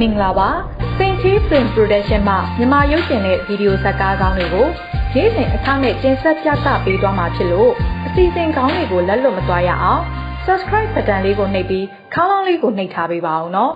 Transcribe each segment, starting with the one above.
မင်္ဂလာပါစင်ချီ Film Production မှမြန်မာရုပ်ရှင်နဲ့ဗီဒီယိုဇာတ်ကားကောင်းတွေကိုနေ့စဉ်အခမဲ့တင်ဆက်ပြသပေးသွားမှာဖြစ်လို့အစီအစဉ်ကောင်းတွေကိုလက်လွတ်မသွားရအောင် Subscribe ဘတန်လေးကိုနှိပ်ပြီးခေါင်းလောင်းလေးကိုနှိပ်ထားပေးပါအောင်နော်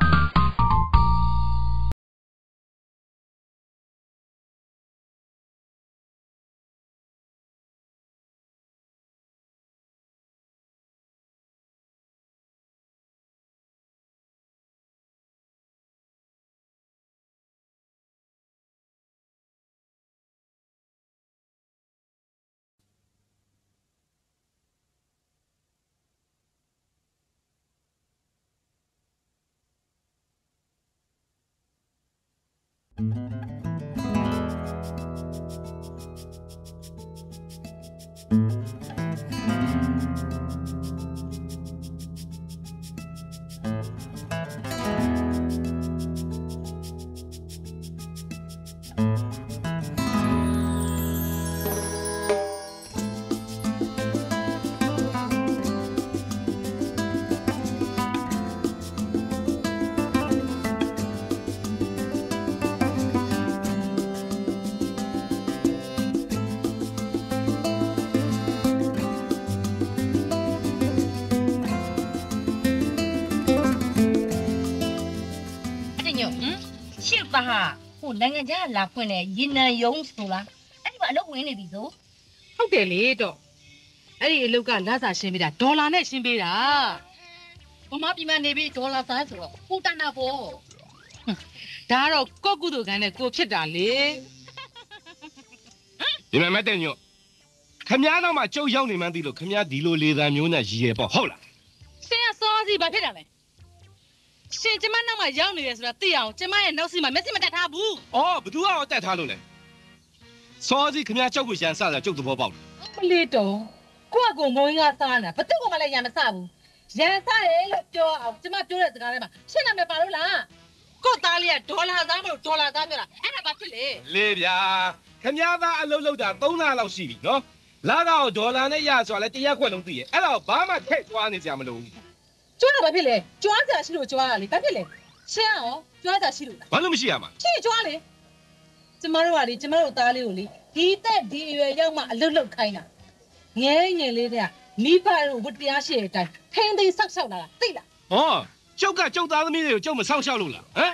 ဟာဟိုနိုင်ငံခြားကလာဖွင့်တဲ့ရေနံယုံဆိုလားအဲ့ဒီမှာအလုပ်ဝင်နေပြီဆိုဟုတ်တယ်လေတော့အဲ့ဒီအလုပ်ကလစာရှင်းပေးတာဒေါ်လာနဲ့ရှင်းပေးတာဘမပြည်မှာနေပြီးဒေါ်လာသားဆိုတော့ဟိုတန်တာပေါ့ဒါကတော့ကိုယ့်ကုသိုလ်ကံနဲ့ကိုယ်ဖြစ်တာလေဒီမဲ့မတဲ့ညို့ခမားတော့မှကြုတ်ရောက်နေမှန်းသိလို့ခမားဒီလိုလေသာမျိုးနဲ့ရည်ရပေါ့ဟုတ်လားရှင်ကစောစီဘာဖြစ်တာလဲ ရှင်ကျမနောက်မှာရောက်နေတယ်ဆိုတာသိအောင်ကျမရဲ့နောက်စီမှာမျက်စိမတက်ထားဘူး။အော်ဘသူကတော့တက်ထားလို့လဲ။စောစီခမားကြောက်ကိုရန်စတာကြောက်သဘောပေါက်တယ်မလေးတော့ကိုယ့်အကိုမုံကြီးကစားနေတာဘသူ့ကမှလည်းရံမစဘူးရံစတယ်လို့ပြောအောင်ကျမပြောတဲ့စကားထဲမှာရှင်းနာမည်ပါလို့လားကိုယ့်သားလေးကဒေါ်လာသားမလို့ဒေါ်လာသားပြောတာအဲ့ဒါဘာဖြစ်လဲ။လေဗျာခမားသားအလုပ်လုပ်တာ3လလောက်ရှိပြီနော်။လာတော့ဒေါ်လာနဲ့ရဆိုတာလဲတရက်ခွက်လုံးသိရဲ့။အဲ့တော့ဘာမှထည့်သွားနေကြမလို့ ကျွမ်းတာဘာဖြစ်လဲကျွမ်းကြရှိလို့ကျွမ်းရလေဘာဖြစ်လဲရှင်းအောင်ကျွမ်းကြရှိလို့လား။ဘာလို့မရှိရမှာရှင်းကျွမ်းလေကျမတို့ကလေကျမတို့သားလေးကိုလေဒီတက်ဒီအရွယ်ရောက်မှအလွတ်လွတ်ခိုင်းတာငဲငယ်လေးတဲ့မိဘတို့ဝတ္တရားရှိတဲ့အတိုင်းထိန်းသိမ်းဆောက်ရှောက်လာတာသိလား။ဟောကျောက်ကကျောက်သားသမီးတွေကိုကျောက်မဆောင်ရှောက်လို့လား။ဟမ်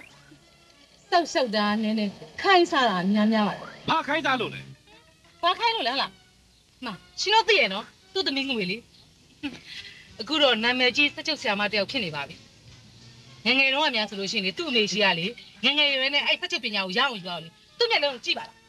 ဆောက်ရှောက်တာနည်းနည်းခိုင်းစားတာများများပါ။ဘာခိုင်းတာလို့လဲဘာခိုင်းလို့လဲဟလားမရှင်တို့သိရနော်သူ့သမီးငွေလေ အခုတော့နာမည်ကြီးစက်ချုပ်ဆရာမတယောက်ဖြစ်နေပါပြီငယ်ငယ်တော့အများဆိုလို့ရှိရင်လေသူ့အမေရှိရလေငယ်ငယ်ရွယ်နဲ့အဲ့စက်ချုပ်ပညာကိုရအောင်ယူအောင်လေသူ့မျက်လုံးကိုကြည့်ပါလား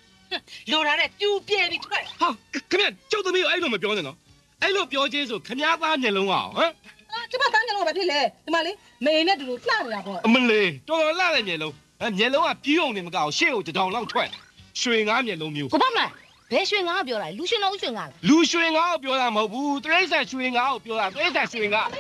လိုတာတဲ့ပြူပြဲပြီးထွက်။ဟာခမားကျောက်သမီးကိုအဲ့လိုမပြောနဲ့နော်။အဲ့လိုပြောချင်းဆိုခမားသားမျက်လုံးအောင်ဟမ်အာကျမတန်းကြတော့ဘာဖြစ်လဲဒီမှာလေမေနဲ့တူတူလှနေတာပေါ့အမလေးတော်တော်လှတဲ့မျက်လုံး။အဲမျက်လုံးကပြည့်အောင်နေမကအောင်ရှေ့ကိုတထောင်လောက်ထွက်။ရွှေငါးမျက်လုံးမျိုးကိုဘမဘ ယ်ရွှေငါးပြောတာလဲလူရှင်တော်ဦးရွှေငါးလားလူရွှေငါးကိုပြောတာမဟုတ်ဘူးတရိษံရွှေငါးကိုပြောတာတရိษံရွှေငါးဟ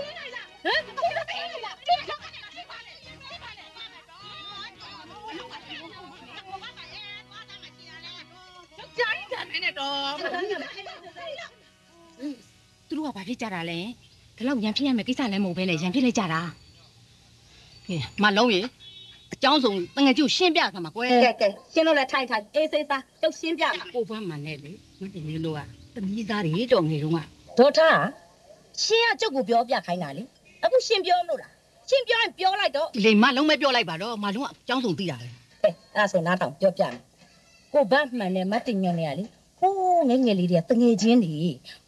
မ်ကြာရင်ကြာနေတော့သူတို့ကဘာဖြစ်ကြတာလဲဒီလောက်ရန်ဖြစ်ရမယ်ကိစ္စလည်းမဟုတ်ဘဲနဲ့ရန်ဖြစ်လိုက်ကြတာကဲမလုံးရေ အကြောင်းစုံတငယ်ကျုပ်ရှင်းပြခမှာကွယ်ကဲကဲရှင်းလို့လည်းထိုင်ထိုင်အေးစိသားကျုပ်ရှင်းပြမှာကိုဘမနဲ့လေမတင်လေးလို့ကတမီးသားတွေတော်ငယ်တုန်းကဒေါက်တာရှင်းကကျုပ်ကိုပြောပြခိုင်းတာလေအခုရှင်းပြောမလို့လားရှင်းပြောရင်ပြောလိုက်တော့ဒီလေမလုံးပဲပြောလိုက်ပါတော့မလုံးကအကြောင်းစုံသိတာလေဟဲ့အဲ့ဒါဆိုနားထောင်ပြောပြမယ်ကိုဗတ်မှန်နဲ့မတ်တင်ညွန့်နေရလေဟိုးငယ်ငယ်လေးတွေကတငယ်ချင်းတွေ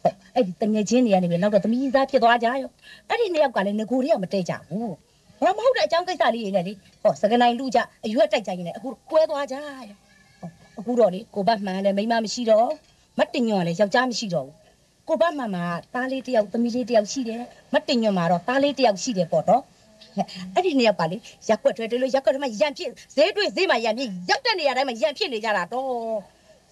ဟောအဲ့ဒီတငယ်ချင်းတွေကနေပြီးနောက်တော့သမီးသားဖြစ်သွားကြရောအဲ့ဒီနှစ်ယောက်ကလည်းငကိုတွေကမတိတ်ကြဘူး ဘာမဟုတ်တဲ့အကြောင်းကိစ္စလေးတွေနဲ့လေဟောစကနိုင်လူကြအရွက်တိုက်ကြရင်လည်းအခုကွဲသွားကြရောဟောအခုတော့လေကိုဗတ်မှန်လည်းမိန်းမမရှိတော့မတ်တင်ညွန့်ကလည်းယောက်ျားမရှိတော့ဘူးကိုဘမမကသားလေးတစ်ယောက်သမီးလေးတစ်ယောက်ရှိတယ်မတင်ညွန့်မှာတော့သားလေးတစ်ယောက်ရှိတယ်ပေါ့တော့အဲ့ဒီနှစ်ယောက်ကလေရက်ွက်ထွဲတယ်လို့ရက်ွက်ထဲမှာရံဖြစ်ဈေးတွေ့ဈေးမှာရံဖြစ်ရောက်တဲ့နေရာတိုင်းမှာရံဖြစ်နေကြတာတော့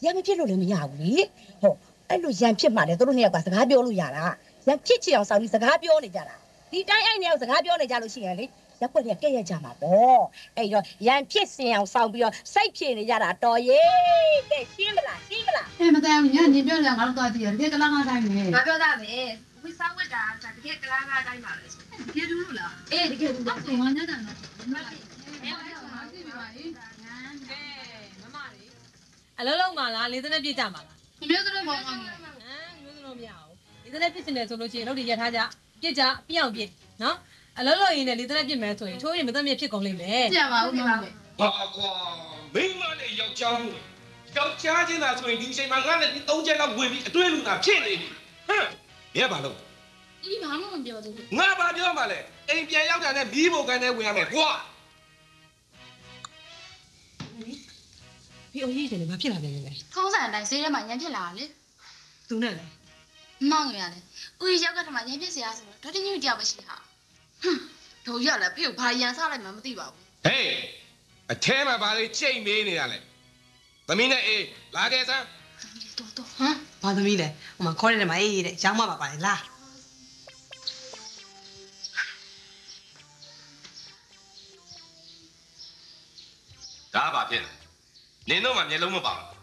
ရံမဖြစ်လို့လည်းမရဘူးလေဟုတ်အဲ့လိုရံဖြစ်မှလည်းသူတို့နှစ်ယောက်ကစကားပြောလို့ရတာရံဖြစ်ချင်အောင်ဆောင်ပြီးစကားပြောနေကြတာ ဒီတိုင်းအဲ့နေအောင်စကားပြောနေကြလို့ရှိရင်လေရက်ွက်တွေကဲ့ရကြမှာပေါ့အဲ့တော့ရန်ဖြစ်စင်အောင်စောင်းပြီးတော့စိတ်ဖြေနေကြတာတော်ရဲ့တဲ့ရှင်းမလားရှင်းမလားဟဲ့မတန်ဘူးညနေပြောလဲငါတို့သွားကြည့်ရတကယ်ကလားငါတိုင်းပဲငါပြောသားပဲဝိစားဝတ်တာတကယ်ကလားငါတိုင်းပါပဲတကယ်တူးလို့လားအေးတကယ်တူးတော့ငါညတာနော်မမလေးအလုံးလုံးမှာလားလေးစနက်ပြည့်ကြမှာလားမျိုးစနက်မဟုတ်ဘူးဟမ်မျိုးစနက်မရဘူးလေးစနက်ပြည့်နေဆိုလို့ရှိရင်တို့တွေရထားကြ ပြစ်ကြပြအောင်ပြစ်နော်အလုံးလုံးရင်လည်းလေးစနဲ့ပြစ်မယ်ဆိုရင်ချိုးရင်မသက်မြစ်ဖြစ်ကုန်လိမ့်မယ်ကြပါဦးမောင်မေဟာကွာမိန်းမနဲ့ယောက်ျားမှုယောက်ျားချင်းသာဆိုရင်ဒီအချိန်မှာငါနဲ့ဒီသုံးချက်လောက်ဝင်ပြီးအတွဲလူနာဖြစ်နေပြီဟမ်ရဲပါလို့ဒီဘာမှမပြောသေးဘူးငါဘာပြောမှလဲအိမ်ပြန်ရောက်တာနဲ့မီးဘုံကန်နဲ့ဝင်ရမယ်ကွာပြီးအောင်ရေးတယ်လေဘာဖြစ်လာလဲလဲထုံးစံအတိုင်းဈေးထဲမှာညံဖြစ်လာတာလေသူနဲ့လေမောင်ရတယ် ဦးရောက်ကတည်းကညံဖြစ်စရာဆိုတော့ဒေါ်တင်ကြီးတယောက်ပဲရှိတာဟွန်းတို့ရလဲဖေကိုဘာရန်စားလိုက်မှမသိပါဘူးဟေးအထဲမှာဘာလေးချိန်မေးနေရလဲသမီးနဲ့အေးလာခဲ့စမ်းတော်တော်ဟမ်ဘာသမီးလဲဟိုမှာခေါ်ရတယ်မအေးတဲ့ရောင်းမပါပါလေလားဒါဘာဖြစ်လဲနင်တို့မှမျက်လုံးမပါဘူး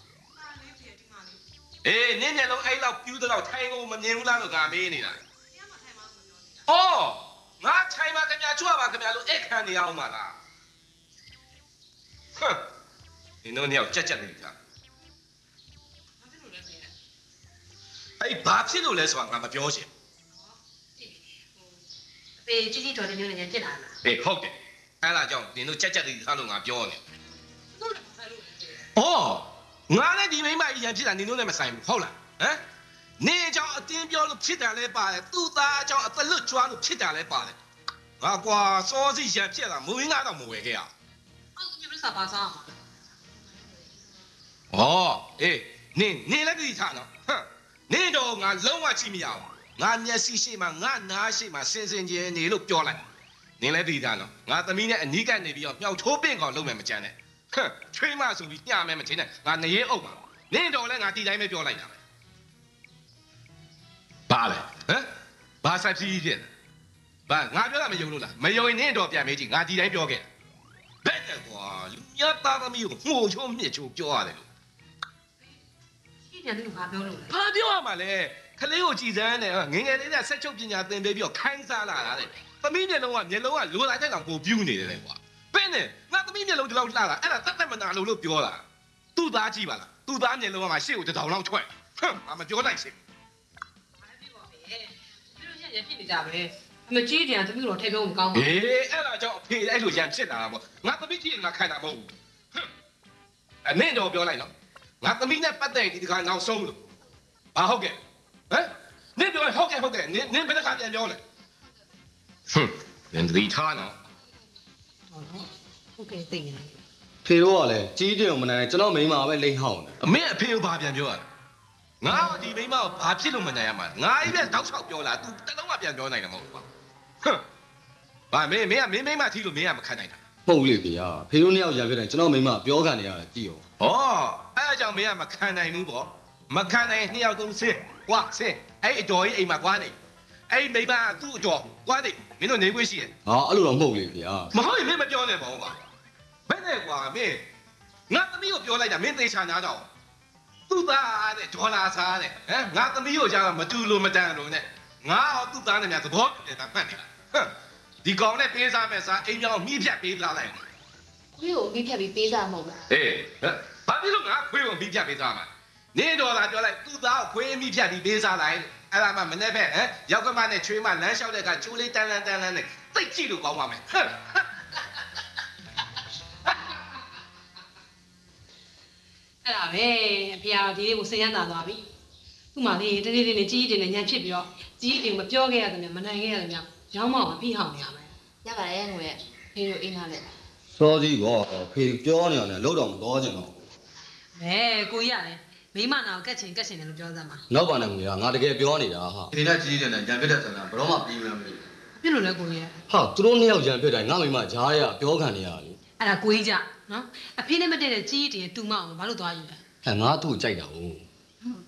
အေးနင်မျက်လုံးအဲ့လောက်ပြူးတော့ထိုင်ကုန်မမြင်ဘူးလားလို့ငါမေးနေတာအော်ငါထိုင်မှာခင်ဗျာချွတ်ပါခင်ဗျာလို့အဲ့ခံနေအောင်ပါလားဟမ်နင်တို့ညောက်ကြက်ကြက်နေကြအဲ့ဘာဖြစ်လို့လဲဆိုတာငါမပြောချင်အဖေကြီးကြီးတော်တယ်မျိုးနဲ့ညဖြစ်လာလားအေးဟုတ်တယ်အဲ့ဒါကြောင့်နင်တို့ကြက်ကြက်နေထားလို့ငါပြောနေသူ့လည်းဆက်လို့လေ။အော် ငါလည်းဒီမိမကြီးရန်ဖြစ်တာနင်တို့လည်းမဆိုင်ဘူးဟုတ်လား။ဟမ်။နေအကြောင်းအတင်းပြောလို့ဖြစ်တာလဲပါတယ်။သူ့သားအကြောင်းအသက်လွတ်ကြွားလို့ဖြစ်တာလဲပါတယ်။ငါကွာစောစီရန်ဖြစ်တာမူရင်းကတော့မဝယ်ခဲ့ရအောင်အော်ညမစားပါစားမှာ။အော်အေးနင်နင်လည်းတည်ထားနော်။ဟမ်။နင်တော့ငါလုံးဝချိမရအောင်။ငါမျက်စိရှိမှငါနားရှိမှစင်စင်ကြယ်နေလို့ပြောလိုက်။နင်လည်းတည်ထားနော်။ငါသမီးနဲ့အနီးကနေပြီးတော့မြောက်ထိုးပင့်ကောင်လုံးမယ်မကြမ်းနဲ့။ ဟမ်ချွေးမဆိုပြီးညမယ်မချင်းနဲ့ငါနေရဲအုပ်ပါ။နင်တော့လည်းငါတီတိုင်းပဲပြောလိုက်တာပဲ။ဘာလဲဟမ်ဘာဆိုင်ဖြစ်ဖြစ်လဲဘာငါပြောတာမယုံလို့လားမယုံရင်နင်တော့ပြန်မေးကြည့်ငါဒီတိုင်းပြောခဲ့ဘယ်နဲ့ကွာလူမြတ်သားသမီးကိုငိုချိုးမြစ်ချိုးပြောရတယ်လို့ကြီးညာသူဘာပြောလို့လဲဘာပြောရမှာလဲခလေးကိုကြည်စမ်းတယ်ငယ်ငယ်လေးကဆက်ချုပ်ပညာသင်ပေးပြီးတော့ခိုင်းစားလာတာတဲ့သမီးမျက်လုံးကမျက်လုံးကလိုလာတဲ့ကောင်ကိုပြူးနေတယ်လေကွာဘယ်နဲ့ငါ သမီးမျက်လုံးဒီလောက်လှတာအဲ့ဒါတတ်တတ်မနာလို့လို့ပြောတာသူ့သားကြည့်ပါလားသူ့သားမျက်လုံးကမှရှေ့ကိုတစ်တောင်လောက်ထွက်ဟမ်ငါမပြောနိုင်ချင်ဘာဖြစ်ပါ့ဖေသူတို့ညညဖြစ်နေကြပဲအမကြီးတယ်သမီးတို့ထိပ်ပြောမကောင်းပါအေးအဲ့ဒါကြောင့်အဖေအဲ့လိုရန်ဖြစ်လာတာပေါ့ငါသမီးကြည့်ရင်ငါခံတာမဟုတ်ဘူးဟမ်အနေတော့ပြောလိုက်နော်ငါသမီးနဲ့ပတ်သက်ရင်ဒီတခါနောက်ဆုံးလို့ဘာဟုတ်ကဲ့ဟမ်နင်ပြောရင်ဟုတ်ကဲ့ဟုတ်ကဲ့နင်နင်ဘယ်တစ်ခါပြန်ပြောလဲဟမ်နင်ဒီထားနော် ဟုတ်ကဲ့သိနေတယ်ဖေတို့ကလည်းကြီးတယ်မနိုင်နဲ့ကျွန်တော်မိန်းမပဲလိမ့်ဟောင်းတယ်အမေအဖေကိုဘာပြန်ပြောရလဲငါကဒီမိမကိုဘာဖြစ်လို့မနိုင်ရမှာလဲငါကြီးပဲတောက်ချောက်ပြောလား तू တလုံးမှပြန်ပြောနိုင်တယ်မဟုတ်ဘူးကွာဟမ်ဘာမင်းမင်းကမင်းမိမထီလို့မင်းကမခံနိုင်တာဟုတ်လေဖေဟာဖေတို့နှစ်ယောက်ရံပြတယ်ကျွန်တော်မိန်းမပြောခံနေရတယ်ကြည့်ရောဩအဲ့အကြောင့်မင်းကမခံနိုင်ဘူးပေါ့မခံနိုင်ရင်နှစ်ယောက်သုံးဆင်းကွာဆင်းအဲ့အတော်ကြီးအိမ်မှာကွာနေအဲ့မိမကသူ့အတော်ကွာနေမ င်းတို့နေခွင့်ရှိရဲ့ဟာအဲ့လိုတော့မဟုတ်လေဖေဟာမဟုတ်ရင်မင်းမပြောနဲ့ပေါ့ကွာဘယ်နဲ့ကွာမင်းငါသမီးကိုပြောလိုက်တာမင်းသေချာနာတော့သူ့သားတဲ့ဒေါ်လာစားတဲ့ဟမ်ငါသမီးကိုကြာတော့မတူလို့မတန်လို့နဲ့ငါရောသူ့သားနဲ့များသဘောတူတယ်တာမှတ်နေတာဟမ်ဒီကောင်နဲ့ပေးစားမဲ့စားအိမ်ကြောင်မြှိဖြတ်ပေးလာလိုက်ဦးကိုမိဖြတ်ပြီးပေးစားမဟုတ်လားအေးဟမ်ဘာဖြစ်လို့ငါခွေးကိုမြှိဖြတ်ပေးစားမှာနေတော်လာပြောလိုက်သူ့သားကိုခွေးမြှိဖြတ်ပြီးပေးစားလိုက် အဲ့ဒါမှမနေ့ဖက်ဟမ်ရောက်ကမနဲ့ချွေးမလမ်းလျှောက်တဲ့ကချိုးလေးတန်းလန်းတန်းလန်းနဲ့သိတ်ကြည့်လို့ကောင်းပါမယ်ဟမ်အဲ့ဒါပဲအဖေကဒီလေးကိုစိတ်ရမ်းသာသွားပြီသူ့မှာလေတနေ့တနေ့ကြီးကြီးတင်နေညံဖြစ်ပြီးတော့ကြီးကြီးမပြောခဲ့ရတယ်မနိုင်ခဲ့ရတယ်များရောင်းမအောင်ပြီးဟောင်းနေရမယ်ရပါတယ်ငွေဖေတို့အိမ်လာလက်စောကြီးကောဖေပြောနေရတယ်လို့တော့မတော်ချင်တော့အဲကိုကြီးရတယ် မိမနာကိုကတ်ချင်ကတ်ချင်တယ်လို့ပြောစမ်းပါနောက်ပါနဲ့ငွေကငါတကယ်ပြောနေတာဟာဖေနဲ့ကြီးတယ်နဲ့ရံပြတဲ့ဆန္ဒဘယ်တော့မှပြီးမလားမသိဖြစ်လို့လဲကိုကြီးရဟာသူတို့နှစ်ယောက်ရံပြတိုင်းငါမိန်းမဂျားရပြောခံနေရတယ်လေအဲ့ဒါကိုကြီးကြနော်အဖေနဲ့မတည့်တဲ့ကြီးကြီးတင်တူမအောင်ဘာလို့သွားယူလဲဟဲ့ငါသူ့ကိုကြိုက်တာဟုတ်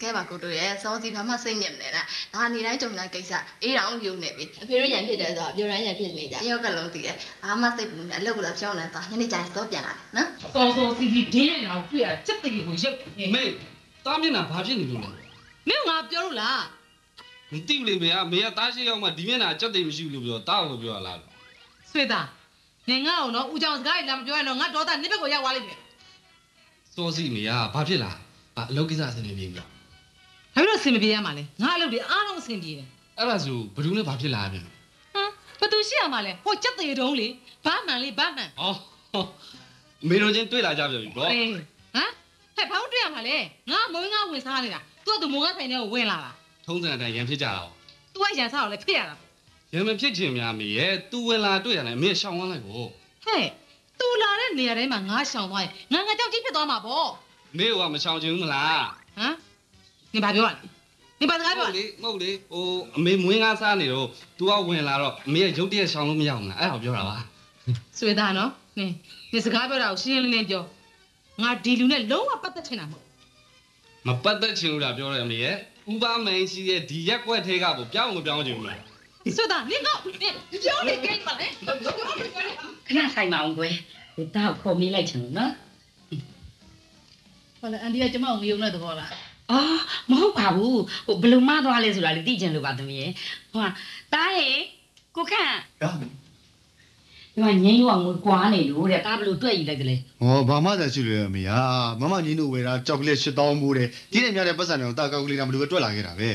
ကဲပါကိုတို့ရဲ့စောစီဘာမှစိတ်ညစ်မနေလားဒါနေတိုင်းကြုံတဲ့ကိစ္စအေးတောင်ယုံနေပြီအဖေတို့ရန်ဖြစ်တယ်ဆိုတော့ပြောရန်ရန်ဖြစ်နေကြတယောက်ကလုံးတည်တယ်ဘာမှစိတ်ဘူးနဲ့အလုပ်ကလည်းဖြောင်းနေတာညနေကျရင်တော့ပြန်လာတယ်နော်စောစောစီစီဒင်းနေတာကိုတွေ့ရစက်တကြီးကိုရုပ်နေမေ တားမျက်နှာဘာဖြစ်နေလို့လဲမင်းကငါပြောလို့လားမသိဘူးလေမေကမေကတားရှိရောက်မှဒီမျက်နှာအချက်သိမ်းမရှိဘူးလို့ပြောတားလို့ပြောရလားဆွေသားနေငါ့အောင်နော်ဦးကြောင်စကားကြီးလာမပြောရင်တော့ငါဒေါသနိဘက်ကိုရောက်သွားလိမ့်မယ်စစောစီမေကဘာဖြစ်လားဘာအလုပ်ကိစ္စဆင်းနေပြီလားဘာဖြစ်လို့အဆင်မပြေရမှာလဲငါအလုပ်တွေအားလုံးအဆင်ပြေတယ်အဲ့ဒါဆိုဘယ်သူနဲ့ဘာဖြစ်လာပြန်ဟမ်ဘသူရှိရမှာလဲဟိုကြက်သေးတုံးလေဘာမှန်လေဘာမှန်ဟောဟောမေတို့ချင်းတွေ့လာကြပြန်ပြီဗောအေးဟမ် ဟဲ့ဘာလို့တွေ့ရမှာလဲငါမုန်းငါဝင်စားနေတာသူကသူမုန်းငါဆိုင်ထဲကိုဝင်လာတာထုံးစံအတိုင်းရန်ဖြစ်ကြတာဗောသူကရန်စားတော့လေဖြစ်ရတာရန်မဖြစ်ချင်များမေရဲ့သူဝင်လာတွေ့ရတယ်အမေရှောင်ဝမ်းလိုက်ဗောဟဲ့သူလာတဲ့နေရာတိုင်းမှာငါရှောင်သွားရင်ငါငါကြောက်ကြီးဖြစ်သွားမှာပေါ့မေကမရှောင်ချင်ဘူးမလားဟမ်နေဘာပြောရလဲနေဘာစကားပြောရလဲ လေမဟုတ်လေဟိုအမေမွေးငါစားနေတော့ तू ကဝင်လာတော့အမေကရုတ်တရက်ရှောင်လို့မရဘူးလားအဲ့ဒါကိုပြောတာပါ ဆွေသားနော်နင်းနေစကားပြောတာကိုရှင်းရှင်းလင်းလင်းပြော ငါဒီလူနဲ့လုံးဝပတ်သက်ချင်တာမဟုတ်မပတ်သက်ချင်လို့လားပြောတယ်အမေရဲ့ဥပမင်းရှိရဲ့ဒီရက်ကွက်ထဲကကိုပြောင်းမပြောင်းချင်ဘူးလားဆွေသားနင်းကောနင်းပြောနေကြပါလေခဏဆိုင်ပါအောင်ကွယ်ဒီတောက်ခေါ်မိလိုက်ချင်လို့နော်ဟုတ်လဲအန်တီကကျမကိုငရုံတဲ့သဘောလားအော်မဟုတ်ပါဘူးဟိုဘယ်လိုမှသွားလဲဆိုတာလေသိချင်လို့ပါသမီးရဲ့ဟိုကတားရေကိုခန့်ရ ဒီမှာငင်းရွာငွေကွာနေလို့တဲ့ဒါဘယ်လိုတွေ့ယူလိုက်ကြလဲ ဟောဘာမှသာရှိလို့ရမေဟာမမညီတို့ဝယ်တာကြောက်ကလေး8000မိုးတယ်ဒီနေ့များတဲ့ပတ်စံတွေကိုတာကောက်ကလေးကမလို့ပဲတွက်လာခဲ့တာပဲ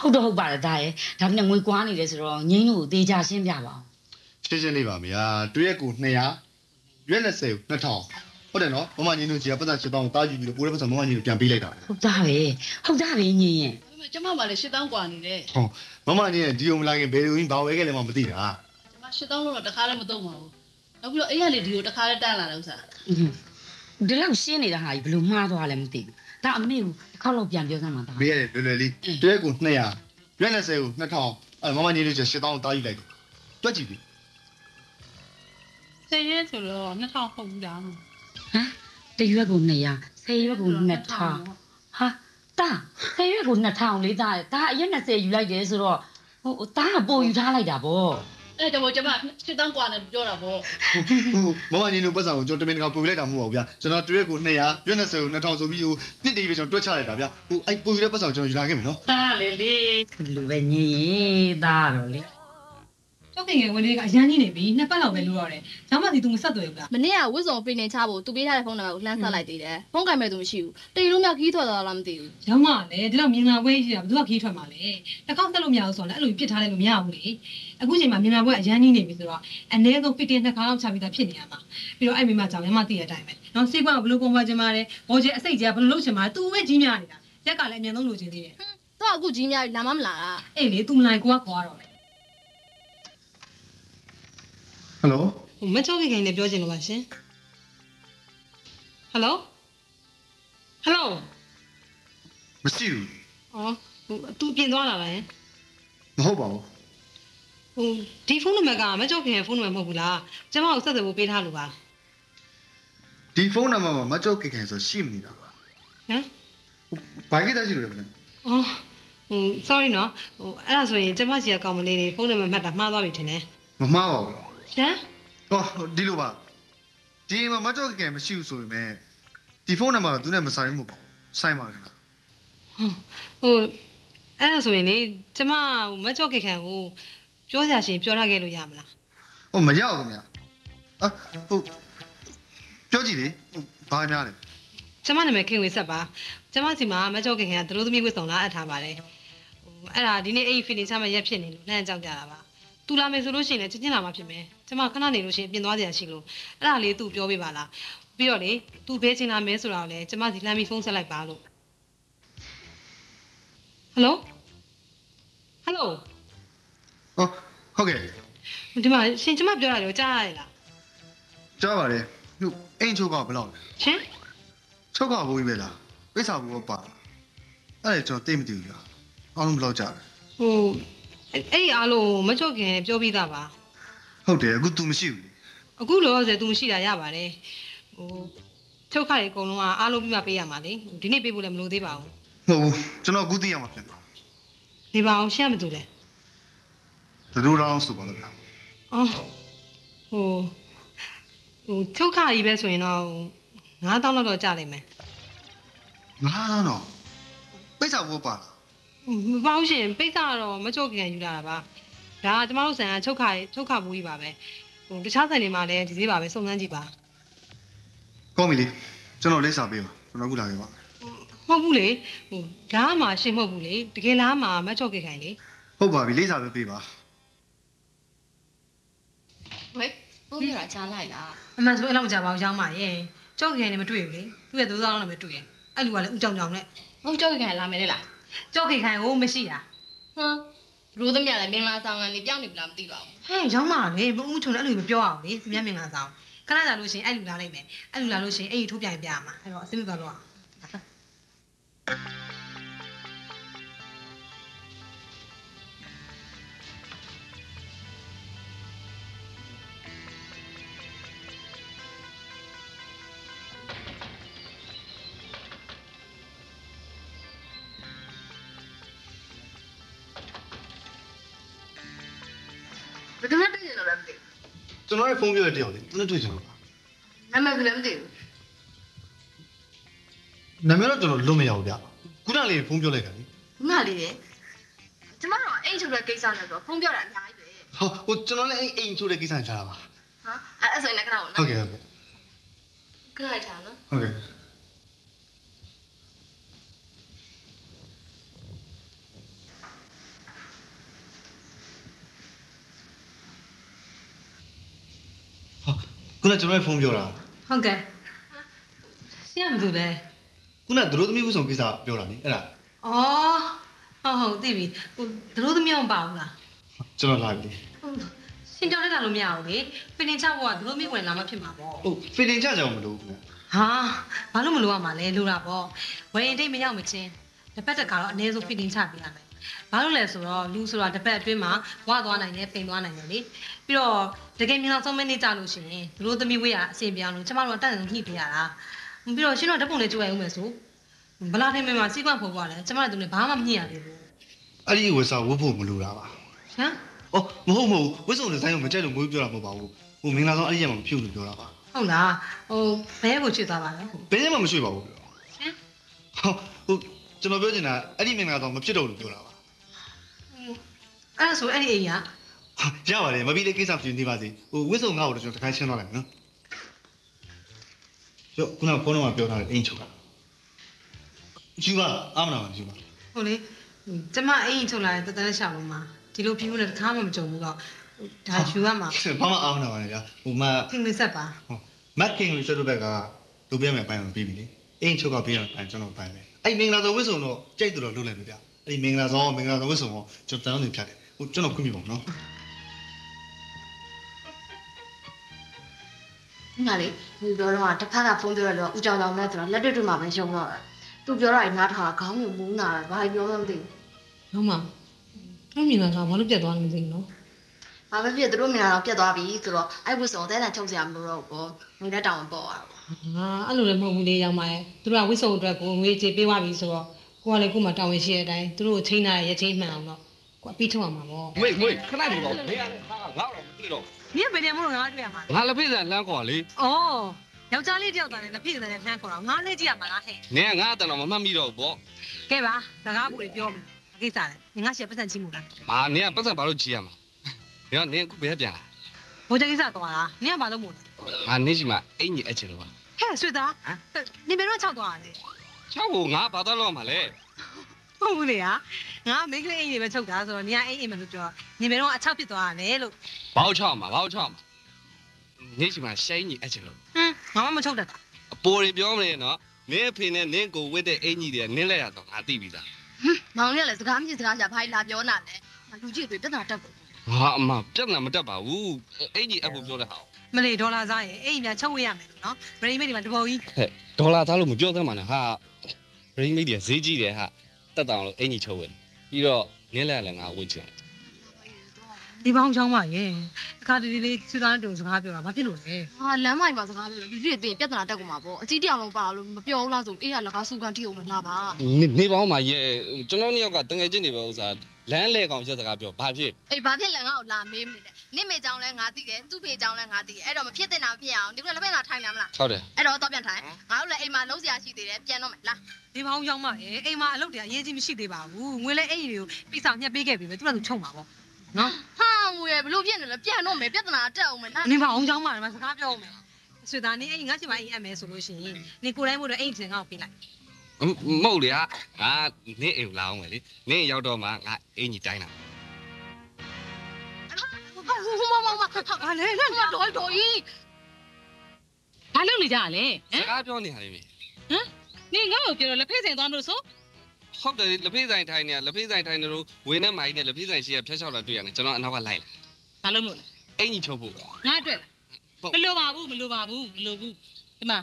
ဟုတ်တော့ဟုတ်ပါတယ်ဒါရဲ့ဒါပေမဲ့ငွေကွာနေတယ်ဆိုတော့ငင်းလို့တေချာရှင်းပြပါအောင် ရှင်းရှင်းလေးပါမေဟာတွေ့ရက်ကို200ရွက်20ကို2000ဟုတ်တယ်နော်မမညီတို့ကြီးကပတ်စံ8000ကိုတားယူပြီးတော့ပိုးတဲ့ပတ်စံမမညီတို့ပြန်ပေးလိုက်တာ ဟုတ်သားပဲဟုတ်သားပဲငင်းရင် ဒါပေမဲ့ကျမမှလည်း၈တောင်းกว่าနေတယ် ဟောမမညီကဒီုံမလာခင်ဘယ်လိုရင်းဘာဝဲခဲ့လဲမှမသိတာ ကျမ၈တောင်းလို့တော့တခါလည်းမသုံးပါဘူးနောက်ပြီးတော့အိမ်ကလေဒီကိုတခါလည်းတန်းလာတယ်ဥစ္စာဒီလောက်ရှင်းနေတာဟာကြီးဘယ်လိုမှားသွားလဲမသိဘူးဒါအမေကိုတစ်ခေါက်လောက်ပြန်ပြောစမ်းပါသားမေရတယ်လွယ်လွယ်လေးတွေ့ရက်ကို200ရွက်20ကို2000အဲမမညီတို့ကြီး8000ကိုတားယူလိုက်တယ်တွက်ကြည့်ပြီဆယ်ရဲဆိုတော့2000ဟုတ်ဘူးလားဟမ်တရွက်ကို200ဆယ်ရွက်ကို2000ဟာတာဆယ်ရွက်ကို2000လေးသားရဲ့ဒါအရက်20ယူလိုက်တယ်ဆိုတော့ဟိုတာကပို့ယူထားလိုက်တာဗော အဲ့ဒါကြောင့်ကျမ၈တောင်းกว่าနဲ့ပြောတာပေါ့ ဟိုမမညီတို့ပတ်စံကိုကျွန်တော်တမင်တကာပို့လိုက်တာမဟုတ်ပါဘူးဗျာကျွန်တော်တွေ့ရက်ကို200ရွက်20ကို2000ဆိုပြီးဟိုနှစ်တည်းပဲကျွန်တော်တွက်ချလိုက်တာဗျာဟိုအဲ့ပို့ယူတဲ့ပတ်စံကိုကျွန်တော်ယူလာခဲ့မယ်နော် တာလေလေလူပဲညင်ရင်သားတော့လေ ကျောက်ခင်ငယ်ဝင်လေးကအရန်ကြီးနေပြီနှစ်ပတ်လောက်ပဲလို့ရတယ်။ကျောင်းမစီ तू မဆက်သွယ်ဘူးလား မနေ့ကဝစ်စုံပြင်နေချဖို့သူပေးထားတဲ့ဖုန်းနံပါတ်ကိုလှမ်းဆက်လိုက်သေးတယ်ဖုန်းကင်မဲ့သူမရှိဘူးတေလို့မြောက်ခီးထွက်သွားလားမသိဘူး ။ကျောင်းမလည်းဒီလောက်မြင်လာပွဲရှိတာဘယ်သူကခီးထွက်မှာလဲ။တစ်ခေါက်ဆက်လို့မရဘူးဆိုတော့လည်းအဲ့လိုပြစ်ထားလိုက်လို့မရဘူးလေ။ အခုချိန်မှာမြန်မာဘက်ကအရန်ကြီးနေပြီဆိုတော့အနည်းဆုံး fitting နှစ်ခါလောက်ချပြီးသားဖြစ်နေရမှာပြီးတော့အဲ့မိမကြောင့်မြန်မာသိရတဲ့အတိုင်းပဲနော်စိတ်ကဘယ်လိုပုံမှန်ချင်ပါတယ်ဘောကျဲအစိတ်ကျဘယ်လိုလုပ်ချင်ပါတယ်သူပဲကြီးများနေတာရက်ကလည်းအမြင်ဆုံးလိုချင်သေးတယ်တော့အခုကြီးများလာမမလားအေးလေသူမလိုက်ကိုကခေါ်တော့မယ်ဟယ်လိုမချောက်ခိုင်နဲ့ပြောချင်လို့ပါရှင်ဟယ်လိုဟယ်လိုမရှိဘူးအော်သူပြင်သွားတာလားမဟုတ်ပါဘူး ဟိုဒီဖုန်းနံပါတ်ကမကြောက်ခင်ရဲ့ဖုန်းနံပါတ်မဟုတ်ဘူးလားကျမကိုဆက်သွယ်ဖို့ပေးထားလို့ပါဒီဖုန်းနံပါတ်မှာမကြောက်ခင်ခင်ဆိုရှိမနေတာပါဟမ်ဘာကိစ္စရှိလို့လဲမလဲအော်ဟို sorry နော်ဟိုအဲ့ဒါဆိုရင်ကျမစီကကောင်မလေးနေဖုန်းနံပါတ်မှတ်တာမှားသွားပြီထင်တယ်မမှားပါဘူးဟမ်ဟောဒီလိုပါဒီမှာမကြောက်ခင်ခင်မရှိဘူးဆိုပေမဲ့ဒီဖုန်းနံပါတ်ကသူနဲ့မဆိုင်ဘူးမဟုတ်ဘူးဆိုင်ပါခင်ဗျာဟိုအဲ့ဒါဆိုရင်လေကျမဟိုမကြောက်ခင်ခင်ကို ပြောစရာရှင်ပြောထားခဲ့လို့ရမလားဟိုမရဘူးခင်ဗျာအာဟိုပြောကြည့်လေဟိုဘာများလဲကျမနာမည်ခင်ဝေဆက်ပါကျမစီမှာမကြောက်ခင်ခင်ကသတို့သမီးဝစ်ဆောင်လာအပ်ထားပါတယ်ဟိုအဲ့ဒါဒီနေ့အဲ့ဒီ finish ချမရက်ဖြစ်နေလို့လမ်းကြောက်ကြတာပါတူလာမယ်ဆိုလို့ရှိရင်လည်းချင်းချင်းလာမှဖြစ်မယ်ကျမခဏနေလို့ရှိရင်ပြင်သွားစရာရှိလို့အဲ့ဒါလေးသူပြောပေးပါလားပြီးတော့လေသူဘဲချင်းလာမယ်ဆိုတာကိုလည်းကျမစီလမ်းပြီးဖုန်းဆက်လိုက်ပါလို့ဟယ်လိုဟယ်လို ဟောဟုတ်ကဲ့ဒီမှာရှင်ကျမပြောတာကိုကြားရလားကြားပါတယ်ဟိုအိမ်ချုပ်ကဘယ်လောက်လဲရှင်ချုပ်ကဘိုးကြီးပဲလားပိဿာဘူးကပါလားအဲ့ဒါကျွန်တော်သိမသိဘူးကြာအားလုံးဘယ်လောက်ကြားလဲဟိုအဲ့အဲ့ဒီအားလုံးမကြောက်ခင်ပြောပြီးသားပါဟုတ်တယ်အခု तू မရှိဘူးလေအခုလောလောဆယ် तू မရှိတာရပါတယ်ဟိုချုပ်ခါတွေအကုန်လုံးကအားလုံးပြီးမှပေးရမှာလေဒီနေ့ပေးဖို့လည်းမလိုသေးပါဘူးဟုတ်ဘူးကျွန်တော်အခုသိရမှာဖြစ်တယ်နေပါအောင်ရှင်းမတူလဲ သတို့တောင်းဆိုပါလို့ဗျာအော်ဟိုဟိုချုပ်ခါကြီးပဲဆိုရင်တော့9000လောက်တော့ကြာလိမ့်မယ်ငါတော့ပိဿာဘူးကပါလားဟိုမပေါ့ရှင်ပိတ်စာတော့မကြောက်ခင်ယူလာတာပါဒါကကျမတို့ဆန်ကချုပ်ခါချုပ်ခါဘူးကြီးပါပဲဟိုတခြားဆန်တွေမှာလည်းဒီသေးပါပဲစုံစမ်းကြည့်ပါကောင်းပြီလေကျွန်တော်လိပ်စာပေးပါကျွန်တော်အခုလာခဲ့ပါမဟုတ်ဘူးလေဟိုဒါမှရှင်းမဟုတ်ဘူးလေတကယ်လားမှမချော့ခဲ့ခိုင်လေဟုတ်ပါပြီလိပ်စာပဲပေးပါ ဝေးဖုန်းပြောတာကြားလိုက်လားအမှန်ဆိုအဲ့လောက်ကြာပါအောင်ရောင်းပါရဲ့ကြောက်ခိုင်နေမတွေ့ဘူးလေသူ့ရဲ့သိုးစားလုံးနဲ့ပဲတွေ့ရဲ့အဲ့လူကလည်းဥကြောင်ကြောင်နဲ့ဟုတ်ကြောက်ခိုင်လာမယ်လေလားကြောက်ခိုင်ခိုင်ကိုမရှိတာဟမ်ဘလို့သမီးကလည်းမင်္ဂလာဆောင်ကနေပြောင်းနေပြီလားမသိပါဘူးဟဲ့ရောင်းပါလေဘုံဦးချုံလည်းအဲ့လိုမပြောအောင်လေသူများမင်္ဂလာဆောင်ခဏကြာလို့ရှိရင်အဲ့လူလာလိုက်မယ်အဲ့လူလာလို့ရှိရင်အဲ့ဒီထိုးပြရင်ပြရမှာအဲ့တော့အစိမ့်မသွားတော့ဘ ကျွန်တော်ရဲ့ဖုန်းပြောတဲ့တယောက်လေသူနဲ့တွေ့ချင်လို့ပါဘူးနာမည်ကလည်းမသိဘူးနာမည်တော့ကျွန်တော်လွတ်မရဘူးဗျခုနလေးဖုန်းပြောလိုက်တာလေခုနလေးလေကျမတို့အိမ်ချုပ်တဲ့ကိစ္စနဲ့ဆိုဖုန်းပြောတာအများကြီးပဲဟောဟိုကျွန်တော်လည်းအိမ်အိမ်ချိုးတဲ့ကိစ္စနဲ့ကြားတာပါဟမ်အဲ့အဲ့ဆိုရင်လည်းခဏဝင်ဟုတ်နော်ကဲ့ဟုတ်ကဲ့ခဏလိုက်ထားနော်ဟုတ်ကဲ့ ခုနကျွန်တော်ရဲ့ဖုန်းပြောတာဟုတ်ကဲ့ရှင်းရမသူလဲခုနဒရိုသမီးဝဆောင်ကိစ္စပြောတာလေအဲ့ဒါဩဟုတ်ဟုတ်သိပြီဟိုဒရိုးသမီးအောင်ပါဘူးလားကျွန်တော်လာပြီလေဟုတ်ရှင်းပြောလိုက်တာလို့မရဘူးလေပင်တင်ချဖို့ကဒရိုးမီဝင်လာမှဖြစ်မှာပေါ့ဟုတ်ဖင်တင်ကြကြအောင်မလို့ခင်ဗျဟာဘာလို့မလိုရမှာလဲလိုတာပေါ့ဝယ်ရင်တိတ်မရောက်မချင်းတစ်ပတ်တက်ကတော့အနည်းဆုံးဖစ်တင်ချပေးရမယ် ဘာလို့လဲဆိုတော့လူဆိုတာတစ်ပတ်အတွင်းမှာဝသွားနိုင်တယ်ပိန်သွားနိုင်တယ်လေပြီးတော့တကယ်မြေလောက်ဆုံးမနေကြလို့ရှိရင်ဒရိုးသမီးဝေးရအဆင်ပြေအောင်လို့ကျမတို့အတတ်အဆုံးညှိပေးရတာပြီးတော့ရှင်းတော့ဓာတ်ပုံလေးကြိုးရအောင်မယ်ဆိုဘလာထိုင်မယ်မှာစီးပွားဖို့ပေါ့လေကျမတို့လည်းဘာမှမညှိရသေးဘူးအဲ့ဒီဝက်စာဝတ်ဖို့မလိုတာပါဟမ်အော်မဟုတ်မဟုတ်ဝက်ဆောင်ဒီဇိုင်းကိုမကြိုက်လို့မွေးပြောတာမဟုတ်ပါဘူးဟိုမင်္ဂလာဆောင်အဲ့ဒီရက်မှာမဖြုတ်လို့ပြောတာပါဟုတ်လားဟိုဘဲကိုချွတ်သွားပါလဲဘယ်ရက်မှမရွှေ့ပါဘူးဟမ်ဟုတ်ဟိုကျွန်တော်ပြောချင်တာအဲ့ဒီမင်္ဂလာဆောင်မဖြစ်တော့လို့ပြောတာပါ အဲ့ဒါဆိုအဲ့ဒီအိမ်ကဟာရပါတယ်မပြီးတဲ့ကိစ္စပြင်နေပါစေဟိုဝစ်စုံငါ့ကိုတော့ကျွန်တော်တခါရှင်းသွားလိုက်မယ်နော်ရောခုနကဖုန်းတော့ပြောထားတယ်အင်ချုပ်ကယူပါအာမနာပါယူပါဟုတ်လေဟိုကျမအိမ်ချုပ်လာတဲ့တတန်းရှောင်းလုံးမှာဒီလိုပြင်းလို့လည်းတစ်ခါမှမကြုံဘူးတော့ဒါယူရမှာဘာမှအာမနာပါနဲ့ဗျာဟိုမသင်လေးဆက်ပါဟောမတ်ကင်လို့ဆိုတဲ့ဘက်ကလူပြမယ်ပိုင်းအောင်ပြီးပြီလေအင်ချုပ်ကပြီးရပိုင်းကျွန်တော်ပိုင်းမယ်အဲ့မင်္ဂလာဆောင်ဝစ်စုံတော့ကြိုက်တယ်လို့လုပ်လိုက်ပြီဗျာအဲ့ဒီမင်္ဂလာဆောင်မင်္ဂလာဆောင်ဝစ်စုံကိုကျွန်တော်တန်းနေဖြတ်တယ် ဟိုကျွန်တော်ခွင့်ပြုပါဦးနော်ခုနလေးသူပြောတော့တစ်ဖက်ကဖုန်းပြောတယ်လို့ဦးကြောင်ကြောင်နဲ့ဆိုတော့လက်တွေ့တွေ့မှာပဲရှုံတော့တာသူပြောတာနားထောင်တာခေါင်းကိုမူးနာတယ်ဘာပြောမှမသိဘူးဟုတ်မှာသူမြင်လာတော့ဘာလို့ပြတ်သွားလဲမသိဘူးနော်ဘာပဲဖြစ်သူတို့မြင်လာတော့ပြတ်သွားပြီဆိုတော့အဲ့ဝစ်စုံတဲတန်ချုပ်စရာမလိုတော့ဘူးပေါ့ငွေလက်တောင်ပေါ်တာပေါ့ဟာအဲ့လိုလည်းမဟုတ်ဘူးလေရောက်မှာသူတို့ကဝိစုံအတွက်ကိုငွေကြေးပေးသွားပြီဆိုတော့ကိုကလည်းကို့မှာတာဝန်ရှိတဲ့အတိုင်းသူတို့ကိုချိန်ထားရရချင်းမှန်အောင်တော့ ကိုကပြီးထုတ်အောင်မှာပေါ့ဝေးဝေးခဏနေတော့မင်းကလည်းဟာငါတော့မသိတော့နင်ဘယ်နေမလို့ငါတွေ့ရမှာလဲငါလက်ဖိတ်ဆန်လမ်းခေါ်လေဩယောက်ျားလေးတယောက်တည်းလည်းပြည့်တယ်လှမ်းခေါ်တော့ငါလည်းကြည့်ရမှာလားဟဲ့နင်ကငါအတန်တော့မမှတ်မိတော့ဘူးပေါ့ကဲပါစကားပူတွေပြောမယ်အကိစ္စလဲငါရှက်ပတ်စံချင်းမူလားမာနင်ကပတ်စံဘာလို့ကြည့်ရမှာနင်ကနင်အခုဘယ်ပြန်လာဘိုးတကိစ္စသွားလားနင်ကဘာလို့မို့လဲငါနင်ရှိမှအိမ်ကြီးအချင်လို့ပါဟဲ့ဆွေသားနင်ဘယ်တော့၆သွားလဲချောက်ကိုငါဘာသွားလို့မှာလဲ ဟုတ်ဘူးလေဟာငါမိန်းကလေးအိမ်တွေပဲချုပ်တာဆိုတော့နင်ကအိမ်အိမ်မလို့ပြောနင်ဘယ်တော့အချောက်ဖြစ်သွားတယ်လို့ဘာလို့ချောက်မှာဘာလို့ချောက်မှာနင်ရှိမှရှိုင်းကြီးအချင်လို့ဟမ်ငါမှမချုပ်တတ်တာအပေါ်ရင်ပြောမနေနော်နင်အဖေနဲ့နင်ကိုဝတ်တဲ့အင်ကြီးတွေကနင်လက်ရတော့ငါသိပြီသားမောင်လေးကလည်းစကားမကြည့်စကားကြဘာလာပြောနာလဲလူကြီးတွေပြဿနာတက်ဖို့ငါအမပြဿနာမတက်ပါဘူးအင်ကြီးအဖို့ပြောတဲ့ဟာမလေးဒေါ်လာစားရင်အိမ်ပြန်ချုပ်ဝေးရမယ်လို့နော်ဗရိမိတ်ဒီမှာတဘောကြီးဟဲ့ဒေါ်လာသားလို့မပြောသမ်းပါနဲ့ဟာရင်းမိတ်တွေဈေးကြီးတယ်ဟာ တက်တောင်လို့အင်ကြီးချုပ်ဝင်ပြီးတော့နင်းလက်လည်းငါဝတ်ချင်ဒီပေါင်းချောင်းပါရဲ့အခါတည်းလေးဆွေသားနဲ့တူစကားပြောတာဘာဖြစ်လို့လဲဟာလမ်းမိုင်မှာစကားပြောလူကြီးတွေပြင်ပြဿနာတက်ကုန်မှာပေါ့အကြီးတရားလုံးပါလို့မပြောဘူးလားဆိုအေးရလကားစုကန်တိအောင်မလားပါနေနေပေါင်းမှာရဲ့ကျွန်တော်နှစ်ယောက်ကတငယ်ချင်းတွေပဲဥစားလမ်းလေကောင်ရက်စကားပြောဘာဖြစ်အေးဘာဖြစ်လဲငါ့ကိုလာမေးမနေနဲ့ နင့်မေကြောင်လဲငါသိတယ်သူ့ဖေကြောင်လဲငါသိတယ်အဲ့တော့မဖြစ်တဲ့နာမဖြစ်အောင်ဒီကလည်းလက်ဖက်လာထိုင်လာမလားဟုတ်တယ်အဲ့တော့တော့ပြန်ထိုင်ငါတို့လည်းအိမ်မှာလုံးစရာရှိသေးတယ်ပြန်တော့မယ်လားဒီပေါင်းချောင်းပါရဲ့အိမ်မှာအလုပ်တွေအရေးကြီးမရှိသေးပါဘူးငွေလဲအိမ်တွေကိုပိစာညှက်ပေးခဲ့ပြီပဲသူကသူချုပ်မှာပေါ့နော်ဟာငွေဘလို့ဖြစ်နေလဲပြန်တော့မယ်ပြဿနာတက်အောင်မယ်လားနေပါအောင်ချောင်းပါဒီမှာစကားပြောအောင်မယ်ဆွေသားနေအဲ့ငါချင်မအိမ်အပ်မယ်ဆိုလို့ရှိရင်နေကိုယ်တိုင်းမို့တော့အိမ်တင်ကောက်ပေးလိုက်မဟုတ်လေဟာငါနင်းအိမ်လာအောင်မယ်လေနင်းရောက်တော့မှငါအင်ကြီးတိုင်းတာဟို မမမဟာလေလေတော်တော်ကြီး ဘာလုပ်နေကြလဲ စကားပြောနေရတယ်မေ နေငါ့ကိုပြောတော့လက်ဖေးစင်သွားမလို့ဆို ဟုတ်တယ်လက်ဖေးဆိုင်ထိုင်နေလက်ဖေးဆိုင်ထိုင်နေလို့ဝင်းနဲ့မိုင်းနဲ့လက်ဖေးဆိုင်ရှိရဖျက်လျှောက်လာတွေ့ရတယ်ကျွန်တော်အနောက်ကလိုက်လာ ဘာလုပ်လို့လဲ အင်ကြီးချုပ်ဖို့ ငါအတွက်မလိုပါဘူးမလိုပါဘူးမလိုဘူးဒီမှာ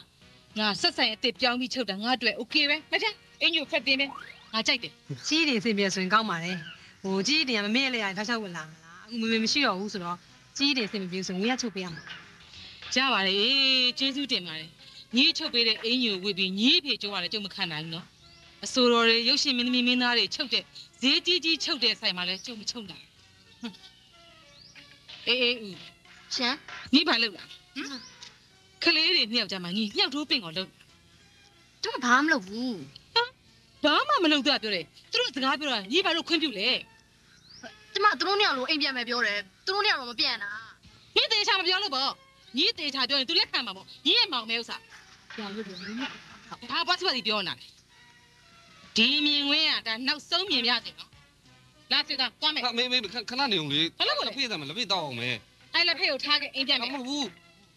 ငါဆက်ဆိုင်အစ်စ်ပြောင်းပြီးချုပ်တာငါအတွက်โอเคပဲမထအင်ညိုဖက်တင်ပဲငါကြိုက်တယ် ကြီးတွေအဆင်ပြေဆိုရင်ကောင်းပါတယ်ဟိုကြီးတွေကမမေ့လေရတောက်ချောက်ဝင်လာမလားအခု မမေမရှိတော့ဘူးဆိုတော့ကြီးတွေအဆင်မပြေဆိုငွေရချုပ်ပေးရမှာကြပါလေကျေးဇူးတင်ပါတယ်ညီချုပ်ပေးတဲ့အင်ညိုဝစ်ပြီးညီဖေကျုံရတယ်ကျုံမခံနိုင်ဘူးနော်အစိုးရတွေရုပ်ရှင်မင်းသမီးမင်းသားတွေချုပ်တဲ့ဈေးကြီးကြီးချုပ်တဲ့ဆိုင်မှာလဲကျုံမချုပ်နိုင်အေးအေးဦးရှမ်းညီဘာလုပ်လားကလေးတွေနှစ်ယောက်ကြမှာညီညှောက်ထိုးပင့်အောင်လုပ်သူကဘာမှမလုပ်ဘူးဘာမှမလုပ်တော့ပြောတယ်သူတို့စကားပြောတာညီဘာလို့ခွင့်ပြုလဲ ကျမသူတို့နှစ်ယောက်လုံးအိမ်ပြန်မယ်ပြောတယ်သူတို့နှစ်ယောက်လုံးမပြန်တာညီတေချာမပြောလို့ပေါ့ညီတေချာပြောရင်သူလက်ခံမှာပေါ့ညီရဲ့မောင်မဲဥစ္စာပြန်လို့ပြောတယ်ဘာဘာစပါစီပြောနေတာလဲဒီမြင်ဝင်းကဒါနောက်ဆုံးမြင်ပြတယ်နော်လာစစ်ကသွားမယ်ဟာမေမေခဏနေအောင်လေဘာလို့လဲလက်ဖေးဆိုင်မှာလက်ဖေးတောက်အောင်မယ်အဲ့လက်ဖေးကိုထားခဲ့အိမ်ပြန်မယ်မဟုတ်ဘူး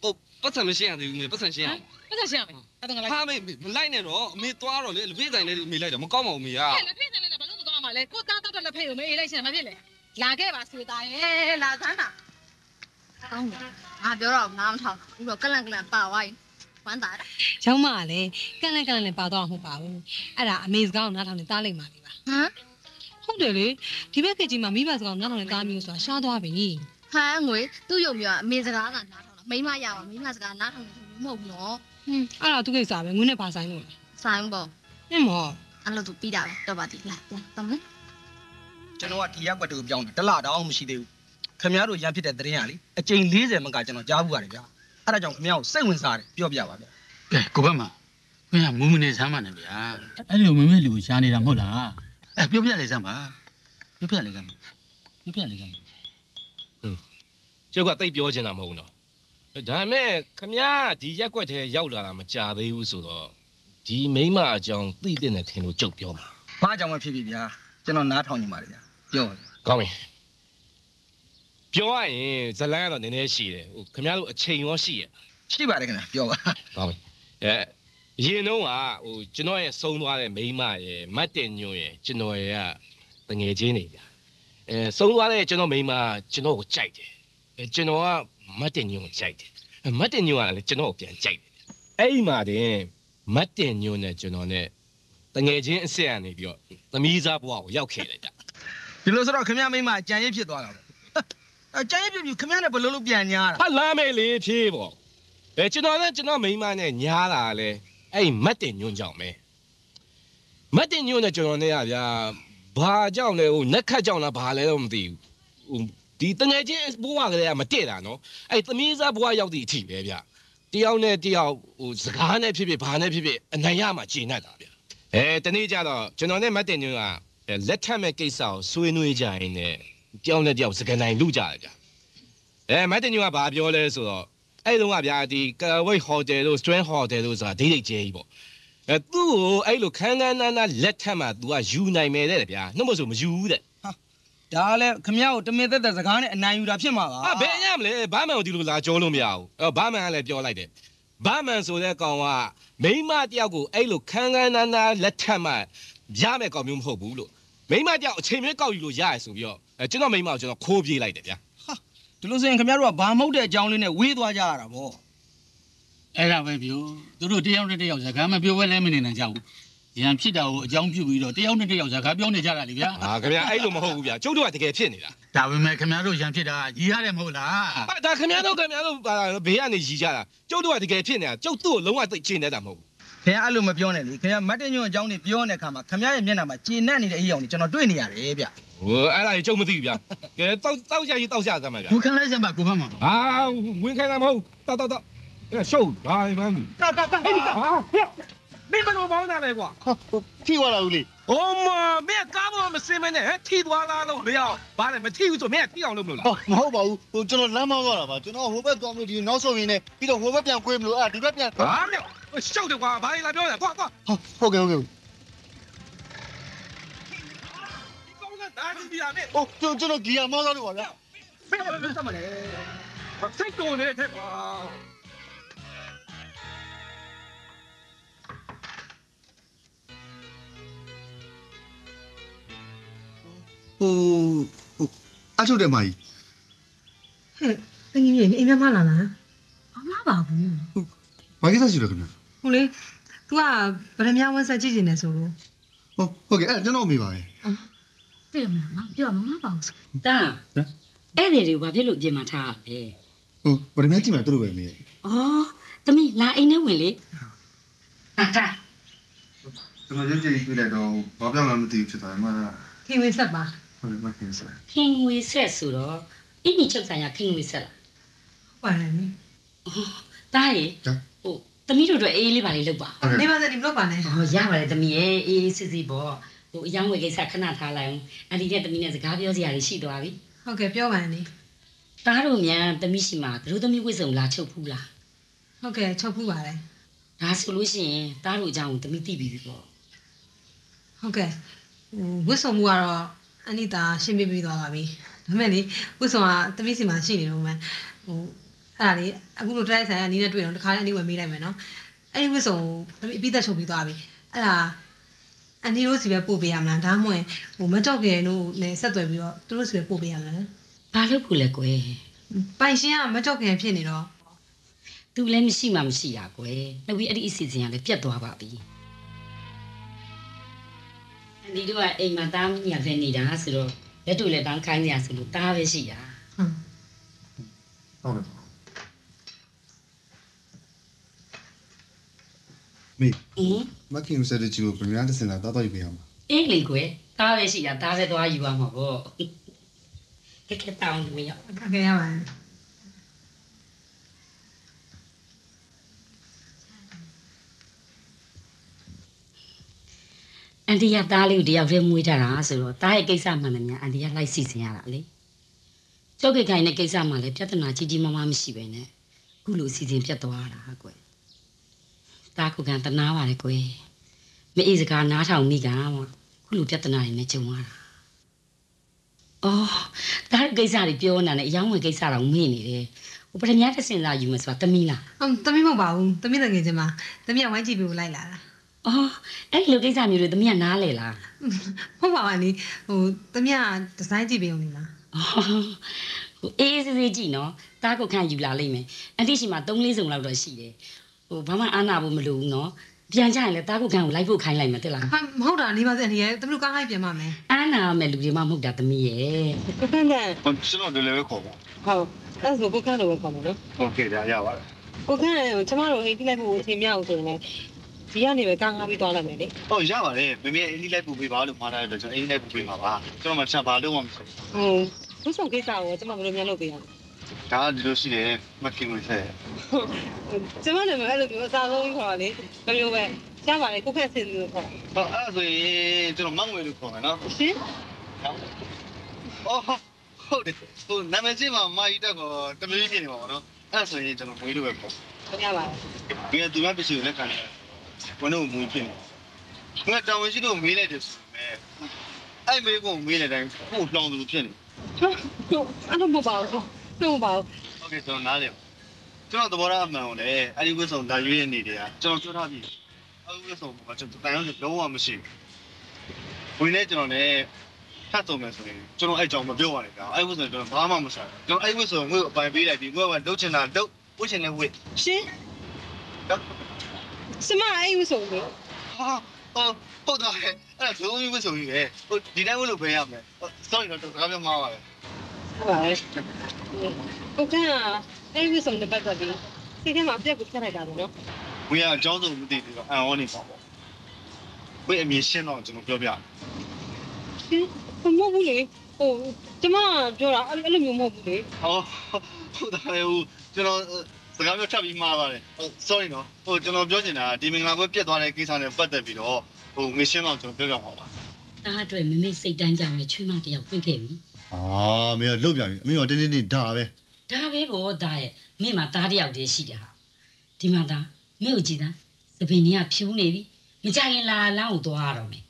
ဟိုပတ်စံမရှိရသေးဘူးမေပတ်စံရှင်းအောင်ပတ်သက်ရှင်းရမယ်အဲ့ဒါငါလိုက်ဟာမေမလိုက်နဲ့တော့အမေသွားတော့လေလက်ဖေးဆိုင်လေးမေလိုက်တော့မကောင်းပါဘူးမေကအဲ့လက်ဖေးတယ်လည်းဘာလို့မကောင်းမှာလဲကိုသားတော့လက်ဖေးကိုမေးလိုက်ရှင်းမဖြစ်လေ လာခဲ့ပါဆွေသားရဲ့လာသမ်းတာကောင်းတယ်ငါပြောတော့ငါမထောက်ဘူးတော့ကလန်ကလန်ပါဝိုင်းဝမ်းသာတယ်ကျောင်းမကလည်းကန့်လန့်ကန့်လန့်နဲ့ပါတော့မဟုတ်ပါဘူးအဲ့ဒါအမေစကားကိုနားထောင်နေတားလိုက်ပါလိမ့်ပါဟမ်ဟုတ်တယ်လေဒီဘက်ကကြီးမှာမိဘစကားကိုနားထောင်နေတားမျိုးဆိုတာရှားသွားပြီဟမ်ငွေသူ့ရုံပြောအမေစကားကနားထောင်တာမိမရပါမိမစကားနားထောင်တယ်မဟုတ်ဘူးနော်ဟင်းအဲ့ဒါသူကိစ္စပဲငွေနဲ့ပါဆိုင်လို့ဆိုင်ပေါ့ဟင်းမောအဲ့လိုသူပြီးတာပဲတော့ပါဒီလာပြန်တော့မလဲ ကျွန်တော်ကဒီရက်ကွက်တူပြောင်းတယ်တလားတောင်မရှိသေးဘူးခင်ဗျားတို့ရန်ဖြစ်တဲ့သတင်းကလေအကြိမ်40မကကျွန်တော်ကြားဘူးရတယ်ဗျာအဲ့ဒါကြောင့်ခင်ဗျားကိုစိတ်ဝင်စားတယ်ပြောပြပါဗျာကဲကိုဘက်မှာခွင့်ရမူးမနေစမ်းပါနဲ့ဗျာအဲ့လိုမမေ့လူကိုရှားနေတာမဟုတ်လားအဲပြောပြလေစမ်းပါပြောပြလေစမ်းပါပြောပြလေစမ်းပါကျုပ်ကတိတ်ပြောချင်တာမဟုတ်ဘူးနော်ဒါပေမဲ့ခမည်းဒီရက်ကွက်ထဲရောက်လာတာမကြသေးဘူးဆိုတော့ဒီမိမအကြောင်းသိတဲ့နဲ့ထင်လို့ကျုပ်ပြောမှာဘာကြောင့်မဖြစ်ဖြစ်ဗျာကျွန်တော်နားထောင်နေပါတယ်ဗျာ ပြောပါဗျာကောင်းပြီပြောရရင်ဇလန်းကတော့နည်းနည်းရှိတယ်ဟိုခမည်းတို့အချိန်ရောရှိရရှိပါတယ်ခင်ဗျာပြောပါကောင်းပြီအဲရင်တော့ကဟိုကျွန်တော်ရဲ့ဆုံးသွားတဲ့မိမရဲ့မတ်တင်ညွန့်ရဲ့ကျွန်တော်ရဲ့ကတငယ်ချင်းနေဗျာအဲဆုံးသွားတဲ့ကျွန်တော်မိမကျွန်တော်ကိုကြိုက်တယ်အဲကျွန်တော်ကမတ်တင်ညွန့်ကိုကြိုက်တယ်အဲမတ်တင်ညွန့်ကလည်းကျွန်တော်ကိုပြန်ကြိုက်တယ်အဲ့ဒီမှာတင်မတ်တင်ညွန့်နဲ့ကျွန်တော်နဲ့တငယ်ချင်းအစ်စ်ကနေပြီးတော့သမီးစားဘဝကိုရောက်ခဲ့လိုက်တာ ဒီလိုဆိုတော့ခင်ဗျားမိမအကြံရစ်ဖြစ်သွားတာပေါ့အကြံရစ်ဖြစ်ပြီးခင်ဗျားနဲ့ဘယ်လိုလုပ်ပြန်ညားတာဟာလာမယ်လေဖြေးပေါ့အဲကျွန်တော်နဲ့ကျွန်တော်မိန်းမနဲ့ညားလာလဲအဲ့ဒီမတ်တင်ညွန့်ကြောင့်ပဲမတ်တင်ညွန့်နဲ့ကျွန်တော်နဲ့ကဗျာဘာကြောင့်လဲဟိုနက်ခတ်ကြောင့်လားဘာလဲတော့မသိဘူးဟိုဒီတငယ်ချင်းဘဝကလေးကမတည့်တာနော်အဲ့သမီးစားဘဝရောက်သည့်အထိပဲဗျတယောက်နဲ့တယောက်ဟိုစကားနဲ့ဖြစ်ဖြစ်ဘာနဲ့ဖြစ်ဖြစ်အနိုင်ရမှာဂျင်းတတ်တာဗျအဲတနေ့ကျတော့ကျွန်တော်နဲ့မတ်တင်ညွန့်ကအဲ လက်ထပ်မဲ့ကိစ္စကိုဆွေးနွေးကြရင်လည်းတယောက်နဲ့တယောက်စကားနိုင်လူကြတယ်ဗျအဲမတ်တင်ညိုကဘာပြောလဲဆိုတော့အဲ့တုန်းကဗျာဒီကာဝိတ်ဟိုတယ်တို့စထရန်ဟိုတယ်တို့ဆိုတာဒိတ်ဒိတ်ကျဲကြီးပေါ့အဲသူ့ကိုအဲ့လိုခန်းခန်းနားနားလက်ထက်မှာ तू ကယူနိုင်မယ်တဲ့ဗျာနှုတ်မဆိုမယူဘူးတဲ့ဒါလည်းခင်ဗျားကိုတမင်သက်သက်စကားနဲ့အနိုင်ယူတာဖြစ်မှာပါဟာဘယ်ရမလဲဘာမှန်ကိုဒီလိုလာကြောလို့မရဘူးအဲဘာမှန်ကလည်းပြောလိုက်တယ်ဘာမှန်ဆိုတဲ့ကောင်ကမိန်းမတယောက်ကိုအဲ့လိုခန်းခန်းနားနားလက်ထက်မှာရမယ်ကောင်မျိုးမဟုတ်ဘူးလို့ မိန်းမတယောက်အချိန်မင်းကောက်ယူလို့ရရဆိုပြီးတော့အဲကျွန်တော်မိန်းမကိုကျွန်တော်ခိုးပြေးလိုက်တယ်ဗျာဒီလိုဆိုရင်ခင်ဗျားတို့ကဘာမဟုတ်တဲ့အကြောင်းလေးနဲ့ဝေးသွားကြရတာပေါ့အဲ့ဒါပဲပြောသူတို့တယောက်နဲ့တယောက်စကားမပြောဘဲလည်းမနေနိုင်ကြဘူးရန်ဖြစ်တာကိုအကြောင်းပြုပြီးတော့တယောက်နဲ့တယောက်စကားပြောနေကြတာလေဗျာဟာခင်ဗျာအဲ့လိုမဟုတ်ဘူးဗျာကျုပ်တို့ကတကယ်ဖြစ်နေတာဒါပေမဲ့ခင်ဗျားတို့ရန်ဖြစ်တာကြီးရတယ်မဟုတ်လားဟာဒါခင်ဗျားတို့ခင်ဗျားတို့ပါလာဘေးကနေရီကြတာကျုပ်တို့ကတကယ်ဖြစ်နေတာကျုပ်တို့ကိုလုံးဝသိကျင်နေတာမဟုတ်ဘူး ခင်ဗျားအဲ့လိုမပြောနဲ့လေခင်ဗျားမတ်တင်ညွန့်အကြောင်းနေပြောနေတဲ့အခါမှာခင်ဗျားရဲ့မျက်နှာမှာကျေနပ်နေတဲ့အရာကိုကျွန်တော်တွေ့နေရတယ်ဗျဟိုအဲ့ဒါကြီးကျုပ်မသိဘူးဗျာကဲတောက်တောက်ရကြီးတောက်ရသမ်းပါဗျာဘူးခံလိုက်စမ်းပါကိုဘက်မှာဟာဝင်ခိုင်းတာမဟုတ်တောက်တောက်တောက်အဲ့ရှုပ်ဘာမှမဟုတ်တာတာတာဟဲ့ဒီကဟာမင်းဘယ်လိုပေါင်းတာလဲကွာဟာဟိုထိသွားလာဦးလေ။အိုးမမင်းကားပေါ်မစင်မနဲ့ဟဲ့ထိသွားလားလို့မရအောင်။ဘာလဲမထိဘူးဆိုမင်းကထိအောင်လုပ်မလို့လားဟောမဟုတ်ပါဘူးဟိုကျွန်တော်လမ်းမောင်းသွားတာပါကျွန်တော်ဟိုဘက်သွားမလို့ဒီနောက်ဆုံးရင်းနဲ့ပြီးတော့ဟိုဘက်ပြန်ကွေးမလို့အဲ့ဒီဘက်ပြန်။ဟာမြောက် ရှောက်တယ်ကွာဘာလဲလာပြောရကွာကွာဟုတ်ကဲ့ဟုတ်ကဲ့။ကောင်းကဒါကြည့်ပြရမယ်ဟိုကျွန်တော်ဂီယာမောင်းသွားလို့ပါဗျာ။မင်းလည်းစမ်းမလဲ။စိတ်ကုန်နေတဲ့ထက်ကွာဟိုဟိုအထုတ်တယ်မကြီးဟဲ့တငင်းကြီးအိမ်မမလာလားမမပါဘူးဘာကိစ္စရှိလဲခင်ဗျာ ဟိုလေ तू ကဗရမ ्या ဝန်းဆက်ကြည့်နေတယ်ဆိုလို့ ဟုတ်ဟုတ်ကဲ့အဲ့ကျွန်တော်မေးပါရဲ့ တဲ့မမပြောမမပါဘူးတာအဲ့ဒီတွေဘာဖြစ်လို့ပြင်มาထားရလဲ ဟိုဗရမကြည့်မှသူတို့ပဲမေး ဩသမီးလာအိမ်ထဲဝင်လေဟာတာ ကျွန်တော်ရုပ်ကြည့်ပြလိုက်တော့ဘာပြောင်းလဲမသိဘူးဖြစ်သွားတယ်မ ခင်ဝင်ဆက်ပါ ဟုတ်တယ်မခင်စား ခင်ဝေဆက်ဆိုတော့အင်းကြီးချုပ်ဆိုင်ရခင်ဝေဆက်လား ဟုတ်ပါတယ်နိ တားရေဟို သမီးတို့အတွက်အေးလေးပါလေးလုပ်ပါနေပါစေဒီမလို့ပါနဲ့ဟောရပါတယ်သမီးရဲ့အေးအေးစစ်စစ်ပေါ့ဟိုအယောင်းဝယ်ကိစ္စခဏထားလိုက်အောင်အန်တီနဲ့သမီးနဲ့စကားပြောစရာတွေရှိသွားပြီဟုတ်ကဲ့ပြောပါနဲ့နိတားတို့မြန်သမီးရှိမှာဘလို့သမီးဝိစုံလာချုပ်ဖူးလားဟုတ်ကဲ့ချုပ်ဖူးပါတယ်ဒါဆိုလို့ရှိရင်တားတို့အကြောင်းကိုသမီးသိပြီပေါ့ဟုတ်ကဲ့ဟိုဝတ်စုံမှုကတော့အနိတာရှင်းပြပြီးသွားပါပြီဒါပေမဲ့လေဝတ်စုံကတမိစီမှာရှိနေတော့မှဟို အဲ့ဒါလေအခုလိုတိုက်ဆိုင်ကအနီးနဲ့တွေ့တော့တခါတည်းအနီးဝယ်မေးလိုက်မယ်နော်အဲ့ဒီဝတ်စုံတမိအပြီးသက်ချုပ်ပြီးသွားပြီအဲ့ဒါအနီးတို့စီပဲပို့ပေးရမလားဒါမှမဟုတ်ဟိုမကြောက်ကြရတို့လည်းဆက်သွယ်ပြီးတော့သူတို့စီပဲပို့ပေးရမလားဘာလို့ခုလဲကွယ်ပိုင်ရှင်ကမကြောက်ကြရဖြစ်နေတော့သူလည်းမရှိမှမရှိတာကွယ်နောက်ပြီးအဲ့ဒီအစီအစဉ်ကလည်းပြတ်သွားပါပြီအန်ဒီတို့ကအိမ်မှာတားမြညာပဲနေတာဆိုတော့လက်တို့လည်းတောင်းခိုင်းနေရဆိုလို့တားပဲရှိတာဟုတ်ကဲ့ မေအင်းမခင်စတဲ့ချီကိုဗရမတစ်စင်လာတော့တော့ပြရမှာအေးလေကွယ်တားပဲရှိတာတားပဲသွားယူရမှာပေါ့ကဲကဲတောင်းဝင်ရောက်ဟုတ်ကဲ့ရပါတယ်အန်တီကတားလေးကိုတယောက်တည်းမွေးထားတာဆိုတော့တားရဲ့ကိစ္စမှန်တယ်များအန်တီကလိုက်စီစဉ်ရတာလေကျောက်ကိခိုင်တဲ့ကိစ္စမှလည်းပြဿနာကြီးကြီးမားမားမရှိပဲနဲ့ခုလိုစီစဉ်ပြတ်သွားတာကွယ် တားခုကန်တနာပါလေကွယ်မအေးစကားနားထောင်မိကမှခုလိုပြဿနာတွေနဲ့ကြုံရတာအော်တားရဲ့ကိစ္စတွေပြောနေတာနဲ့အယောင်းဝင်ကိစ္စတော့မေ့နေတယ်ဟိုပထမတစ်စင်လာယူမယ်ဆိုတာတမီးလားဟုတ်တမိမဟုတ်ပါဘူးတမိတငယ်ချင်းပါတမိကဝိုင်းကြည့်ပြီးလိုက်လာတာအော်အဲ့ဒီလိုကိစ္စမျိုးတွေတမီးကနားလေလားဟုတ်ပါပါနိဟိုတမိကဒီဇိုင်းကြည့်ပေးအောင်ဒီမှာဟိုအေးအေးဆေးဆေးကြည့်နော်တားကိုခန့်ယူလာလိမ့်မယ်အန်တီရှိမှာ3 4စုံလောက်တော့ရှိတယ် ဟိုဘာမှအာနာဖို့မလိုဘူးနော်ပြန်ကြရင်လည်းတားကိုခန့်ကိုလိုက်ဖို့ခိုင်းလိုက်မယ်တဲ့လားဟာမဟုတ်တာနေပါစေအနေနဲ့တမိတို့ကားဟိုက်ပြန်ပါမယ်အာနာမဲ့လူတွေမှမဟုတ်တာသမီးရဲ့ကိုခန့်ကန်ဟိုကျွန်တော်လည်းလည်းခေါ်ပါဟုတ်အဲ့ဆိုကိုခန့်တော့ပဲခေါ်မယ်နော်ဟုတ်ကဲ့ဒါရပါတယ်ကိုခန့်ကျမတို့အိမ်ပြလိုက်ဖို့အချိန်မရဘူးဆိုရင်လည်းဒီကနေပဲကားငါးပြီးသွားလိုက်မယ်လေဟုတ်ရပါတယ်မမေအင်းလေးလိုက်ပူပေးပါလို့မှားထားတဲ့အတွက်ကျွန်တော်အင်းလေးလိုက်ပူပေးပါပါကျွန်တော်မှချက်ပါလို့မှမဆိုဟိုဝတ်ဆောင်ကိစ္စကိုကျမဘယ်လိုများလုပ်ပေးရမလဲ ဒါကဒီလိုရှိတယ်မခင်ဝင်ဆက်ကျမလည်းအဲ့လိုမျိုးအစားဆုံးခေါ်လေဘယ်လိုပဲရပါတယ်ကိုခန့်စင်လို့ခေါ်ဟောအဲ့ဒါဆိုရင်ကျွန်တော်မန့်ငွေလို့ခေါ်မယ်နော်ရှင်အော်ဟုတ်တယ်ဟိုနာမည်ချင်းမှာမာကြီးတက်ကောတမီးဖြစ်နေပါဘောနော်အဲ့ဒါဆိုရင်ကျွန်တော်ငွေလို့ပဲခေါ်ဟုတ်ရပါတယ်ဒီကသူမပစ္စည်းကိုလက်ခံတယ်ဘယ်တော့မှမွေးဖြစ်နေငါတောင်းရှိလို့မေးလိုက်တယ်ဆိုပေမဲ့အဲ့မေးကိုမေးလိုက်တိုင်းကိုလောင်သူဖြစ်နေဟုတ်အဲ့လိုမဟုတ်ပါဘူး နှုတ်ပါဘူးဟုတ်ကဲ့ကျွန်တော်နားလည်ကျွန်တော်သဘောထားအမှန်ကိုလည်းအဲဒီဝတ်ဆောင်လာရွေးတဲ့နေတွေကကျွန်တော်ပြောထားပြီအဲဒီဝတ်ဆောင်ကကျွန်တော်တန်ရုံးလုံးဝမရှိဘူးဝင်နေကျွန်တော်လည်းထပ်ဆုံးမယ်ဆိုရင်ကျွန်တော်အဲ့ကြောင်မပြောရနဲ့ကောင်အဲ့ဝတ်ဆောင်ကျွန်တော်ဘာမှမဆိုင်ကျွန်တော်အဲ့ဝတ်ဆောင်ငွေကိုအပိုင်ပေးလိုက်ပြီးငွေကလှုပ်ချင်တာလှုပ်ဝတ်ချင်တဲ့ဝတ်ရှင်းစမအဲ့ဝတ်ဆောင်ကိုဟာဟုတ်ဟုတ်တော့အဲ့ဒါဘုံဝတ်ဆောင်ကြီးပဲဟိုဒီတိုင်းဝတ်လို့ပဲရမယ် sorry တော့တကားပြောမှားပါပဲ ဟုတ်ပါရဲ့ကိုခန့်အဲ့ဝဆိုတဲ့ပတ်သက်ပြီးစိတ်ထဲမှာပြက်ကိုဖြတ်လိုက်တာပေါ့နော်ဝေးကအကြောင်းစုံမသိသေးတော့အန်အောနေပါပေါ့ဝေးအမြင်ရှင်းတော့ကျွန်တော်ပြောပြရှင်မဟုတ်ဘူးလေဟိုကျမပြောတာအဲ့လိုမျိုးမဟုတ်ဘူးလေဟောဟုတ်တယ်ဟိုကျွန်တော်စကားပြောထပ်ပြီးမှားပါတယ်ဟုတ် sorry နော်ဟိုကျွန်တော်ပြောချင်တာဒီမင်္ဂလာပွဲပြတ်သွားတဲ့ကိစ္စနဲ့ပတ်သက်ပြီးတော့ဟိုငွေရှင်းတော့ကျွန်တော်ပြောပြပါပါတားအတွက်မမေစိတ်တန်းကြမယ်ချွေးမတယောက်တွေ့ခဲ့ပြီ အာမင်းကလုတ်ပြန်ပြီအမေကတင်းတင်းတင်းဒါပဲဒါပဲပေါ့ဒါရဲ့မင်းမှာတားတယောက်တည်းရှိတာဟာဒီမှာဒါမင်းကိုကြည်သားသပင်ကြီးကဖြူးနေပြီမကြခင်လာလမ်းကိုသွားရတော့မယ်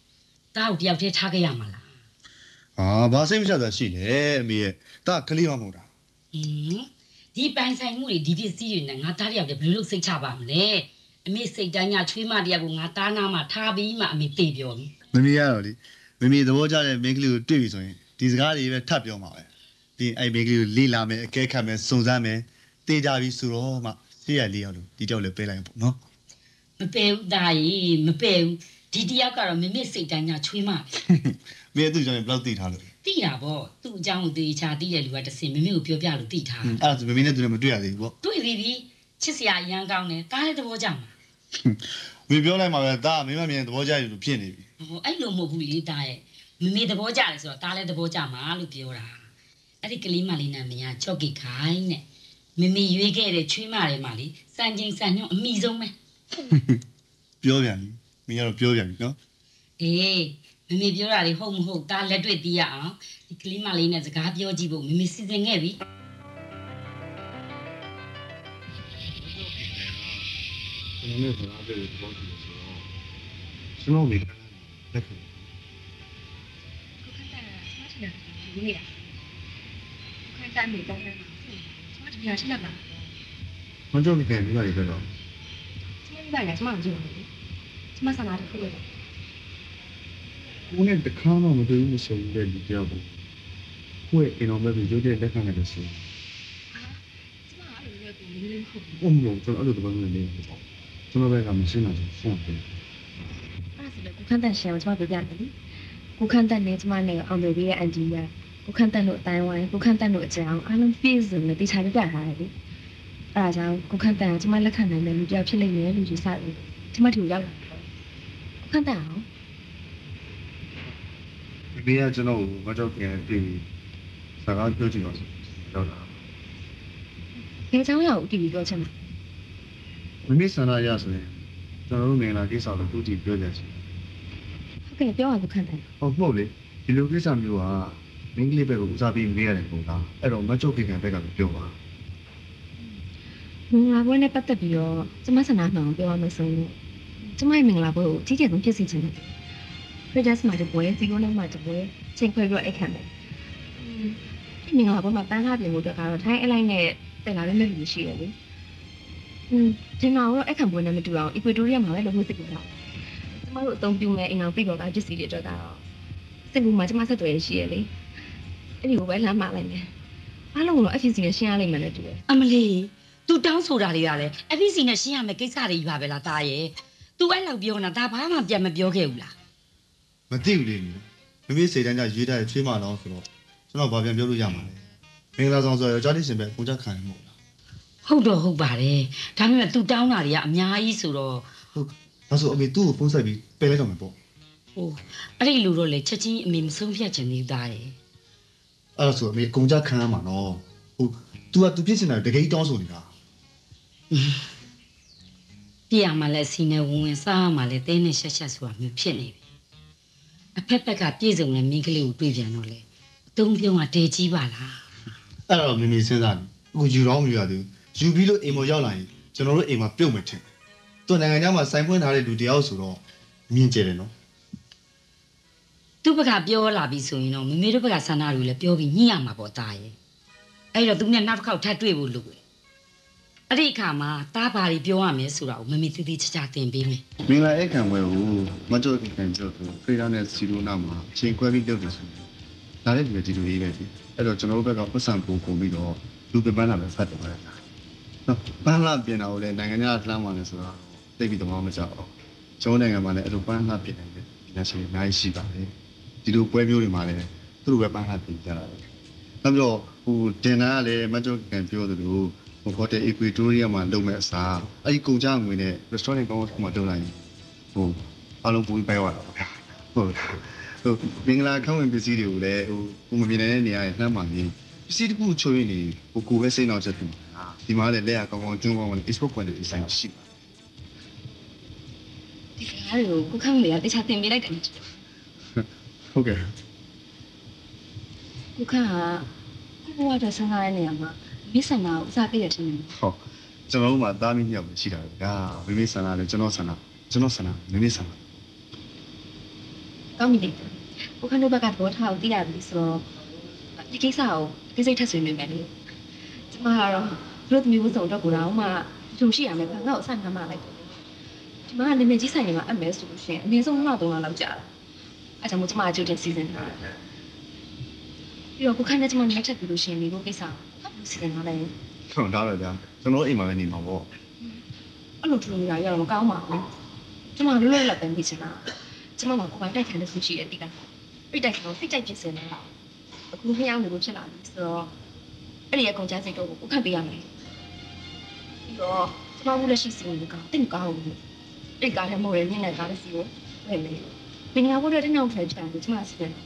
တားကိုတယောက်တည်းထားခဲ့ရမှာလားအာဘာစိတ်မချတာရှိလဲအမေရဲ့ဒါကလေးမမဟုတ်တာဟင်းဒီပိုင်ဆိုင်မှုတွေဒီပစ္စည်းတွေနဲ့ငါတားတယောက်တည်းဘယ်လိုလုပ်စိတ်ချပါမလဲအမေစိတ်တန်းညချွေးမတယောက်ကိုငါတားနာမှာထားပြီးမှအမေသိပြောပြီမမေကတော့လေမမေသဘောကျတဲ့မိန်းကလေးကိုတွေ့ပြီဆိုရင် ဒီစကားတွေပဲထပ်ပြောမှာပဲပြီးရင်အဲ့မိန်းကလေးကိုလေ့လာမယ်အကဲခတ်မယ်စုံစမ်းမယ်တေးကြပြီဆိုတော့မှရှေ့ရလေးရောက်လို့ဒီတောက်လည်းပေးလိုက်ပေါ့နော်မပယ်ဘူးတာကြီးမပယ်ဘူးဒီတယောက်ကတော့မမေစိတ်တန်းညချွေးမပဲမင်းကသူ့ကြောင့်ဘယ်လောက်သိထားလို့လဲသိတာပေါ့သူ့အကြောင်းကိုသေချာသိတဲ့လူကတစ်စင်မမေကိုပြောပြလို့သိထားအဲ့ဒါဆိုမမေနဲ့သူနဲ့မတွေ့ရသေးဘူးပေါ့တွေ့ပြီပြီချစ်စရာအရန်ကောင်းတယ်တားတဲ့သဘောကြောင့်မင်းပြောလိုက်မှာပဲဒါမင်းမမြင်သဘောကျရလို့ဖြစ်နေပြီဟိုအဲ့လိုမဟုတ်ဘူးလေတားရဲ့ မမေသဘောကျတယ်ဆိုတော့တားလည်းသဘောကျမှာလို့ပြောတာအဲ့ဒီကလေးမလေးနာမည်ကချော့ကိခိုင်းတဲ့မမေရွေးခဲ့တဲ့ချွေးမတွေမှာလေစံချိန်စံညွန့်အမိဆုံးပဲပြောပြန်ပြီမင်းကတော့ပြောပြန်ပြီနော်အေးမမေပြောတာလေဟုတ်မဟုတ်တားလက်တွေ့သိရအောင်ဒီကလေးမလေးနဲ့စကားပြောကြည့်ဖို့မမေစီစဉ်ခဲ့ပြီကျွန်တော်နဲ့စကားပြောလို့သဘောကျတယ်ဆိုတော့ကျွန်တော်မိကလက် ရေးရခိုင်းတိုင်းမိတိုင်းမှာကျမတမီးရရှိလက်ပါမတော်မီပြန်ပြီးပါလေတော့ကျမမိပါလေကျမကိုကြည့်ပါလေကျမဆန္ဒတစ်ခုလို့ဘူးနဲ့တခါမှမတွေ့ဘူးဆိုတဲ့ဒီကြောက်ကိုကိုယ့်အင်တော်မဲ့ပြီးရုပ်တဲ့လက်ခံရလို့ရှိရင်ကျမအဲ့လိုမျိုးကိုလေးလေးခုဘုံလုံးကျွန်တော်အဲ့လိုတပတ်နဲ့နေတယ်ကျွန်တော်ဘက်ကမရှင်းတာရှင်းတယ်အဲ့ဒါဆိုလည်းကိုခန့်တန့်ရှင်းအောင်ကျမပြောပြတယ်ကိုခန့်တန့်နဲ့ကျမနဲ့အောင်တယ်ပြီးရဲ့အန်တီက ကိုခန့်တန့်တို့အတိုင်းဝိုင်းကိုခန့်တန့်တို့အကြောင်းအားလုံးပြည့်စုံနဲ့တရားပြပြထားတယ်လေအဲဒါကြောင့်ကိုခန့်တန့်ကကျမလက်ခံနိုင်တဲ့လူပြောက်ဖြစ်လိမ့်မယ်လို့ယူဆတယ်ကျမထီကိုရောက်လာကိုခန့်တန့်အောင်ဒီနေ့ကကျွန်တော်ကိုမကြောက်ခင်ပြင်ပြီးစကားပြောချင်တော့ရောက်လာဘယ်အကြောင်းအရာကိုတီးပြီးပြောချင်လဲမိမိဆန္ဒရဆိုရင်ကျွန်တော်တို့မင်္ဂလာကိစ္စကိုတူတီပြောကြချင်ဟုတ်ကဲ့ပြောပါကိုခန့်တန့်ဟုတ်မဟုတ်လေဒီလိုကိစ္စမျိုးက မင်းကလေးဘက်ကိုဦးစားပေးမေးရတယ်ပုံသားအဲ့တော့မကြောက်ခင်ဘက်ကပြောပါ။မင်္ဂလာပွဲနဲ့ပတ်သက်ပြီးတော့ကျမဆန္ဒမှန်အောင်ပြောရမယ်ဆိုရင်ကျမရဲ့မင်္ဂလာပွဲကိုအကြီးကျယ်ဆုံးဖြစ်စေချင်တယ်။ Prejas မှာတပွဲစီကုန်းလုံးမှာတပွဲချိန်ခွဲပြီးတော့အိတ်ခံမယ်။ဒီမင်္ဂလာပွဲမှာပန်းကားပြင်ဖို့အတွက်ကတော့ထိုင်းအလိုက်နဲ့တက်လာတဲ့လူတွေရှိတယ်လေ။อืมဒီမှာတော့အခန့်ပွဲနဲ့မတူအောင် Equatorial မှာပဲလုပ်ဖို့စိတ်ကူတာ။ကျမတို့အသုံးပြုမဲ့အိမ်အောင်ပြပေါ်ကပစ္စည်းတွေအတွက်ကတော့စိတ်ကူမှာကျမဆက်သွယ်ရရှိရလေ။ အဲ့ဒီကိုပဲလမ်းမှာလိုက်မယ်။အားလုံးကိုတော့ FCC နဲ့ရှင်းရလိမ့်မယ်လို့တူတယ် အမလီ तू တောင်းဆိုတာတွေကလည်း FPC နဲ့ရှင်းရမယ့်ကိစ္စတွေကြီးပါပဲလားတားရဲ့ तू အဲ့လောက်ပြောနေတာဒါဘာမှပြန်မပြောခဲ့ဘူးလား မသိဘူးလေမမေစိတ်တန်းကြရေးထားတဲ့ချွေးမလောဆိုတော့ကျွန်တော်ဗာပြန်ပြောလို့ရမှာလေမင်္ဂလာဆောင်ဆိုတော့ယောက်ျားလေးရှင်ပဲပုံချခံရမို့လား ဟုတ်တော့ဟုတ်ပါတယ်ဒါပေမဲ့ तू တောင်းတာတွေကအများကြီးဆိုတော့ ဒါဆိုအမေသူ့ကိုပုံဆက်ပြီးပယ်လိုက်တော့မယ်ပေါ့ ဟိုအဲ့ဒီလူတော့လေချက်ချင်းအမေမဆုံးဖြတ်ချင်သေးတာရဲ့ အဲ့ဒါဆိုအမေကုန်ကြခံရမှာနော်ဟို तू က तू ဖြစ်နေတာတကယ်တောင်းဆိုနေတာပြရမှာလဲစီနေဝင်ဝင်စားရမှာလဲတဲနဲ့ရှက်ရှက်ဆိုတာမျိုးဖြစ်နေပြီအဖက်ဖက်ကပြည့်စုံတဲ့မိန်းကလေးကိုတွေ့ပြန်တော့လေအတုံးပြုံးကတဲကြီးပါလားအဲ့တော့မေမေစဉ်းစားတယ်အခုယူတော့မယူရသေးဘူးယူပြီးလို့အိမ်ပေါ်ရောက်လာရင်ကျွန်တော်တို့အိမ်မှာပြုတ်မယ်ထင်တယ်သူနိုင်ငံခြားမှာစိုင်းဖွင့်ထားတဲ့လူတယောက်ဆိုတော့မြင်ကြတယ်နော် သူ့ဘက်ကပြောလာပြီဆိုရင်တော့မမေတို့ဘက်ကဆန္ဒတွေလည်းပြောပြီးညှိရမှာပေါ့တာရဲ့အဲ့တော့သူနဲ့နောက်တစ်ခေါက်ထပ်တွေ့ဖို့လုပ်တယ်အဲ့ဒီအခါမှာတားပါတွေပြောရမယ်ဆိုတာကိုမမေသေးသေးချာချာသင်ပေးမယ်မင်္ဂလာအိတ်ခံဝဲကိုမကြောက်ခင်ကြောက်သူဖရီဒါနဲ့စီရိုနာမှာအချိန်ခွဲပြီးလုပ်တယ်ဆိုရင်ဒါလည်းဒီလိုဒီလိုရေးပဲဒီအဲ့တော့ကျွန်တော်တို့ဘက်ကပတ်စံပုံပုံပြီးတော့လူပပန်းလာပဲဖတ်တယ်ပါလားနော်ပန်းလာပြင်တာကိုလည်းနိုင်ငံခြားလှမ်းပါလဲဆိုတော့သိပြီးတော့မကြောက်အောင်ကျွန်တော်နိုင်ငံမှာလည်းအဲ့လိုပန်းလာပြင်တယ်ဒီနေ့ဆိုရင်အများကြီးရှိပါတယ် ဒီလိုပွဲမျိုးတွေမှာလည်းသူတို့ပဲပန်းလာပြင်ကြတာပဲနောက်ပြီးတော့ဟိုတင်တာကလည်းမကြောက်ခင်ပြောသလိုဟိုဟိုတယ် Equatoria မှာလုပ်မဲ့အစားအဲ့ဒီကုန်ကြငွေနဲ့ restaurant ကောင်းကောင်းမှာလုပ်လိုက်ရင်ဟိုအားလုံးပူပြီးပဲရတာဗျာဟုတ်ဟိုမင်္ဂလာခန့်ဝင်ပစ္စည်းတွေကိုလည်းဟိုကိုမမြင်နိုင်တဲ့နေရာတွေနှမ်းပါနေပစ္စည်းတစ်ခုချိုးရင်းနေဟိုကိုပဲစိတ်နှောက်ချက်ဖြစ်မှာဒီမှာလည်းလက်ရကောင်းကောင်းကျွန်းကောင်းကောင်း export quality ဆိုင်ရှိပါဒီကရားတွေကိုကိုခန့်လေးကတခြားတင်ပေးလိုက်တယ် ဟုတ်ကဲ့ကိုခန့်ကကိုဘဝတဆန်းကားတဲ့နေရာမှာမိဆန္ဒကိုအစားပေးရတဲ့နေဟောကျွန်တော်တို့မှာသားမီးမြောက်ပဲရှိတာပဲဒါမိမိဆန္ဒနဲ့ကျွန်တော်ဆန္ဒကျွန်တော်ဆန္ဒမိမိဆန္ဒကောင်းပြီလေကိုခန့်တို့ဘက်ကသဘောထားကိုသိရပြီဆိုတော့ဒီကိစ္စကိုကိစ္စထက်ဆွေးနွေးမယ်လေကျမကတော့တို့သမီးဝတ်စုံတော့ကိုတော့မှဂျုံရှိရမယ်ဘာငါ့ကိုဆက်နှမ်းမလိုက်တယ်ဒီမှာနာမည်ကြီးဆိုင်နေမှာအပ်မယ်ဆိုလို့ရှိရင်အနည်းဆုံးနှစ်သုံးလလောက်ကြာတာ အဲကြောင့်မို့ကျမအကျိုးတင်စီစဉ်ထားတယ်ပြီးတော့ကိုခန့်နဲ့ကျမနဲ့ထပ်ပြီးလို့ရှိရင်ဒီလိုကိစ္စကိုဘယ်လိုစီစဉ်ထားလဲထုံထားတယ်ဗျာကျွန်တော်အိမ်မှာပဲနေမှာပေါ့အဲ့လိုထူနေတာရတော့မကောင်းပါဘူးကျမလွတ်လွတ်လပ်ပဲနေချင်တာကျမကကိုယ်ပိုင်တိုက်ခိုင်းတဲ့ဆူရှိရဲ့တိကအဲ့တိုက်ခိုင်းတော့စိတ်ကြိုက်ဖြစ်စင်နေတာအခုနှစ်ယောက်နေလို့ဖြစ်လာပြီဆိုတော့အဲ့ဒီအကောင်ကြားစိတ်တော့ကိုခတ်ပေးရမယ်ပြီးတော့ကျမတို့လက်ရှိစီစဉ်ကတိတ်မကောင်းဘူးအဲ့ကားထဲမို့ရညနေကားလေးစီကိုဝယ်မယ် ပညာဝတ်တဲ့တနောက်ထဲပြန်ပြီးကျမစီစဉ်ဒါ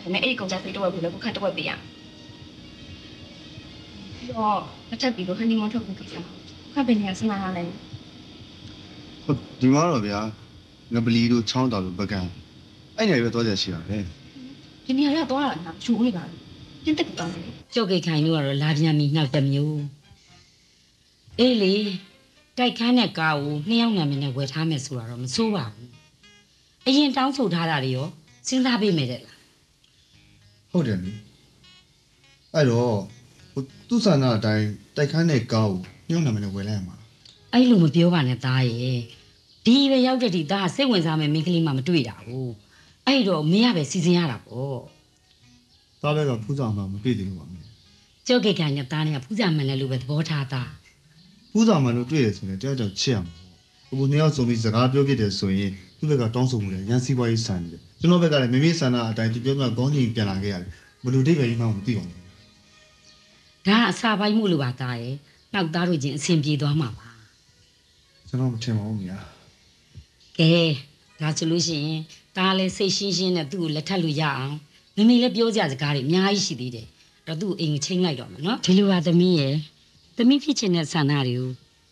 ပေမဲ့အဲ့ဒီကောင်ကြားစိတ်တော့ဘယ်လိုကိုခတ်တော့ပေးရပြီးတော့တစ်ချက်ပြီးတော့ဟန်နီမွန်ထုတ်ဖို့ကိစ္စခတ်ပင်နေရစနာရလဲဟုတ်ဒီမှာတော့ဗျာငပလီတို့ချောင်းတော်တို့ပကံအဲ့နေရာပဲသွားကြရှိတာပဲဒီနေရာကသွားတာငါရှူနေပါဘူးပြင်းတက်ကောင်းတယ်ကြောက်ကိတ်ခိုင်တို့ကတော့လာပြန်ပြီနောက်တစ်မျိုးအေးလေတိုက်ခန်းတဲ့ကားကိုနှစ်ယောက်နာမည်နဲ့ဝယ်ထားမယ်ဆိုတာတော့မစိုးပါဘူး အရင်တောင်းဆိုထားတာတွေရောစဉ်းစားပေးမယ်တဲ့လားဟုတ်တယ်လေအဲ့တော့ဟိုသူ့ဆန္ဒအတိုင်းတိုက်ခန်းတဲ့ကားကိုညှို့နာမည်နဲ့ဝယ်လိုက်ရမှာအဲ့လိုမပြောပါနဲ့သားရဲ့ဒီပဲရောက်တဲ့ဒီသားကစိတ်ဝင်စားမယ်မိန်းကလေးမှမတွေ့တာဘူးအဲ့တော့မင်းရပဲစီစဉ်ရတာပေါ့သားဘက်ကဖူးဆောင်မှာမပြည့်သေးဘူးပါမယ်ကြောက်ကိတ်ခိုင်နဲ့သားနဲ့ကဖူးစာမှန်တယ်လို့ပဲသဘောထားသားဖူးဆောင်မှာလို့တွေ့ရဆိုရင်တယောက်တယောက်ချစ်ရမှာ ပေါ့ဟိုနှစ်ယောက်စုံပြီးစကားပြောပြတယ်ဆိုရင်သူ့ဘက်ကတောင်းဆိုမှုလည်းရန်စီးပွားရေးဆန်တယ်ကျွန်တော်ဘက်ကလည်းမိမိဆန္ဒအတိုင်းသူပြောမှကောင်းကြီးပြန်လာခဲ့ရတယ်ဘယ်လိုဒိတ်ပဲကြီးမှမသိပါဘူးဒါကအစာပိုင်းမှုလို့ပါသားရဲ့နောက်သားတို့ချင်းအဆင်ပြေသွားမှာပါကျွန်တော်မထင်ပါဘူးမြာကဲဒါဆိုလို့ရှိရင်သားလည်းစိတ်ရှင်းရှင်းနဲ့သူ့ကိုလက်ထပ်လို့ရအောင်မမေလည်းပြောကြစကားတွေအများကြီးရှိသေးတယ်အဲ့တော့သူ့အိမ်ကိုချိန်လိုက်တော့မယ်နော်ဒီလိုပါသမီးရဲ့သမီးဖြစ်ချင်တဲ့ဆန္ဒတွေကို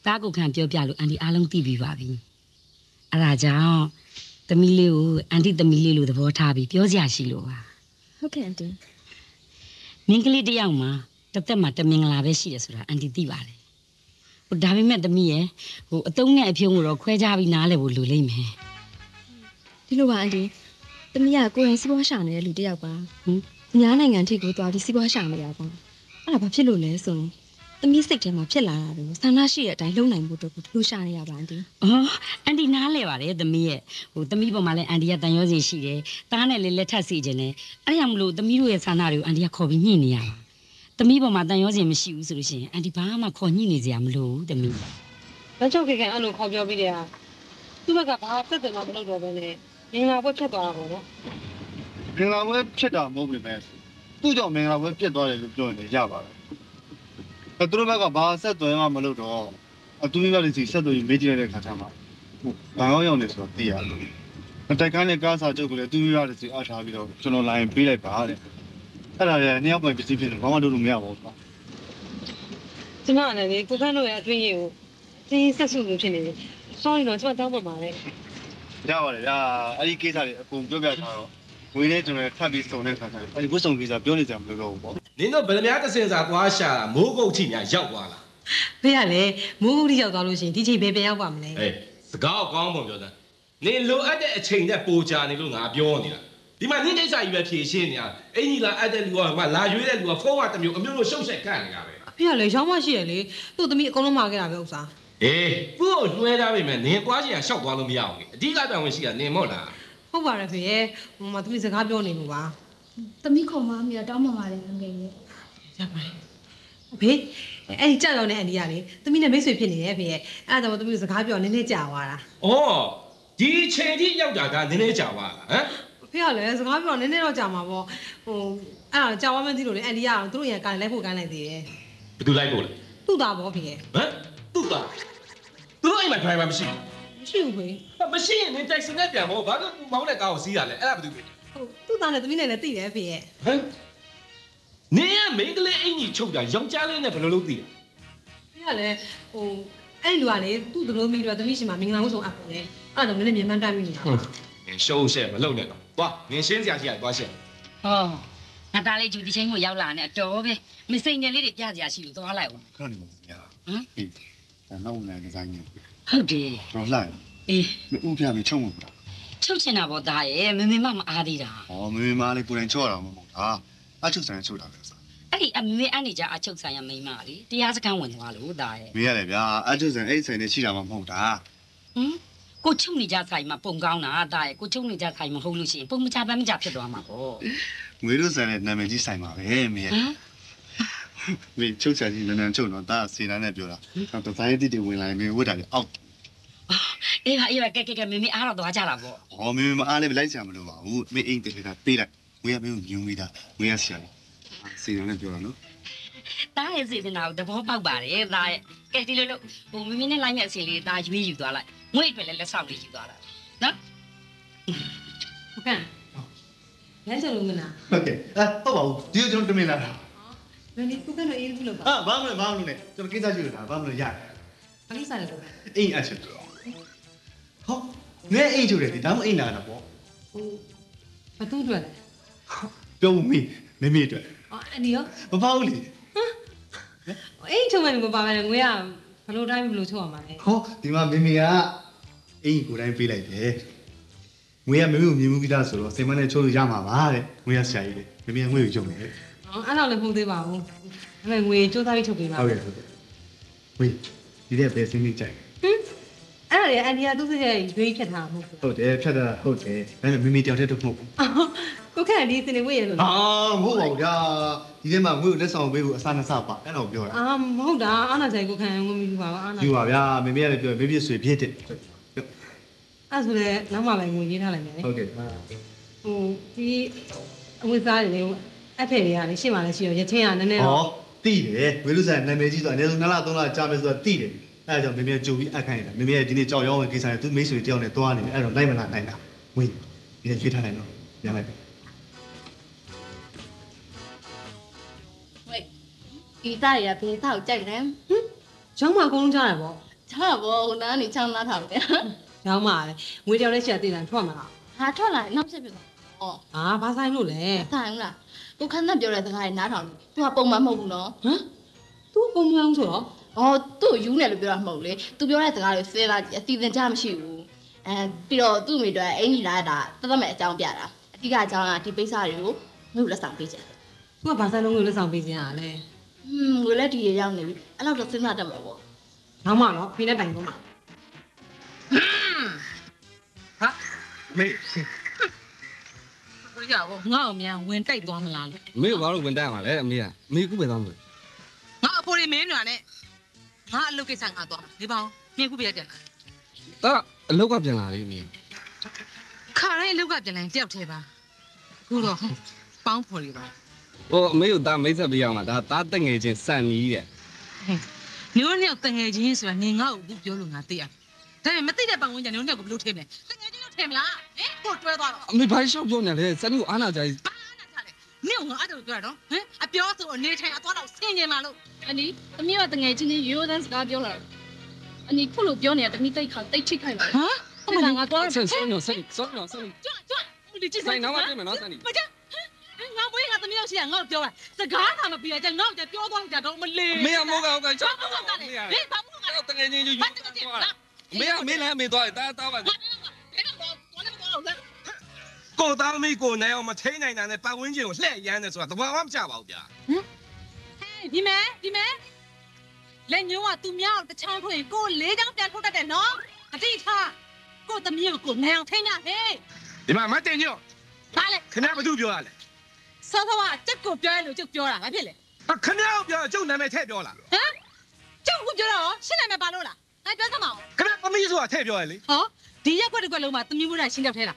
သားကိုခံပြောပြလို့အန်ဒီအားလုံးသိပြီးပါပြီအဲ့ဒါကြောင့်သမီးလေးကိုအန်တီသမီးလေးလို့သဘောထားပြီးပြောစရာရှိလို့ပါဟုတ်ကဲ့အန်တီမင်းကလေးတစ်ယောက်မှာတစ်သက်မှာတမင်္ဂလာပဲရှိတယ်ဆိုတာအန်တီသိပါတယ်ဟိုဒါပေမဲ့သမီးရဲ့ဟိုအတုံးနဲ့အဖြုံးကိုတော့ခွဲခြားပြီးနားလည်ဖို့လိုလိမ့်မယ်ဒီလိုပါအန်တီတမီးကကိုယ်ရင်စီးပွားရှာနေတဲ့လူတစ်ယောက်ပါဟင်ညာနိုင်ငံထိကိုသွားပြီးစီးပွားရှာနေရပါအဲ့ဒါဘာဖြစ်လို့လဲဆိုရင် တမီးစိတ်ထဲမှာဖြစ်လာတာတွေကိုဆန္ဒရှိတဲ့အတိုင်းလုပ်နိုင်ဖို့အတွက်ကိုဒီလိုရှာနေရပါအန်တီအော်အန်တီနားလဲပါတယ်သမီးရဲ့ဟိုသမီးပေါ်မှာလည်းအန်တီကတန်ရောစီရှိတယ်။တားနဲ့လည်းလက်ထပ်စီခြင်းနဲ့အဲ့ဒါကြောင့်မလို့သမီးတို့ရဲ့ဆန္ဒတွေကိုအန်တီကခေါ်ပြီးညှိနေရတာ။သမီးပေါ်မှာတန်ရောစီမရှိဘူးဆိုလို့ရှိရင်အန်တီဘာမှခေါ်ညှိနေစရာမလိုဘူးသမီးလက်ချုပ်ခေခင်အဲ့လိုခေါ်ပြောပြီးတဲ့ဟာသူ့ဘက်ကဘာသက်တယ်မှမလုပ်တော့ဘဲနဲ့ငင်လာဘွက်ဖြတ်သွားတာပေါ့နော်မင်္ဂလာပွဲဖြစ်တာမဟုတ်ပြီမဲ့သူ့ကြောင့်မင်္ဂလာပွဲပြတ်သွားတယ်လို့ပြောရင်လည်းရပါတယ်အဲ သူတို့ဘက်ကဘာဆက်သွယ်မှမလုပ်တော့အတူတူကလည်းစီဆက်သွယ်ပြီးမေးကြည့်လိုက်တဲ့ခါကျမှဟိုဘာရောက်ရောက်နေဆိုတော့သိရတယ်အတိုက်ခန်းနဲ့ကားစာချုပ်ကလည်းသူ့ရတဲ့စီအားထားပြီးတော့ကျွန်တော်လိုင်းပေးလိုက်ပါတဲ့အဲ့ဒါလည်းနှစ်ယောက်ပိုင်ပစ္စည်းဖြစ်နေဘာမှလုပ်လို့မရပါဘူးကွာကျမအနေနဲ့ကိုခန့်တို့ရဲ့အတွင်းရေးကိုတင်းဆက်စုလို့ဖြစ်နေတယ် sorry တော့ကျမတောင်းပန်ပါတယ်ရပါတယ်ဗျာအဲ့ဒီကိစ္စတွေအကုန်ပြောပြထားတော့ ဝေးနေကျွန်တော်ထပ်ပြီးစုံတဲ့ခါကျရင်အဲ့ဒီဝတ်စုံကိစ္စပြောနေကြမလို့တော့ဘူးပေါ့နင်တို့ဗလများတစ်စင်စာသွားရှာတာမိုးကုတ်ချီများရောက်သွားလားဖေးကလည်းမိုးကုတ်တိရောက်သွားလို့ရှိရင်ဒီချိန်ပဲပြန်ရောက်ပါမလဲဟေးစကားကိုကောင်းပုံပြောစမ်းနင်လိုအပ်တဲ့အချိန်နဲ့ပိုကြာနေလို့ငါပြောနေတာဒီမှာနင်ကိစ္စကြီးပဲဖြေရှင်းနေတာအင်ကြီးလာအပ်တဲ့လူကဟိုလာရွေးတဲ့လူကဖုန်းကတစ်မျိုးအမျိုးမျိုးရှုပ်ရှက်ခန့်နေတာပဲဖေးကလည်းရောင်းမရှိရလေသူ့သမီးအကုန်လုံးမှာခဲ့တာပဲဥစ္စာအေးသူ့ကိုလွှဲထားပြီမဲ့နင်သွားချင်ရရှောက်သွားလို့မရအောင်လေအဓိကတောင်းဝင်ရှိတာနင်မို့လား ဟုတ်ပါတယ်ဖေးရဲ့ဟိုမှာသမီးစကားပြောနေလို့ပါသမီးခေါ်မမီတော့တောင်းပန်ပါတယ်ငယ်ငယ်လေးရပါတယ်ဖေးအဲ့ဒီကြောက်ရောက်တဲ့အန်ဒီကလေသမီးနဲ့မိတ်ဆွေဖြစ်နေတယ်ဖေးရဲ့အဲ့ဒါကြောင့်သမီးကိုစကားပြောနည်းနည်းကြာသွားတာဩဒီချိန်ထိရောက်တာကနည်းနည်းကြာသွားလားဟမ်ဖေးကလည်းစကားပြောနည်းနည်းတော့ကြာမှာပေါ့ဟိုအဲ့ဒါကြာသွားမှန်းသိလို့လေအန်ဒီကတော့သူတို့ရန်ကန်လိုက်ဖို့ကန်လိုက်သေးတယ်ဘယ်သူလိုက်ဖို့လဲသူ့သားပေါ့ဖေးရဲ့ဟမ်သူ့သားသူတို့အိမ်မှာ driver မရှိမ ရှိဘူးဖေးဘူးမရှိရင်နင် taxi နဲ့ပြန်မို့ဘာလို့မောင်းတဲ့ကားကိုစီးရလဲအဲ့ဒါဘယ်သူလဲဟုတ်သူ့သားနဲ့သမီးနဲ့လည်းသိတယ်ဖေးရဲ့ဟမ်နင်ကမိန်းကလေးအင်ကြီးချုပ်တာယောက်ျားလေးနဲ့ဘယ်လိုလုပ်သိလဲကလည်းဟိုအဲ့လူကလေသူ့သလိုမိတော့သမီးရှင်မှာမင်္ဂလာဝတ်ဆောင်အပ်တယ်အဲ့ဒါကြောင့်လည်းမြန်မှန်တိုင်းမိနေတာဟနင်ရှုံးရှဲမလုပ်နဲ့တော့သွားနင်ရှင်းစရာရှိရတယ်သွားရှင်းဟောငါသားလေးဂျူဒီချင်းကိုရောက်လာနေအတော်ပဲမစိန်ငယ်လေးတွေပြကြရရှိလို့သွားလိုက်အောင်ခဏနေပါဗျာဟမ်ဟေးဒါနောက်လည်းဒီဇိုင်းနေ ဟုတ်တယ်တော့လိုက်အေးမဥပြမချုံမလားချုပ်ချင်တာပေါ့သားရဲ့မမေမမအားသေးတာဟောမေမေမလေးကိုယ်တိုင်ချော့တာမဟုတ်တာအချုပ်ဆိုင်ချော့တာပဲစားအဲ့ဒီအမေမေအနေကြအချုပ်ဆိုင်ရမိန်းမလေတရားစခန်းဝင်သွားလို့သားရဲ့မေးရတယ်ဗျာအချုပ်ဆိုင်အဲ့ဆိုင်နဲ့ရှိတာမှမဟုတ်တာဟမ်ကိုချုပ်နေကြဆိုင်မှာပုံကောင်းတာသားရဲ့ကိုချုပ်နေကြဆိုင်မဟုတ်လို့ရှိရင်ပုံမချပန်းမချဖြစ်သွားမှာပေါ့ငွေတို့ဆိုင်နဲ့နာမည်ကြီးဆိုင်ပါပဲမေးဟမ် မေချုပ်ဆိုင်ကြီးနန်းနန်းချုပ်တော့ဒါစေတန်းနဲ့ပြောတာတော့ဒီဇိုင်းတိတိဝင်လာရင်မေဝတ်တာလေအောက်အေးပါအေးပါကဲကဲကဲမေမေအားတော့သွားကြတာပေါ့ဟောမေမေမအားလည်းလိုက်ချင်မလို့ပါဘူးမေအိမ်တည်းကပေးလိုက်ငွေကမေကိုညွန်ပြီးသားငွေရဆရာလေးစေတန်းနဲ့ပြောတာနော်သားရဲ့စီစဉ်တာကိုသဘောပေါက်ပါတယ်သားရဲ့ကဲဒီလိုလို့ဟိုမေမေနဲ့လိုက်မဲ့အစီလေးသားရွေးယူသွားလိုက်ငွေအတွက်လည်းလက်ဆောင်လေးယူသွားတာနော်ဟုတ်ကဲ့လဲကြလို့မလားဟုတ်ကဲ့အဲဟုတ်ပါဘူးဒီကျွန်တော်တမင်လာတာ ဘယ်နည်းကိုကတော့အေးဘူးလို့ပါဟာဘာမှမဘာမှမလုပ်နဲ့ကျွန်တော်ကိစ္စရှိလို့လာဘာမှမလုပ်ရတယ်ဘာလို့စားလဲတော့အိမ်အချက်တော့ဟောငဲအိမ်ချိုတယ်ဒီဒါမှအိမ်လာတာပေါ့ဟိုဘသူ့အတွက်လဲပြောမိမေမေအတွက်အော်အန်ဒီရောမပေါ့ဘူးလေအိမ်ချုံမယ်မပါပဲငွေကဘလို့တိုင်းဘလို့ချုပ်အောင်ပါလဲဟောဒီမှာမေမေကအိမ်ကိုယ်တိုင်းပေးလိုက်တယ်ငွေကမေမေကိုမြင်မှုပြီးသားဆိုတော့စိတ်မနဲ့ချိုးလို့ရမှာပါတဲ့ငွေကဆရာကြီးလေမေမေကငွေကိုကြုံတယ် အော်အဲ့တော့လည်းမဟုတ်သေးပါဘူးဒါပေမဲ့ငွေစူးစမ်းပြီးထုတ်ပေးပါဟုတ်ကဲ့ဟုတ်ကဲ့ဝေးဒီတဲ့ဘယ်စင်းလေးကြိုက်အဲ့ဒါလေအန်ဒီကသူ့စိတ်ရဲ့ရွေးဖြတ်ထားမှာမဟုတ်ဘူးဟုတ်တယ်ဖြတ်တာဟုတ်တယ်ဒါပေမဲ့မေမေတယောက်တည်းတော့မဟုတ်ဘူးကိုခန့်ဒီစနေဝေးရလို့အာမဟုတ်ပါဘူးဗျာဒီထဲမှာငွေကိုလက်ဆောင်ပေးဖို့အစားနှစ်ဆပါအဲ့တော့ပြောတာအာမဟုတ်တာအာနာဆိုင်ကိုခန့်ငွေမီလူပါဘူးအာနာယူပါဗျာမေမေကလည်းပြောမေပြဆွေဖြစ်တယ်အဲ့ဆိုလည်းနောက်မှပဲငွေရေးထားလိုက်မယ်လေဟုတ်ကဲ့ဟိုဒီအဝိစားတွေလေ အဖေတွေကလေရှေ့မှာလည်းရှိရောရချင်းကနည်းနည်းဟောတော့တိတယ်ဝေလူဆိုင်နာမည်ကြီးဆိုအနည်းဆုံး2လ3လကြာမယ်ဆိုတော့တိတယ်အဲ့ဒါကြောင့်မေမေကြိုပြီးအပ်ခိုင်းနေတာမေမေကဒီနေ့ကြောက်ရောင်းဝင်ကိစ္စနဲ့သူမိတ်ဆွေတယောက်နဲ့တွားနေတယ်အဲ့တော့လိုက်မလားနိုင်လားဝေးဒီနေ့ရွှေ့ထားလိုက်တော့ပြန်လိုက်ပြီဝေးဒီသားရဘေးသားကိုကြိုက်တယ်ကျောင်းမှာအကုန်လုံးကြားတယ်ပေါ့ချာဘောဟိုနားနေချောင်းသားထားတယ်ကျောင်းမှာလေငွေတယောက်လေးရှိတာတည်တယ်ထွက်မှာလားဟာထွက်လာနောက်ဖြစ်ပြီဩအာဘာဆိုင်လို့လဲဆိုင်လား ကိုခန်းသက်ပြောတဲ့စကားတွေနားထောင်လို့သူကပုံမှန်မဟုတ်ဘူးနော်ဟမ်သူပုံမှန်ဆိုတော့အော်သူ့ယူနေလို့ပြောတာမဟုတ်လေသူပြောတဲ့စကားတွေစဲလာကြည့်အတီးတင်ကြမရှိဘူးအဲပြီးတော့သူ့မိတော့အင်ကြီးလာတာတသက်မဲ့အကြောင်းပြတာအတိကအကြောင်းကဒီပိဿတွေကိုငါ့ကိုလက်ဆောင်ပေးချင်တယ်သူကဘာဆိုင်လုံးကိုလက်ဆောင်ပေးခြင်းอ่ะလဲဟွန်းငွေလက်ဒီရရောက်နေပြီအဲ့လောက်တော့စဉ်းစားတတ်မှာပေါ့နောက်မှတော့ဖိနဲ့တိုင်ကုန်မှာမေ ကိုရဟောငါ့အမြန်ဝင်တိုက်သွားမလားလို့အမေကဘာလို့ဝင်တက်ရမှာလဲအမေကအမေကူပဲသွားမလို့ငါအဖိုးလေးမင်းညာနဲ့ငါအလုပ်ကိစ္စငါသွားနေပါဦးမြင်ခုပြရတယ်တာအလောက်ကပြန်လာပြီအမေခါတိုင်းအလုပ်ကပြန်လိုက်တယောက်သေးပါခုတော့ပေါင်းဖော်လေးပါဟိုအမေကိုတာမိတ်ဆက်ပေးအောင်လားဒါတာတက်ငယ်ချင်းစံနီးတဲ့မျိုးနှစ်ယောက်တငယ်ချင်းဆိုတာနေငါ့ကိုအခုပြောလို့ငါသိရတယ်ဒါပေမဲ့မသိတဲ့ပတ်ဝန်းကျင်မျိုးနှစ်ယောက်ကိုဘယ်လိုထင်လဲတငယ် ချင်းလို့ထင်မလားဟင်ကိုတွဲသွားတော့အမေဘာရှောက်ပြောနေလဲစံနီးကိုအားနာကြကြီးနင့်ကငါအဲ့ဒါပြောတာတော့ဟမ်အပြောဆိုအနေထိုင်အသွားတော့ဆင်ကျင်ပါလို့အနီသမီးကတငယ်ချင်းချင်းရိုးတန်းစကားပြောလာတာအနီခုလိုပြောနေတာတမီးတိတ်ခါတိတ်ထိခိုက်လာဟမ်ဟုတ်ကဲ့ငါတော့ဆန်စောညောဆန်စောညောဆန်နီးကြွကြွဒီကြည့်ဆိုင်နောက်မှပြင်မယ်နော်စံနီးမကြငါမွေးငါသမီးရောက်ရှိရငါ့ကိုပြောတာစကားသာမပြရကြငါ့ကိုပြောသွားကြတော့မလေးအမေကမောကဟုတ်ကချောက်ဘာလို့လဲဟေးဘာလို့လဲတငယ်ချင်းယူယူသွားတာအမေကမေးလဲအမေသွားတယ်တာတာပါ ကိုသားသမီးကိုနိုင်အောင်မထိန်နိုင်တာနဲ့ပတ်ဝန်းကျင်ကိုလှည့်ရမ်းတယ်ဆိုတာသဘာဝမကျပါဘူးဗျာဒီမဲဒီမဲလက်ညိုးကသူများကိုတချောင်းထွင်ကိုလေးချောင်းပြန်ထုတ်တတ်တယ်နော်အတိထားကိုသမီးကိုကိုနိုင်အောင်ထိန်းရဟေးဒီမှာမတင်ညော့ဘာလဲခင်ဗျားဘာသူပြောရလဲဆောဆောကစက်ကိုပြောရလို့ကျုပ်ပြောတာဘာဖြစ်လဲဟာခင်ဗျားကိုပြောကျုပ်နာမည်ထည့်ပြောလားဟမ်ကျုပ်ကပြောတော့ရှင်းနိုင်မယ်ပါလို့လားငါပြောစမ်းမအောင်ခင်ဗျားသမီးဆိုတာထည့်ပြောရလေဟော ဒီရက်ကွက်တစ်ကွက်လုံးမှာသမီးမွေးတာရှင်းတော့ထဲလား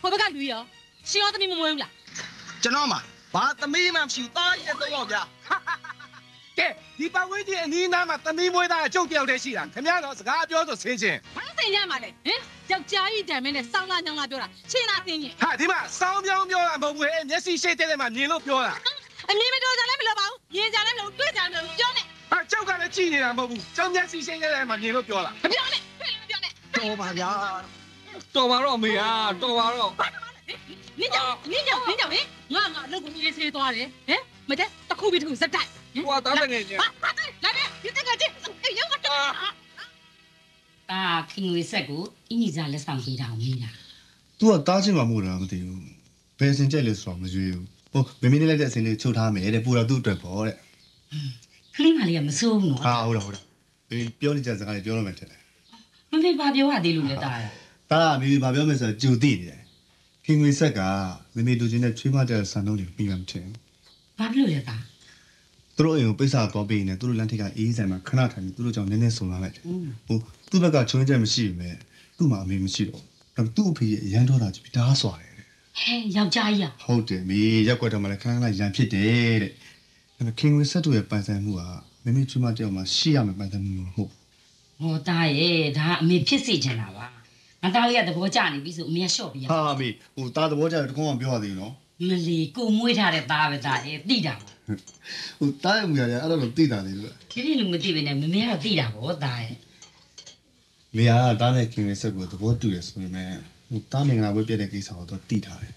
ဟိုဘက်ကလူရောရှင်းရောသမီးမမွေးဘူးလားကျွန်တော်မှာဘာသမီးမှမရှိဘူးတားရက်တော့ရောက်ဗျာကဲဒီပတ်ဝန်းကျင်အနီးအနားမှာသမီးမွေးသားကျုပ်တယောက်တည်းရှိတာခင်ဗျားတော့စကားပြောဆိုဆင်းချင်းဘာသိရမှာလဲဟင်ယောက်ျားကြီးတံမင်းနဲ့စောင်းလာညောင်းလာပြောတာရှင်းလားသိရင်ဟာဒီမှာစောင်းပြောင်းပြောတာမဟုတ်ဘူးအဲမျက်စိရှိတဲ့ထဲမှာမြင်လို့ပြောတာအမြင်မတော်ကြလည်းမလိုပါဘူးမြင်ကြလည်းမလိုတွေ့ကြလည်းမလိုပြောနေဟာကျုပ်တို့ကလည်းကြည်နေတာမဟုတ်ဘူးကျောင်းမျက်စိရှိနေတယ်မှမြင်လို့ပြောတာမပြောနဲ့ဖဲ့လို့ပြောနဲ့ တော်ပါဗျာတော်ပါတော့အမေဟာတော်ပါတော့နင်းကြောင်နင်းကြောင်နင်းကြောင်လေငါငါအလုပ်ကိုအေးဆေးသွားတယ်ဟမ်မတဲ့တစ်ခုပြီးတစ်ခုစက်တိုက်ဟွာတားတငယ်ချင်းဟာဟာလာမယ်ဒီတက်ကချင်းအေးရောက်တော့ဒါခင်ငွေဆက်ကိုအင်းကြီးစားလက်ဆောင်ပေးတာကိုမြင်တာ तू ကတားချင်မှမို့လားမသိဘူးဘယ်စင်ကြိုက်လဲဆိုတော့မရွေးဘူးဟိုမင်းမင်းလေးလိုက်တဲ့အစင်လေးချုပ်ထားမယ်တဲ့ပူတော့သူ့အတွက်ပေါ့တဲ့ခလေးမလေးကမစိုးဘူးနော်ဟာဟုတ်တယ်ဟုတ်တယ်ဒီပြောနေကြစကားလေးပြောလို့မှထင်တယ် မမေဘာပြောရသေးလို့လဲတာရတားကမိမိဘာပြောမယ်ဆိုတော့ကြူတိနေတယ်ခင်ငွေဆက်ကမမေတူချင်းနဲ့ချွေးမတဲ့ဆန်တော့တွေပြီးမှမထင်ဘူးဘာဖြစ်လို့လဲတာသူတို့အိမ်ကိုပိတ်စာတော့ပေးနေသူတို့လမ်းထိပ်ကအေးဆိုင်မှာခဏထိုင်ပြီးသူတို့ကြောင့်နည်းနည်းဆုံလာလိုက်တယ်ဟိုသူ့ဘက်ကချုံချက်မရှိဘူးမဲ့သူ့မှာအမေမရှိတော့ဘူးသူ့အဖေရဲ့ရန်တော့တာကြည့်ဒါဆွာတယ်ဟဲယောက်ျားကြီးอ่ะဟုတ်တယ်မေရက်ွက်တော့မှလည်းခန်းခန်းလိုက်ရန်ဖြစ်တယ်တဲ့ဒါပေမဲ့ခင်ဝေဆက်တို့ရဲ့ပိုင်ဆိုင်မှုကမမေချွေးမတယောက်မှာရှိရမယ်ပိုင်ဆိုင်မှုမဟုတ် ဟောတာရဲ့ဒါအမေဖြစ်စေချင်တာပါငါသားလေးကသဘောကျနေပြီဆိုအမေကရှော့ပြရဟာမေဟိုတာသဘောကျတယ်တကောင်းပြောရသေးနော်မလီကိုမွေးထားတဲ့သားပဲသားရဲ့တိတာဟိုတာရဲ့မူရရအဲ့လိုသိတာလေလို့ဒီဒီလူမသိပဲနဲ့မမေကတော့တိတာဗောသားရဲ့မေကတာနဲ့ခင်ဝေဆက်ကိုသဘောတူရဆိုပေမဲ့ဟိုတာမင်္ဂလာဝတ်ပြတဲ့ကိစ္စကိုတော့သိထားတယ်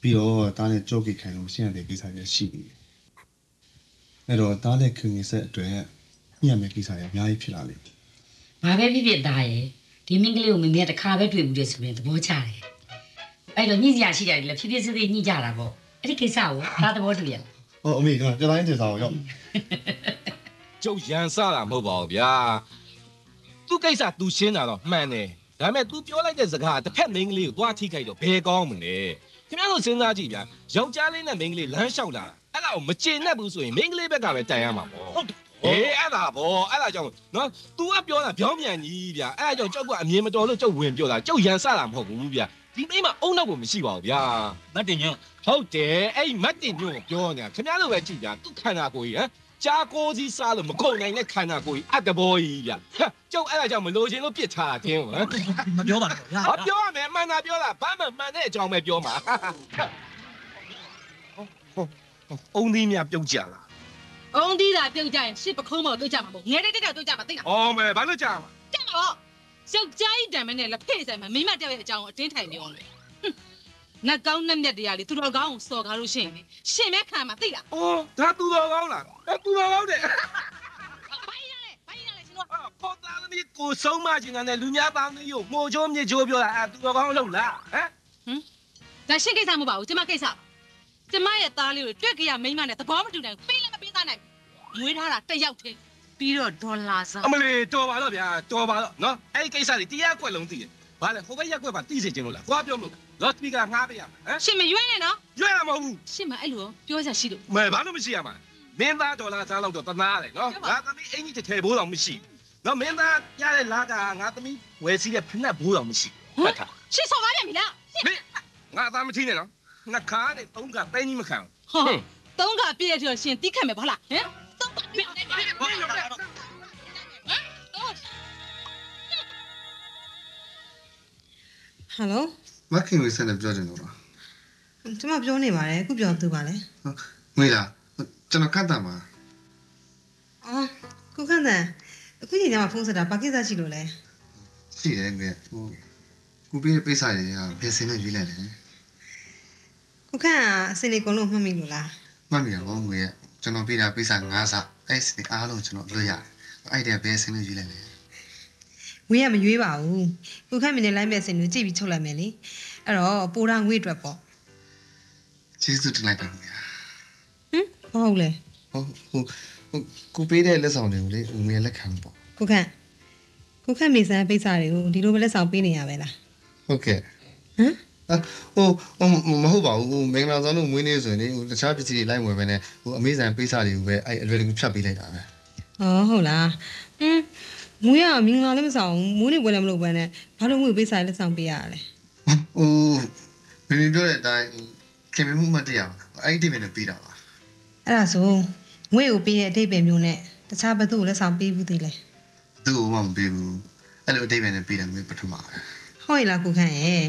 ပြီးတော့တာနဲ့ကြောကိခိုင်လို့ရှင်းရတဲ့ကိစ္စတွေရှိနေတယ်အဲ့တော့တာနဲ့ခင်ဝေဆက်အတွက်ညံ့မဲ့ကိစ္စတွေအများကြီးဖြစ်လာလိမ့်မယ် ဘာပဲဖြစ်ဖြစ်သားရဲ့ဒီမင်းကလေးကိုမမေကတခါပဲတွေ့ဘူးတဲ့ဆိုရင်သဘောကျတယ်အဲ့တော့ညှိစရာရှိတယ်လေဖြစ်ဖြစ်စစ်စစ်ညှိကြတာဗောအဲ့ဒီကိစ္စကိုဒါသဘောတူရလားဟောအမေကကြတိုင်းတင်စားအောင်ရောက်ကျုပ်ရန်စတာမဟုတ်ပါဘူးဗျာသူ့ကိစ္စ तू ရှင်းတာတော့မှန်တယ်ဒါပေမဲ့ तू ပြောလိုက်တဲ့စကားကတစ်ဖက်မိန်းကလေးကိုသွားထိခိုက်တော့ဘယ်ကောင်းမလဲခင်ဗျားတို့စဉ်းစားကြည့်ဗျာယောက်ျားလေးနဲ့မိန်းကလေးလမ်းလျှောက်လာတာအဲ့ဒါကိုမကျေနပ်ဘူးဆိုရင်မိန်းကလေးဘက်ကပဲတိုင်ရမှာပေါ့ဟုတ်တယ် အေးအဲ့ဒါပေါ့အဲ့ဒါကြောင့်နော် तू ကပြောတာပြောင်းပြန်ကြီးဗျာအဲ့ဒါကြောင့်ကျုပ်ကအမြင်မတော်လို့ကျုပ်ဝင်ပြောတာကျုပ်ရန်စတာမဟုတ်ဘူးဗျာဒီမိန်းမအုံနောက်ကိုမရှိပါဘူးဗျာမတ်တင်ညွန့်ဟုတ်တယ်အဲ့ဒီမတ်တင်ညွန့်ကိုပြောနေတာခင်ဗျားတို့ပဲကြည့်ဗျာသူ့ခန္ဓာကိုယ်ကြီးဟမ်ကြားကိုစီးစားလို့မကုန်နိုင်တဲ့ခန္ဓာကိုယ်ကြီးအတ္တဘောကြီးဗျာဟမ်ကျုပ်အဲ့ဒါကြောင့်မလို့ချင်းလို့ပြစ်ထားတာတင်းဟမ်မပြောပါနဲ့ဗျာဟောပြောရမယ်မှန်တာပြောတာဘာမှမှန်တဲ့အကြောင်းပဲပြောမှာဟုတ်အုံသီးမြပြုတ်ကြလား အုံသီးတာပြုတ်ကြရင်ရှစ်ပခုံးမော်တို့ကြမှာပေါ့ငယ်တဲ့တက်တို့ကြမှာသိလားအော်မဲဘာလို့ကြာမှာကြမှာပေါ့ယောက်ျားကြီးတံမနဲ့လက်ဖေးဆိုင်မှာမိမတယောက်ရဲ့အကြောင်းကိုအတင်းထိုင်ပြောတယ်နတ်ကောင်းနတ်မြတ်တရားလေးသူတော်ကောင်းကိုစော်ကားလို့ရှိရင်လေရှင်မဲခံမှာသိလားအော်ဒါသူတော်ကောင်းလားအဲသူတော်ကောင်းတယ်ဘာကြီးရလဲဘာကြီးရလဲရှင်တို့ပေါ်သားသမီးကိုဆုံးမချင်တဲ့လူများသားသမီးကိုမှုံချိုးမြေချိုးပြောတာအဲသူတော်ကောင်းလို့လားဟမ်ဒါရှင်းကိစ္စမဟုတ်ပါဘူးကျမကိစ္စ ကျမရဲ့သားလေးကိုတွေ့ကြရမိန်းမနဲ့သဘောမတူနိုင်ဘူးပေးလည်းမပေးသားနိုင်ဘူးမွေးထားတာတစ်ယောက်တည်းပြီးတော့ဒေါ်လာစားအမလီတော်ပါတော့ဗျာတော်ပါတော့နော်အဲ့ဒီကိစ္စတွေတရားကွက်လုံးသိတယ်ဘာလဲဟိုဘက်ရက်ကွက်ပါသိစေချင်လို့လားသွားပြောမလို့လော့စပီကာငှားပေးရမှာဟမ်ရှင်မရွေးနဲ့နော်ရွက်ရမှာမဟုတ်ဘူးရှင်မအဲ့လိုပြောစရာရှိလို့မဲဘာလို့မရှိရမှာမင်းသားဒေါ်လာစားလောက်တော့တနာတယ်နော်ငါသမီးအင်ကြီးတစ်ထည်ဘိုးတော်မရှိဘူးနော်မင်းသားရတဲ့လာကငါသမီးဝယ်စီးတဲ့ဖက်ဘိုးတော်မရှိဘူးဟုတ်တာရှင်စော်ကားပြန်ပြီလားငါသားမထီးနဲ့နော် နှခါနဲ့သုံးကတိုင်းကြီးမခံဟောတုံးကပြည့်တဲ့ကျော်ရှင်တီးခတ်မယ်ဗောလားဟမ်တုံးကပြည့်တဲ့ဟယ်လိုမခင်ဝေဆက်နဲ့ပြောချင်တော့လားကျမပြောနေပါတယ်အခုပြောသူပါလေငွေလားကျွန်တော်ကတ်တာမှာအော်ကိုခန့်တန်အခုချိန်ညမှာဖုန်းဆက်တာဘာကိစ္စရှိလို့လဲရှိတယ်ငွေဟိုကူပေးတဲ့ပိစာတွေကဘယ်စင်းနဲ့ရွေးလိုက်လဲကို ခန့်ကအစင်လေးကုန်လို့မှတ်မိလို့လားမှတ်မိရပါငွေရကျွန်တော်ပေးတာပိစာ9စာအဲ့စင်းအားလုံးကျွန်တော်လွတ်ရတယ်အဲ့ဒီဘယ်စင်းနဲ့ရွေးလိုက်လဲငွေကမရွေးပါဘူးကိုခန့်မင်းနဲ့လိုက်မဲ့စင်ကိုကြည့်ပြီးချုပ်လိုက်မယ်လေအဲ့တော့ပိုတာငွေအတွက်ပေါ့ကျေးဇူးတင်လိုက်ပါငွေဟမ်ဘာဟုတ်လဲဟုတ်ဟိုဟိုကူပေးတဲ့လက်ဆောင်တွေကိုလေငွေလက်ခံပေါ့ကိုခန့်ကိုခန့်မိစမ်းပိတ်စာတွေကိုဒီလိုပဲလက်ဆောင်ပေးနေရပဲလားဟုတ်ကဲ့ဟမ် ဟိုဟိုမဟုတ်ပါဘူးဟိုမင်္ဂလာဆောင်တို့မွေးနေ့ဆိုရင်လေဟိုတခြားပစ္စည်းတွေလိုက်ဝင်ပဲနဲ့ဟိုအမေဇန်ပိစာတွေကိုပဲအဲ့အလွယ်တကူဖြတ်ပေးလိုက်တာပဲဩဟုတ်လားဟမ်ငွေကမင်္ဂလာလည်းမဆောင်ဘူးမိုးနေပွဲလည်းမလုပ်ဘဲနဲ့ဘာလို့ငွေပိတ်စာလက်ဆောင်ပေးရရလဲဟိုမင်းပြောတဲ့အတိုင်းခင်မမှုမတရားအဲ့ဒီတင်နဲ့ပေးတာပါအဲ့ဒါဆိုငွေကိုပေးတဲ့အတိတ်ပဲမျိုးနဲ့တခြားဘသူ့ကိုလက်ဆောင်ပေးဘူးသေးလဲသူ့ကိုမှမပေးဘူးအဲ့လိုအတိတ်ပဲနဲ့ပေးတယ်ငွေပထမပဲဟုတ်ရဲ့လားကိုခန့်ရဲ့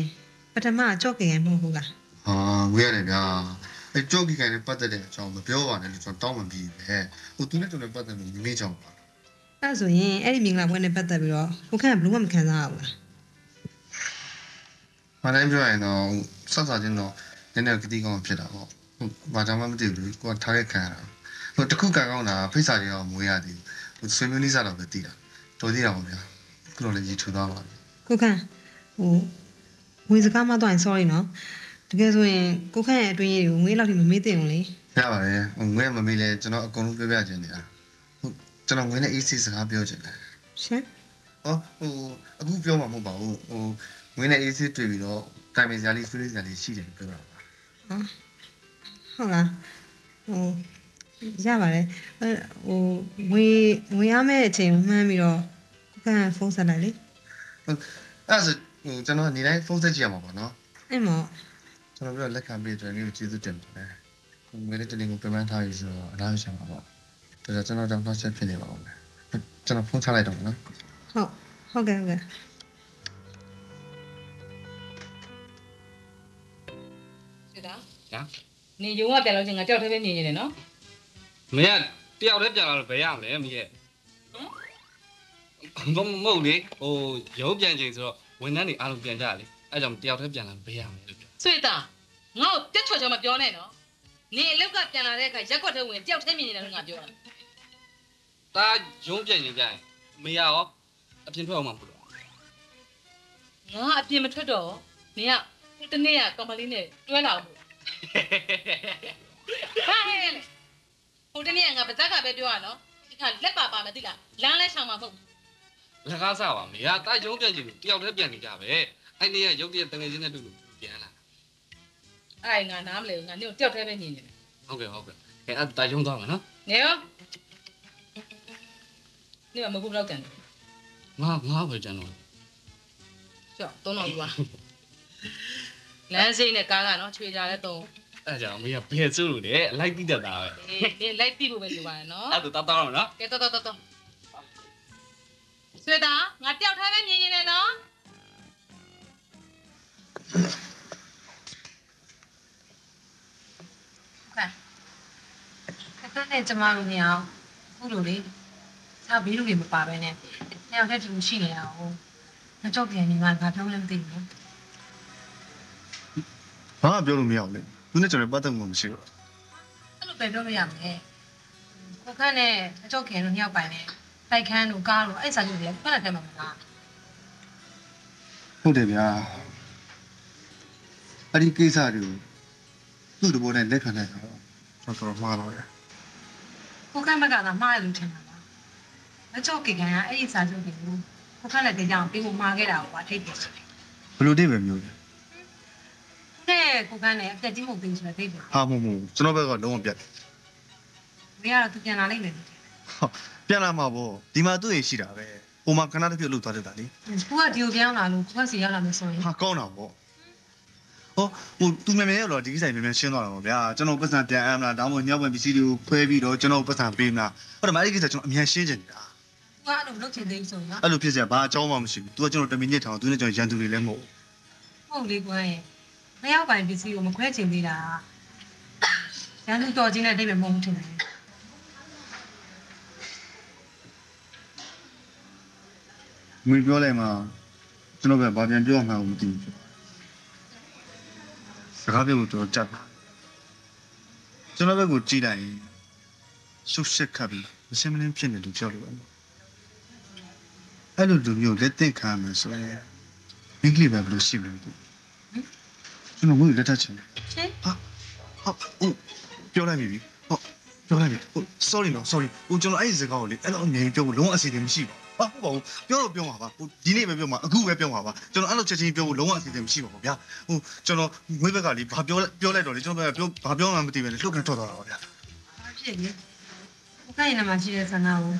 ပထမကြော့ကြင်မဟုတ်ဘူးလားဟာငွေရတယ်ဗျာဟအဲကြောက်ကြီးခိုင်နဲ့ပတ်သက်တဲ့အကြောင်းမပြောပါနဲ့လို့ကျွန်တော်တောင်းပန်ပြီးပဲဟိုသူနဲ့ကျွန်တော်ပတ်သက်လို့မိမိကြောင့်ပါအဲ့ဒါဆိုရင်အဲ့ဒီမင်္ဂလာပွဲနဲ့ပတ်သက်ပြီးတော့ကိုခန့်ကဘယ်လို့မှမခံစားရဘူးလားမနိုင်ပြောရင်တော့ဆက်စားချင်းတော့နည်းနည်းကတိကောင်းဖြစ်တာပေါ့ဟုတ်ဘာကြောင့်မှမသိဘူးကိုကထားခဲ့ခံရတာဟိုတခုကန်ကောင်းတာဖိတ်စာတွေတော့မွေးရသေးဘူးဟိုဆွေမျိုးနီးစားတော့ပဲတည်တာတော်သေးတာပေါ့ဗျာခုတော့လည်းကြီးထူသွားပါပြီကိုခန့်ဟိုဝ င်စကားမတော့ရင် sorry နော်တကယ်ဆိုရင်ကိုခန့်ရဲ့အတွင်းရေးတွေကိုငွေလောက်ထိမမေးသင့်ဘူးလေရပါတယ်ဟိုငွေမမေးလဲကျွန်တော်အကုန်လုံးပြောပြခြင်းနေတာဟုတ်ကျွန်တော်ငွေနဲ့ AC စကားပြောချင်တယ်ရှင်ဟောဟိုအခုပြောမှာမဟုတ်ပါဘူးဟိုငွေနဲ့ AC တွေ့ပြီးတော့တိုင်ပင်စရာလေးဆွေးနွေးစရာလေးရှိတယ်ပြောတာပါဟာဟုတ်လားဟိုရပါတယ်အဲ့ဟိုငွေငွေရမယ့်အချိန်ကိုမှန်းပြီးတော့ကိုခန့်ကဖုန်းဆက်လိုက်လေဟုတ်အဲ့ဒါဆို ဟိုကျွန်တော်နေတိုင်းဖုန်းဆက်ကြည့်ရမှာပေါ့နော်အဲ့မော်ကျွန်တော်ပြောလက်ခံပေးတဲ့အတွက်လေးကိုကျေးဇူးတင်ပါတယ်ဟိုငွေနဲ့တလင်းကိုပြန်မှန်းထားရဆိုတော့အလားရှာမှာပေါ့ဒါကြောင့်ကျွန်တော်တော့နောက်ဆက်ဖြစ်နေပါဦးမယ်ကျွန်တော်ဖုန်းချလိုက်တော့မယ်နော်ဟုတ်ဟုတ်ကဲ့ဟုတ်ကဲ့စစ်တာညာနေယုံကပြန်လို့ချင်းငါကြောက်သေးပဲမြင်နေတယ်နော်မင်းကတယောက်တည်းပြန်လာတော့ဘယ်ရမလဲမင်းရဲ့မမဟုတ်လေဟိုရုပ်ပြန်ချိန်ဆိုတော့ ဝန်ထမ်းတွေအားလုံးပြန်ကြလေအဲကြောင့်တယောက်တည်းပြန်လာဘယ်ရမလဲလို့ပြောဆွေတာငါ့ကိုတက်ချော်ချော်မပြောနဲ့နော်နေအလောက်ကပြန်လာတဲ့အခါရက်ွက်ထဲဝင်တယောက်တည်းမြင်နေတယ်လို့ငါပြောတာတာရုံးပြန်ချိန်ကြရင်မေရရောအပြင်ထွက်အောင်မဟုတ်တော့ငါအပြင်မထွက်တော့နေကဟိုတနေ့ကကောင်မလေးနဲ့တွဲလာအောင်ဟာဟဲ့လေဟိုတနေ့ကငါပါဇက်ကပဲပြောရနော်ဒီခါလက်ပါပါမသိလားလမ်းလဲဆောင်မှာမဟုတ် လက်ကားစားပါမေရတာရုံးပြန်ချိန်တယောက်တည်းပြန်နေကြပဲအဲ့နေ့ကရုပ်တရက်တငယ်ချင်းနဲ့တူတူပြန်လာအဲ့ငါနားမလဲဘူးငါနေကိုတယောက်တည်းပဲမြင်နေတယ်ဟုတ်ကဲ့ဟုတ်ကဲ့အဲအဲ့တာရုံးသွားမယ်နော်နေရောနေမဟုတ်ဘူးတော့ကန်တယ်ငါငါပဲကျန်တော့ကြောက်သုံးတော့ယူပါလမ်းစိမ့်နဲ့ကားကနော်ချွေကြလဲသုံးအဲ့ကြောင့်မေရဘယ်စိုးလို့လဲအလိုက်ပြီးတတ်တာပဲအေးနေလိုက်တိဖို့ပဲယူပါရနော်အဲ့ဒါတောင်းတောင်းနော်ကဲတော်တော်တော်တော် ဆွေတာငါတယောက်ထားပဲမြင်နေတယ်နော်ခက်တဲ့ကျမတို့နေအောင်အခုလိုလေစာဘေးလူတွေမပါပဲနဲ့တယောက်တည်းတူရှိနေအောင်ငါကြောက်ပြန်နေမှာငါပြောလည်းမသိဘူးဘာမှပြောလို့မရဘူးလေသူနဲ့ကျွန်တော်ပတ်သက်မှုမရှိဘူးအဲ့လိုပဲပြောလို့ရမယ်ကိုခန့်နဲ့အကြောက်ခင်တို့ညောက်ပိုင်နဲ့ တိုက်ခန်းတို့ကားတို့အဲ့စာချုပ်တွေကခက်တဲ့မှာမလားဟုတ်တယ်ဗျာအဲ့ဒီကိစ္စတွေကိုသူ့တဘောနဲ့လက်ခံလိုက်တော့ကျွန်တော်မှားတော့တယ်ကိုခန့်ဘက်ကသာမှားရလို့ထင်တာပါအကြောက်ခင်ကအဲ့ဒီစာချုပ်တွေကိုကိုခန့်လည်းကြောင်ပြီးကိုမှားခဲ့တာကိုအထိတ်တယ်ဆိုတယ်ဘယ်လိုတိပဲမျိုးလဲတဲ့ကိုခန့်နဲ့အပြက်ကြီးမဟုတ်သေးဘူးဆိုတော့သိတယ်ဟာမဟုတ်မဟုတ်ကျွန်တော်ဘက်ကလုံးဝပြတ်တယ်မင်းကတော့သူပြန်လာလိမ့်မယ်ဟော ပြန်လာမှာပေါ့ဒီမှာသူ့ရင်ရှိတာပဲဟိုမှာခဏတစ်ပြုတ်လို့သွားတတ်တာလေကိုကဒီကိုပြန်လာလို့ကိုကစီရောက်လာမယ်ဆိုရင်ဟာကောင်းတာပေါ့ဟောဟိုသူမြန်မြန်ရောက်တော့ဒီကိစ္စမြန်မြန်ရှင်းသွားတာပေါ့ဗျာကျွန်တော်ပတ်စံပြန်အမ်းမလားဒါမှမဟုတ်ညောက်ပံပစ္စည်းတွေကိုခွဲပြီးတော့ကျွန်တော်ပတ်စံပေးမလားဟုတ်တယ်မအဲ့ဒီကိစ္စကျွန်တော်အမြန်ရှင်းချင်နေတာကိုကအဲ့လိုလုပ်ချင်သေးဘူးဆိုရင်နော်အဲ့လိုဖြစ်စရာဘာအကြောင်းမှမရှိဘူး तू ကကျွန်တော်တမင်ညစ်ထောင်သူနဲ့ကျွန်တော်ရန်သူတွေလည်းမဟုတ်ဟုတ်လေကွာရဲ့မရောက်ပိုင်ပစ္စည်းကိုမခွဲချင်သေးတာရန်သူတော်ချင်းနဲ့အိဗယ်မဟုတ်ဘူးထင်တယ် ဘူးငွေပြောလိုက်မှကျွန်တော်ပဲဘာပြန်ပြောမှန်းမသိဘူးစကားပြောလို့တော်တော်ကြက်ပါကျွန်တော်ဘက်ကိုကြည့်လိုက်ရင်ရှုပ်ရှက်ခတ်ပြီးမစင်မလင်းဖြစ်နေလို့ပြောလို့ပဲအဲ့လိုလူမျိုးလက်သင့်ခံမယ်ဆိုရင်မင်းကလေးပဲဘယ်လိုရှိမလဲမသိဘူးကျွန်တော်ငွေလက်ထပ်ချင်တယ်ရှင်ဟာဟုတ်ပြောလိုက်ပြီဟုတ်ပြောလိုက်ပြီဟုတ် sorry နော် sorry ဟိုကျွန်တော်အဲ့ဒီစကားကိုလေအဲ့လိုအမြင်ပြောဖို့လုံးဝအစီအစဉ်မရှိပါဘူး ဟာဟုတ်ပါဘူးပြောတော့ပြောမှာပါဟိုဒီနေ့ပဲပြောမှာအခုပဲပြောမှာပါကျွန်တော်အဲ့လိုချက်ချင်းပြောဖို့လုံးဝအစီအစဉ်မရှိပါဘူးဗျာဟိုကျွန်တော်ငွေဘက်ကလေဘာပြောပြောလိုက်တော့လေကျွန်တော်ဘက်ကပြောဘာပြောမှမသိပဲလေလှုပ်ကန်ထွက်သွားတာပါဗျာဘာဖြစ်လဲကိုကရင်နမှာရှိတဲ့ဆန္ဒကို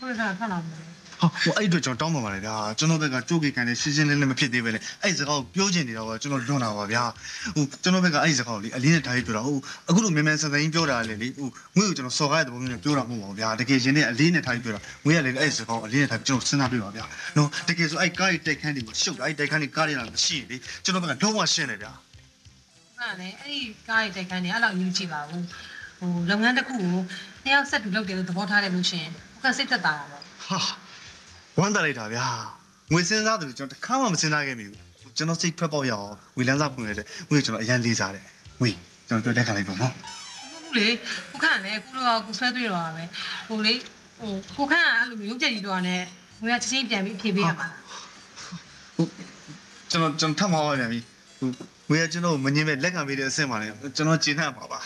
ကိုကထွက်လာမယ် ဟာဟိုအဲ့ဒီအတွက်ကျွန်တော်တောင်းပန်ပါတယ်ဗျာကျွန်တော်ဘက်ကကြိုးကိကန်နဲ့ရှင်းရှင်းလင်းလင်းမဖြစ်သေးပဲလေအဲ့ဒီစကားကိုပြောချင်နေတာကကျွန်တော်လွန်တာပါဗျာဟိုကျွန်တော်ဘက်ကအဲ့ဒီစကားကိုလေအလေးနဲ့ထားပြီးပြောတာဟိုအခုလိုမြန်မြန်ဆန်ဆန်ကြီးပြောတာလေလေဟိုငွေကိုကျွန်တော်စော်ကားတဲ့ပုံမျိုးနဲ့ပြောတာမဟုတ်ပါဘူးဗျာတကယ်ရှင်နဲ့အလေးနဲ့ထားပြီးပြောတာငွေကလေအဲ့ဒီစကားကိုအလေးနဲ့ထားပြီးကျွန်တော်စဉ်းစားပြပါဗျာနော်တကယ်ဆိုအဲ့ကားရဲ့တိုက်ခန်းတွေကိုရှုပ်တာအဲ့တိုက်ခန်းတွေကားတွေလာမရှိလေကျွန်တော်ဘက်ကလုံးဝရှင်းတယ်ဗျာကဟာလေအဲ့ဒီကားရဲ့တိုက်ခန်းနေအဲ့လောက်အရေးကြီးပါဘူးဟိုလုပ်ငန်းတစ်ခုကိုနှစ်ယောက်ဆက်တူလုပ်တယ်လို့သဘောထားတယ်လို့ရှရင်ဟုတ်ကဲ့စိတ်သက်သာတာပေါ့ဟာ ဝမ်းသာလိုက်တာဗျာငွေစင်းစားတယ်လို့ကျွန်တော်တစ်ခါမှမစင်းစားခဲ့မိဘူးကျွန်တော်စိတ်ထွက်ပေါက်ရအောင်ဝေလန်းစားပွင့်နေတဲ့ငွေကျွန်တော်အရန်လေးစားတယ်ငွေကျွန်တော်ပြောတဲ့ခါလိုက်ပါနော်ဟုတ်လေကိုခန့်လည်းကိုတော့ကိုဆွဲတွေ့တော့တာပဲဟိုလေဟိုကိုခန့်ကအဲ့လိုမျိုးရုပ်ကြက်ကြီးတော့နဲ့ငွေကချက်ချင်းပြန်ပြီးဖြေပေးရမှာကျွန်တော်ကျွန်တော်ထပ်မှာပါဗျာမီဟိုငွေကကျွန်တော်မငင်းမဲ့လက်ခံပေးတဲ့အဆင့်ပါလေကျွန်တော်ကျင်းနှံ့ပါပါ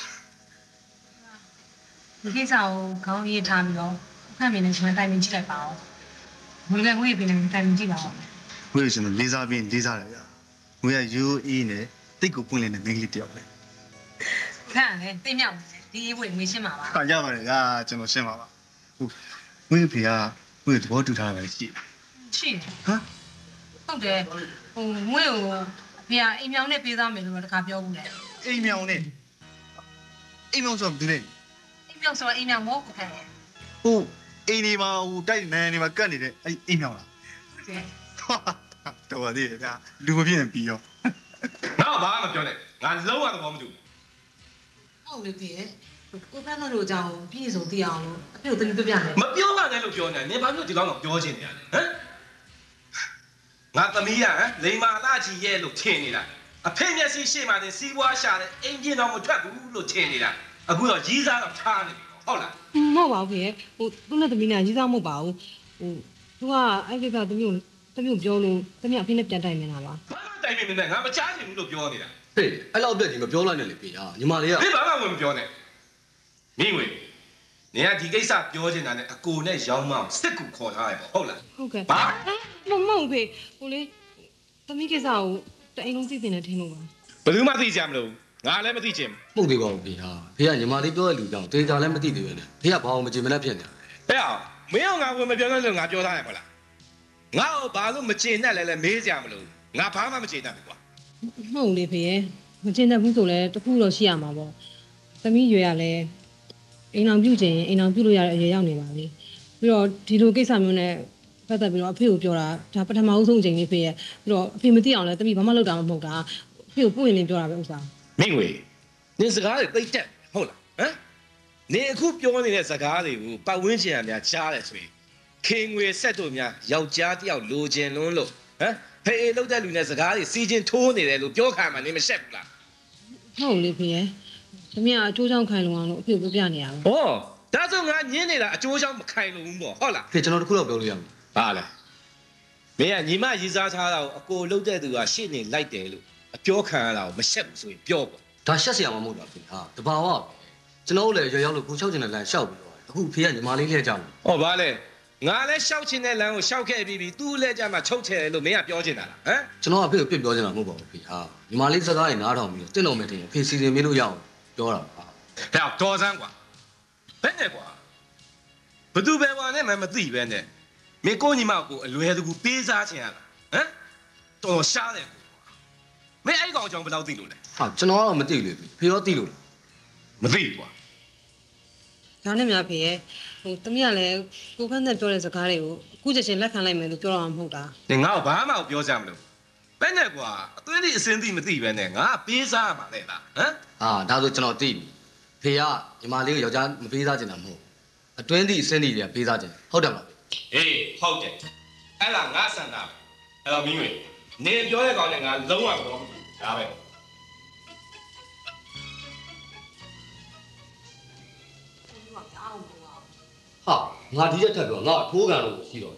ဒီကိစ္စကိုခေါင်းရေးထားပြီးတော့ကိုခန့်မင်းနဲ့ကျွန်တော်တိုင်ပင်ကြည့်လိုက်ပါဦး ငွေကငွေပြင်နေတိုင်ပင်ကြည့်ပါဦးငွေကိုကျွန်တော်လေးစားပြီးလေးစားတယ်ဗျာငွေကရိုးအေးနဲ့တိတ်ကိုပွင့်လင်းတဲ့မိန်းကလေးတစ်ယောက်ပဲခန့်လည်းတိတ်မြောက်နေတယ်ဒီရေးဖို့ငွေရှင်းပါပါဟာရပါတယ်ဗျာကျွန်တော်ရှင်းပါပါဟိုငွေဖေကငွေသဘောတူထားတာပဲရှိတယ်ရှိတယ်ဟမ်ဟုတ်တယ်ဟိုငွေကိုဖေကအိမ်မြောင်နဲ့ပေးသားမယ်လို့တော့တခါပြောဘူးလေအိမ်မြောင်နဲ့အိမ်မြောင်ဆိုတော့ဘူးလေအိမ်မြောင်ဆိုတော့အိမ်မြောင်မောကိုခန့်တယ်ဟို အိမ်ဒီမှာဟိုတိုက်နန်းနေမှာကတ်နေတဲ့အဲ့အိမ်မြောင်လားဟုတ်တယ်တော်ပါသေးတယ်ဗျာလူမပြည့်ရင်ပြီးရောငါဘာမှမပြောနဲ့ငါလုံးဝသဘောမတူဟုတ်လေဖေကိုခန့်တို့အကြောင်းပြည့်စုံသိအောင်လို့အဖေကိုတမီးပြပြမယ်မပြောပါနဲ့လို့ပြောနေတယ်နင်ဘာလို့ဒီကောင်တော့ပြောချင်နေရလဲဟမ်ငါသမီးကဟမ်လိမ္မာလာကြီးရဲ့လို့ထင်နေတာအဖေမျက်စိရှေ့မှာတင်စီးပွားရှာတဲ့အိမ်ကျင်းတော်မထွက်ဘူးလို့ထင်နေတာအခုတော့ရီးစားတော့ထားနေပြီ ဟုတ်လားမဟုတ်ပါဘူးဖေဟိုသူ့နဲ့သမီးနဲ့ကြီးစားမဟုတ်ပါဘူးဟိုသူကအဲ့ဒီကသမီးကိုသမီးကိုပြောလို့သမီးအဖေနဲ့ပြန်တိုင်နေတာပါတိုင်နေနေငါမချားချင်ဘူးလို့ပြောနေတာဟေးအဲ့လောက်တက်ကြီးမပြောလိုက်နဲ့လေဖေဟာညီမလေးကဒီဘာမှဝင်မပြောနဲ့မိငွေနေကဒီကိစ္စပြောချင်တာနဲ့အကိုနဲ့ရောင်းမအောင်စစ်ကူခေါ်ထားရပေါ့ဟုတ်လားဟုတ်ကဲ့ဘာမမဟုတ်ဖေဟိုလေသမီးကိစ္စကိုတအိမ်လုံးသိတင်နေထင်လို့ပါဘယ်သူမှသိကြမလို့ ငါလည်းမသိချင်ဘူးမှုတ်သေးပါဘူးဖေဟာဖေကညီမလေးပြောတဲ့လူကြောင့်တေချာလည်းမသိသေးပဲလေဖေကဘာအောင်မကြင်မနဲ့ဖြစ်နေတာဟဲ့အောင်မင်းအောင်ငါဝင်မပြောနဲ့လို့ငါပြောထားရမလားငါ့ကိုဘာလို့မချင်နဲ့လဲလဲမေးကြမလို့ငါဘာမှမချင်တတ်ဘူးကွာမဟုတ်လေဖေမကျင်တတ်ဘူးဆိုလဲတခုတော့ရှိရမှာပေါ့သမီးရွယ်ရလဲအိမ်အောင်ပြုတ်ခြင်းအိမ်အောင်ပြုတ်လို့ရတဲ့အရွယ်ရောက်နေပါပြီပြီးတော့ဒီလိုကိစ္စမျိုးနဲ့ပတ်သက်ပြီးတော့အဖေကိုပြောတာဒါပထမဦးဆုံးအချိန်လေးဖေရဲ့ပြီးတော့အဖေမသိအောင်လဲသမီးဘာမှလုပ်တာမဟုတ်တာအဖေကိုပွင့်လင်းပြောတာပဲဥစ္စာ မင်းငွေနင်စကားတွေသိတက်ဟုတ်လားဟမ်နင်အခုပြောနေတဲ့စကားတွေကိုပတ်ဝန်းကျင်ကများကြားတယ်ဆိုရင်ခေငွေဆက်တို့များယောက်ျားတယောက်လိုချင်လွန်းလို့ဟမ်ဖေးလောက်တဲ့လူနဲ့စကားတွေစီချင်းထိုးနေတယ်လို့ပြောခံမှနင်မရှက်ဘူးလားဟုတ်လေဖေရဲ့သမီးကအကျိုးချောင်းခံလုံအောင်လို့အဖေကိုပြပြနေရပါဩဒါဆိုငါညင်းနေတာအကျိုးချောင်းမခိုင်လို့ဘူးပေါ့ဟုတ်လားဖေကျွန်တော်တခုတော့ပြောလို့ရမှာဟာလဲမင်းကညီမရေးစားထားတာကိုအကိုလှုပ်တဲ့သူကရှေ့နေလိုက်တယ်လို့ အပြောခံရတာကိုမရှက်ဘူးဆိုရင်ပြောပေါ့ဒါရှက်စရာမမဟုတ်တာဖေဟာတဘာဝကျွန်တော်တို့လည်းရွရောက်လို့ကိုချောက်ကျင်တဲ့လမ်းလျှောက်ပြီးတော့အခုဖေကညီမလေးလှည့်ကြတယ်ဟောဗာလဲငါလည်းရှောက်ချင်တဲ့လမ်းကိုရှောက်ခဲ့ပြီးပြီသူ့လက်ကြမှာချုပ်ချယ်တယ်လို့မင်းကပြောချင်တာလားဟမ်ကျွန်တော်အဖေကိုပြစ်ပြောချင်တာမဟုတ်ပါဘူးဖေဟာညီမလေးစကားတွေနားထောင်ပြီးတော့တင့်တော်မယ်တင်ဖေစီစဉ်ပေးလို့ရအောင်ပြောတာပါဟဲ့တော်စမ်းကွာဘယ်နဲ့ကွာဘသူပဲဝါနဲ့မှမသိပဲနဲ့မင်းကိုညီမကိုအလွယ်တကူပေးစားချင်ရလားဟမ်တော်တော်ရှားတယ်ကွာ မင်းအဲ့ကောင်အကြောင်းဘယ်လောက်သိလို့လဲဟာကျွန်တော်ကတော့မသိလို့ဖေဖေရောသိလို့မသိကွာဒါနဲ့များဖေရဲ့ဟိုသမီးကလည်းကိုခန့်နဲ့ပြောတဲ့စကားတွေကိုအခုချက်ချင်းလက်ခံလိုက်မယ်လို့ပြောတော့မှမဟုတ်တာနင်ငါ့ကိုဘာမှမပြောကြမလို့ဘယ်နဲ့ကွာအသွေးလေးအစင်းသိမသိပဲနဲ့ငါပေးစားရမှာလေလားဟမ်ဟာဒါဆိုကျွန်တော်သိပြီဖေကညီမလေးကိုယောက်ျားမပေးစားချင်တာမဟုတ်အတွင်းသည့်အစင်းသည့်တွေကပေးစားချင်ဟုတ်တယ်မလားဟေးဟုတ်တယ်အဲ့လားငါစံတာအဲ့တော့မင်းဝင်နေပြောတဲ့ကောင်နဲ့ငါလုံးဝမတော်ဘူး ဒါပဲဟာငါဒီရက်ထက်ပြောငါထိုးကန်လို့ရှိတော့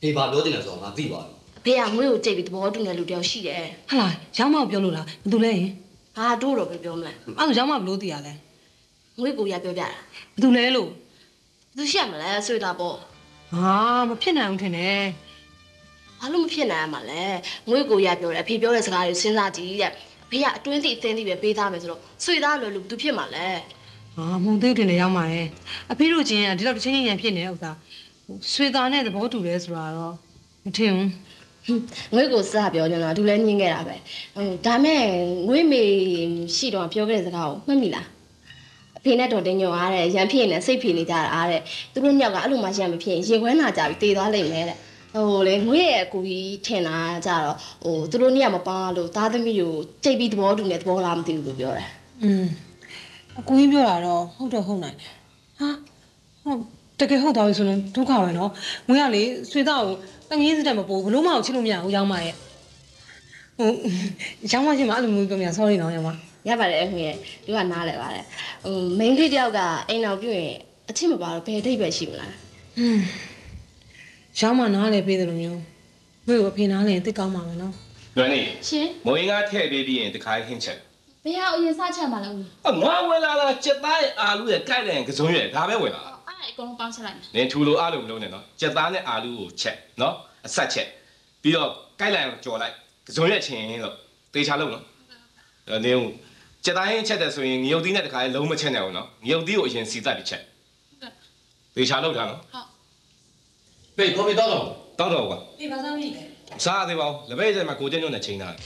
ဖေဘာပြောချင်တယ်ဆိုတော့ငါသိပါပြီဖေကငွေကိုကြိတ်ပြီးသဘောတူနေလူတယောက်ရှိတယ်ဟာလားရောင်းမပြောလို့လားဘာတူလဲရင်ဘာတို့တော့ပဲပြောမလဲအဲ့လိုရောင်းမဘလို့တည်ရလဲငွေကိုရပြောပြတာဘာတူလဲလို့သူရှိရမလဲဆွေတာပေါ့ဟာမဖြစ်နိုင်ဘူးထင်တယ် ဘာလို့မဖြစ်နိုင်ရမှာလဲငွေကိုရပြောတယ်အဖေပြောတဲ့စကားတွေစဉ်းစားကြည့်တဲ့ဖေကအတွင်းသည့်အသင်းသည့်ပဲပေးသားမယ်ဆိုတော့ဆွေသားလွယ်လို့သူဖြစ်မှာလဲဟာမုံသေးတင်နေရောက်မှာရဲ့အဖေတို့ချင်းကဒီလောက်တစ်ချင်းချင်းရန်ဖြစ်နေတဲ့ဥစ္စာဟိုဆွေသားနဲ့သဘောတူတယ်ဆိုတာတော့မထင်ဘူးငွေကိုစပြောနေတာသူလည်းညင်းခဲ့တာပဲဟိုဒါမဲ့ငွေမေရှိတော့ပြောခဲ့တဲ့စကားကိုမှတ်မိလားအဖေနဲ့တော်တင်ညွန်အားတဲ့ရန်ဖြစ်နေစိတ်ဖြစ်နေကြတာအားတဲ့သူတို့ညောက်ကအဲ့လိုမှရန်မဖြစ်ရင်ရေခွဲနာကြပြီးတေသွားလိမ့်မယ်တဲ့ ဟိုလေငွေရဲ့အကူကြီးထင်တာကြတော့ဟိုသူတို့နေရာမပါလို့သားသမီးကိုချိန်ပြီးသဘောတူနေသဘောလားမသိဘူးလို့ပြောတယ်อืมအကူကြီးပြောတာတော့ဟုတ်တော့ဟုတ်နိုင်တယ်ဟာဟုတ်တကယ်ဟုတ်သွားပြီဆိုရင်ဒုက္ခပဲနော်ငွေကလေဆွေသားကိုတငေးစစ်တက်မပိုးဘလို့မှအောင်ချစ်လို့မရဘူးရောင်းမရဲ့ဟိုရောင်းမချင်းမအဲ့လိုမျိုးပြောမြန် sorry နော်ရောင်းမရပါတယ်အမေရဲ့သူကနားလဲပါတယ်ဟို main ကလေးတယောက်ကအိမ်အောင်ပြုတ်ရင်အချစ်မပါတော့ဘယ်ဒိတ်ပဲရှိမလားဟွန်း ရောင်းမနားလေပေးတယ်လို့မျိုးငွေကိုအဖေနားလေတစ်ကောင်းပါမယ်နော်လွယ်နေရှင်မွေးငါထည့်ပေးပြီးရင်တခါဟင်းချက်ဘယ်ဟာအရင်စချက်မှာလဲဦးအငါဝယ်လာတာစက်သားရဲ့အာလူရဲ့ကြိုက်တဲ့ကစုံရဲ့ဒါပဲဝယ်လာအဲ့ဒါအကုန်လုံးပေါင်းချက်လိုက်မယ်နင်ထူလိုအားလုံးမလုံးနဲ့နော်စက်သားနဲ့အာလူကိုချက်နော်အဆက်ချက်ပြီးတော့ကြိုက်လိုက်အောင်ကြော်လိုက်ကစုံရဲ့ချင်းလို့တေချာလုံးနော်အဲ့နင်စက်သားဟင်းချက်တဲ့ဆိုရင်ငရုတ်သီးနဲ့တခါလုံးမချက်နဲ့ဘူးနော်ငရုတ်သီးကိုအရင်စီတက်ပြီးချက်တေချာလုံးထားနော် ဖေးကော်ဖီတောက်တော့တောက်တော့ကွာဖေဘာစားမိလဲစားသေးပါဦးလက်ပဲကျမှကိုကျင်းညွန့်နဲ့ချိန်ထားတယ်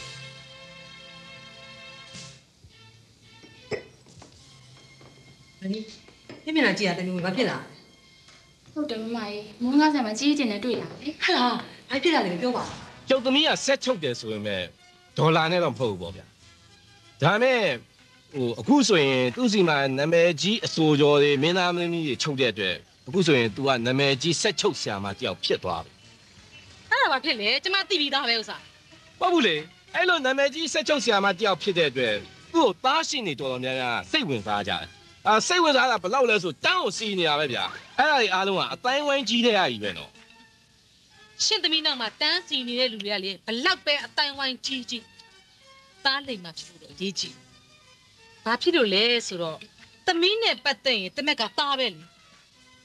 မနီပြမျက်နှာကြည့်ရတယ်မျိုးဘာဖြစ်လာဟုတ်တယ်မမကြီးမုန်းကားဆံမှာကြီးကြီးနဲ့တွေ့လာတယ်ဟလာဘာဖြစ်လာလဲပြောပါကျုပ်သမီးကဆက်ချုပ်တယ်ဆိုရင်မဲ့ဒေါ်လာနဲ့တော့မဟုတ်ဘူးပေါ့ဗျာဒါမဲ့ဟိုအခုဆိုရင်သူ့စီမှာနာမည်ကြီးအစိုးကျော်တွေမင်းသားမင်းကြီးတွေချုပ်တဲ့အတွက် အခုဆိုရင် तू ကနာမည်ကြီးဆက်ချုပ်ဆရာမတယောက်ဖြစ်သွားပြီအဲ့ဒါဘာဖြစ်လဲကျမသိပြီးသားပဲဥစ္စာဟုတ်ဘူးလေအဲ့လိုနာမည်ကြီးဆက်ချုပ်ဆရာမတယောက်ဖြစ်တဲ့အတွက်သူ့ကိုသားရှိနေတော်တော်များများစိတ်ဝင်စားကြတယ်အာစိတ်ဝင်စားတာဘယ်လောက်လဲဆိုတန်းကိုစီးနေတာပဲဗျာအဲ့ဒါတွေအားလုံးကအတိုင်းဝိုင်းကြီးတဲ့ရည်ပဲနော်ရှင်သမီးနောက်မှာတန်းစီနေတဲ့လူတွေကလေဘလောက်ပဲအတိုင်းဝိုင်းကြီးကြီးသားလိမ်မှာဖြစ်လို့အရေးကြီးဘာဖြစ်လို့လဲဆိုတော့သမီးနဲ့ပတ်သက်ရင်တမက်ကသားပဲလေ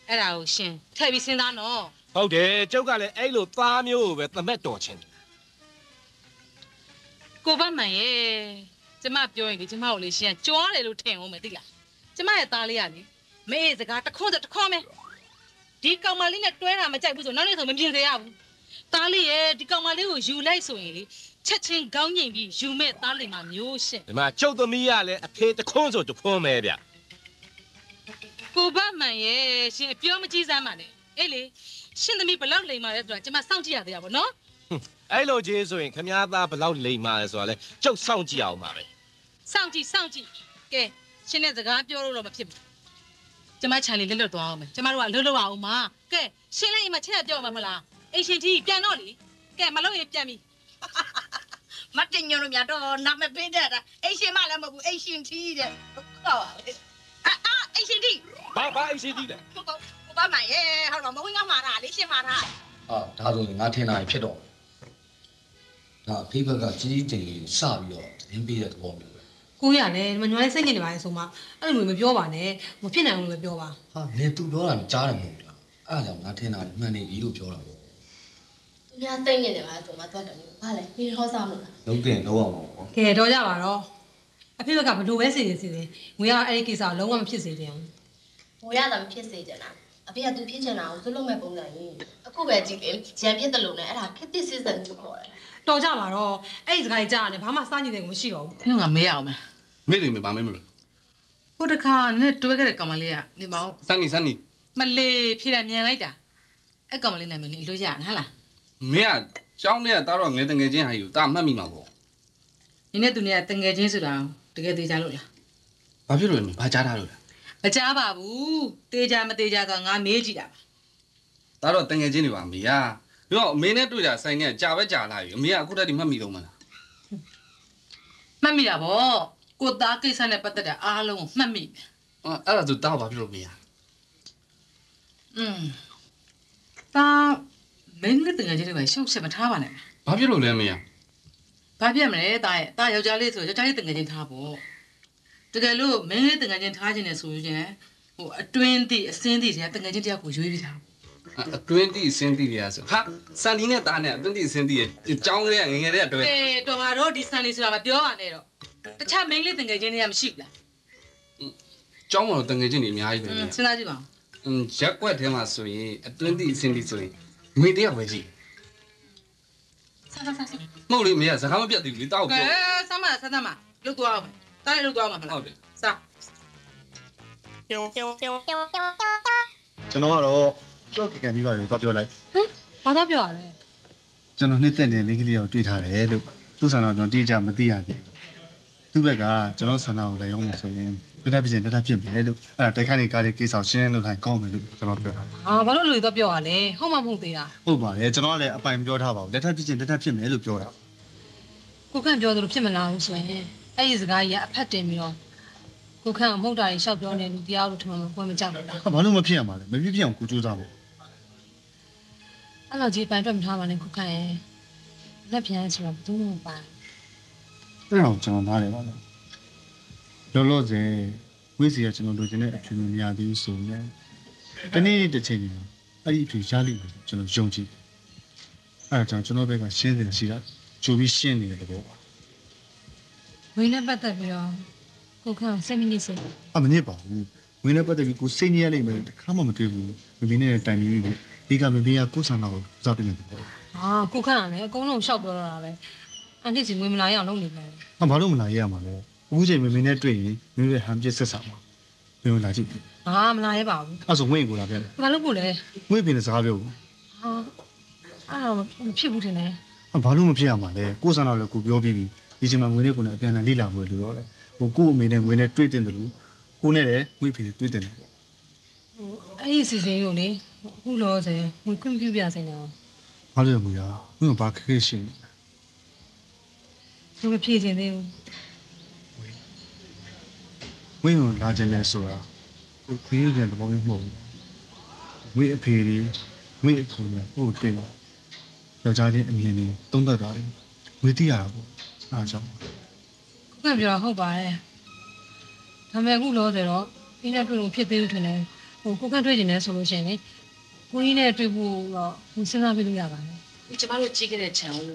အဲ့ဒါကိုရှင်ထည့်ပြီးစဉ်းစားနော်ဟုတ်တယ်ကျုပ်ကလည်းအဲ့လိုသားမျိုးကိုပဲသမက်တော်ချင်းတယ်ကိုဘတ်မှန်ရဲ့ကျမပြောရင်လေကျမကိုလေရှင်ကကြွားတယ်လို့ထင်အောင်မယ်သိလားကျမရဲ့သားလေးကလေမေးစကားတစ်ခွန်းတစ်ခွန်းပဲဒီကောင်မလေးနဲ့တွဲတာမကြိုက်ဘူးဆိုနောက်နေ့ဆိုမမြင်စေရဘူးသားလေးရဲ့ဒီကောင်မလေးကိုယူလိုက်ဆိုရင်လေချက်ချင်းကောင်းငိမ်ပြီးယူမဲ့သားလေးမှာမျိုးရှင့်ဒီမှာကျုပ်သမီးကလည်းအဖေတခွန်းဆိုတခွန်းပဲဗျ ကိုဘတ်မှန်ရဲ့ရှင်အပြောမကြည့်စမ်းပါနဲ့အေးလေရှင်သမီးဘလောက်လိမ်မာလဲဆိုတာကျမစောင့်ကြည့်ရသေးတာပေါ့နော်အဲ့လိုကြီးဆိုရင်ခမားသားဘယ်လောက်လိမ်မာလဲဆိုတာလဲကျုပ်စောင့်ကြည့်အောင်ပါပဲစောင့်ကြည့်စောင့်ကြည့်ကဲရှင်နဲ့စကားပြောလို့တော့မဖြစ်ဘူးကျမချန်လေးလွတ်လွတ်သွားအောင်မယ်ကျမတို့ကလွတ်လွတ်အောင်ပါကဲရှင်လည်းအိမ်မှာချက်ရပြောမှာမဟုတ်လားအိမ်ရှင်ကြီးပြန်တော့လေကဲမလို့ရင်ပြန်ပြီမတင်ညွန့်လို့များတော့နာမပေးတတ်တာအိတ်ရှင်မလည်းမဟုတ်ဘူးအိတ်ရှင်ထီးတဲ့ဟုတ်ပါလေ အာအာအိတ်ရှင်ထီးဘာဘာအရှိသေးလဲကိုကိုကိုပါမရဲ့ဟောတော့မဝင်ကမာတာလေးရှင်မာတာဟာဒါဆိုရင်ငါထင်တာဖြစ်တော့ဒါအဖေဘက်ကကြီးကြီးတင်ကြီးစပြီးတော့တင်းပေးတဲ့သဘောမျိုးပဲကိုရလည်းမညွှန်လေးစိတ်ညစ်နေပါလေဆိုမှအဲ့လိုမျိုးမပြောပါနဲ့မဖြစ်နိုင်ဘူးလို့ပြောပါဟာနေသူပြောတာကြားတယ်မဟုတ်လားအဲ့ဒါကြောင့်ငါထင်တာမှန်နေပြီလို့ပြောတာပေါ့သူများတိတ်နေတယ်ပါဆိုမှသွားတယ်လို့ဘာလဲဒီဟောစားမလို့လားလုံးတင်လုံးအောင်ပေါ့ကဲတော့ကြပါတော့ အဖေကဘလို့ပဲစီနေစီနေငွေကအဲ့ဒီကိစ္စကိုလုံးဝမဖြစ်စေချင်ဘူးဟိုရတာမဖြစ်စေချင်တာအဖေကသူဖြစ်ချင်တာကိုသူလုံးမဲ့ပုံစံကြီးအခုပဲကြည့်လေရံပြစ်တယ်လို့နဲ့အဲ့ဒါခက်တစ်စစ်စံလို့ခေါ်တယ်တော်ကြပါတော့အဲ့ဒီစကားကြီးကြားရတယ်ဘာမှစားညစ်တယ်ကိုမရှိတော့ဘူး။ဟင်းကမေးရအောင်မယ်မေ့တယ်မေ့ပါမေ့မလို့။ဟိုတခါနဲ့တွဲခဲ့တဲ့ကောင်မလေးကနေမောင်စမ်းနေစမ်းနေမလေးဖြေတာမြန်လိုက်တာ။အဲ့ကောင်မလေးနာမည်လေးလို့ရဟလားမင်းကကျောင်းထဲကတားတော့ငယ်တငယ်ချင်းဟာယူတာမှတ်မိမှာပေါ့။နင်းနဲ့သူနဲ့တငယ်ချင်းဆိုတာ တကယ်သေးကြလို့လားဘာဖြစ်လို့လဲဘာကြားထားလို့လဲ။မကြားပါဘူး။သေးကြမသေးကြကငါမေးကြည့်တာပါတားတော့တငယ်ချင်းတွေပါမေယာပြီးတော့အမေနဲ့တွေ့တာဆိုင်နဲ့ကြာပဲကြာလာပြီအမေကအခုတည်းကမှတ်မိတော့မလား။မှတ်မိတာဗော။ကိုသားကိစ္စနဲ့ပတ်သက်တဲ့အားလုံးကိုမှတ်မိမယ်အော်အဲ့ဒါဆိုတားဘာဖြစ်လို့မေယာ။อืมသားမင်းနဲ့တငယ်ချင်းတွေပဲရှောက်ချက်မထားပါနဲ့ဘာဖြစ်လို့လဲမေယာ။ ဘာပြတ်မလဲသားရဲ့သားယောက်ျားလေးဆိုယောက်ျားလေးတငယ်ချင်းထားပေါ့။တကယ်လို့မင်းလေးတငယ်ချင်းထားခြင်းနဲ့ဆိုရင်ဟိုအတွင်းသည့်အစင်းသည့်တွေကတငယ်ချင်းတယောက်ကိုရွေးပြီးထားအတွင်းတိအစင်းတိတွေကဆိုဟာစန်ဒီနဲ့တားနဲ့အတွင်းတိအစင်းတိရဲ့ကျောင်းကလေးကငယ်ငယ်လေးကတွဲကဲတော်ပါတော့ဒီဆန်လေးဆိုတာမပြောပါနဲ့တော့တခြားမိန်းလေးတငယ်ချင်းတွေကမရှိဘူးလားကျောင်းမှာတော့တငယ်ချင်းတွေအများကြီးပဲอืမေมယာစဉ်းစားကြည့်ပါဦးအင်းရက်ကွက်ထဲမှာဆိုရင်အတွင်းတိအစင်းတိဆိုရင်ငွေတယောက်ပဲကြည့်စားစားစားစား မဟုတ်လေမေယာစကားမပြတ်သေးဘူးလေတောက်ကဲပြောစားမစားသားမလုတ်သွားအောင်တားလေးလုတ်သွားအောင်မလားဟုတ်တယ်စားကျွန်တော်ကတော့ကြောက်ကကန်ပြီးပါရင်သွားပြောလိုက်ဘာဘာသာပြောရလဲကျွန်တော်နှစ်သက်နေတဲ့မိန်းကလေးကိုတွေ့ထားတယ်လို့သူ့ဆန္ဒကိုကျွန်တော်တိကျမသိရသေးဘူးသူ့ဘက်ကကျွန်တော်ဆန္ဒကိုလည်းရောင်းလို့ဆိုရင် ပြတ်ပြင်းတက်တက်ဖြစ်မယ်လို့အဲ့ဒါတိုက်ခိုက်နေကားလေးကိစ္စကိုရှင်းရှင်းလုပ်ခိုင်းကောင်းမယ်လို့ကျွန်တော်ပြောတာဟာဘာလို့လူတွေတော့ပြောရလဲဟုတ်မှမဟုတ်သေးတာဟုတ်ပါတယ်ကျွန်တော်ကလည်းအပိုင်ပြောထားပါဘူးလက်ထပ်ဖြစ်ချင်းလက်ထပ်ဖြစ်မယ်လို့ပြောတာကိုခန့်ပြောသလိုဖြစ်မလားလို့ဆိုရင်အဲ့ဒီစကားကြီးကအဖက်တင်ပြီးတော့ကိုခန့်ကမဟုတ်တာကြီးရှောက်ပြောနေလူတရားလို့ထင်မှမကွဲမကြောက်ဘူးလားဟာဘာလို့မဖြစ်ရမှာလဲမဖြစ်ဖြစ်အောင်ကိုကြိုးစားဖို့အဲ့လိုကြီးပန်တွက်မထားပါနဲ့ကိုခန့်ရဲ့လက်ပြန်ဆိုတော့ဘယ်သူမှမပါအဲ့တော့ကျွန်တော်နားတယ်ပါလား လောလောဆယ်ဝိစီကကျွန်တော်လိုချင်တဲ့အဖြေမရသေးဘူးဆိုရင်တနေ့တစ်ချိန်ကြီးအဲ့ဒီအဖြေရလိမ့်မယ်ကျွန်တော်ယုံကြည်အဲ့ဒါကြောင့်ကျွန်တော်ဘက်ကရှင်းတယ်ရှိတာကြိုပြီးရှင်းနေတယ်ပေါ့ဝင်းနဲ့ပတ်သက်ပြီးတော့ကိုခန့်စိတ်မနစ်စေအမနစ်ပါဘူးဝင်းနဲ့ပတ်သက်ပြီးကိုစိတ်ညစ်ရလိမ့်မယ်တခါမှမတွေ့ဘူးမမင်းနဲ့တိုင်ပြီးပြီဒီကမမင်းကကိုယ်ဆန္ဒကိုစောင့်တင်နေတယ်ပေါ့ဟာကိုခန့်ကလည်းအကုန်လုံးရှောက်ပြောတော့တာပဲအန်တီစီငွေမလာရအောင်လုပ်နေတယ်ဟာဘာလို့မလာရရမှာလဲ အခုချိန်မမင်းနဲ့တွေ့ရင်မင်းရဲ့ဟန်ပြစ်ဆက်ဆံမှာမင်းလာကြည့်ဟာမလာရပါဘူးအဲ့ဆိုဝင်းကိုလာပြတယ်ဘာလို့ကိုလဲဝင်းပြင်းတဲ့စကားပြောဘူးဟာအဲ့တော့မဖြစ်ဘူးထင်တယ်ဟာဘာလို့မဖြစ်ရမှာလဲကိုယ်ဆန္ဒလည်းကိုပြောပြီးပြီဒီချိန်မှာငွေနဲ့ကိုနဲ့အပြန်အလှန်လိလာဖို့လို့တော့လေဟိုကို့အမေနဲ့ငွေနဲ့တွေ့တင်တယ်လို့ကိုနဲ့လည်းငွေဖေတွေ့တင်တယ်ပေါ့အဲ့ဒီစီစဉ်ကိုလေအခုလောဆယ်ငွေခွင့်ပြုပြဆိုင်တယ်ဘာလို့လဲငွေရဝင်းကဘာခက်ခဲရှင်းသူမဖြည့်ခြင်းသေးဘူး ဝင်းကိုလာခြင်းလဲဆိုတာကိုခွေးတဲ့သဘောမျိုးမဟုတ်ဘူးငွေအဖေကြီးငွေအခုနဲ့ဟိုတင်တော့ယောက်ျားချင်းအမြင်တွေတုံးသက်တာတွေငွေတိရတာပေါ့အားကြောင့်ခုနပြောဟုတ်ပါတယ်ဒါပေမဲ့အခုလောဆယ်တော့အင်းနဲ့တွေ့လို့ဖြစ်သေးဘူးထင်တယ်ဟိုကိုကန့်တွေ့ကျင်တယ်ဆိုလို့ရှိရင်လေကိုကြီးနဲ့တွေ့ဖို့တော့ဟိုစဉ်းစားပြလို့ရပါတယ်ကျမတို့ကြီးခဲ့တဲ့ခြံကို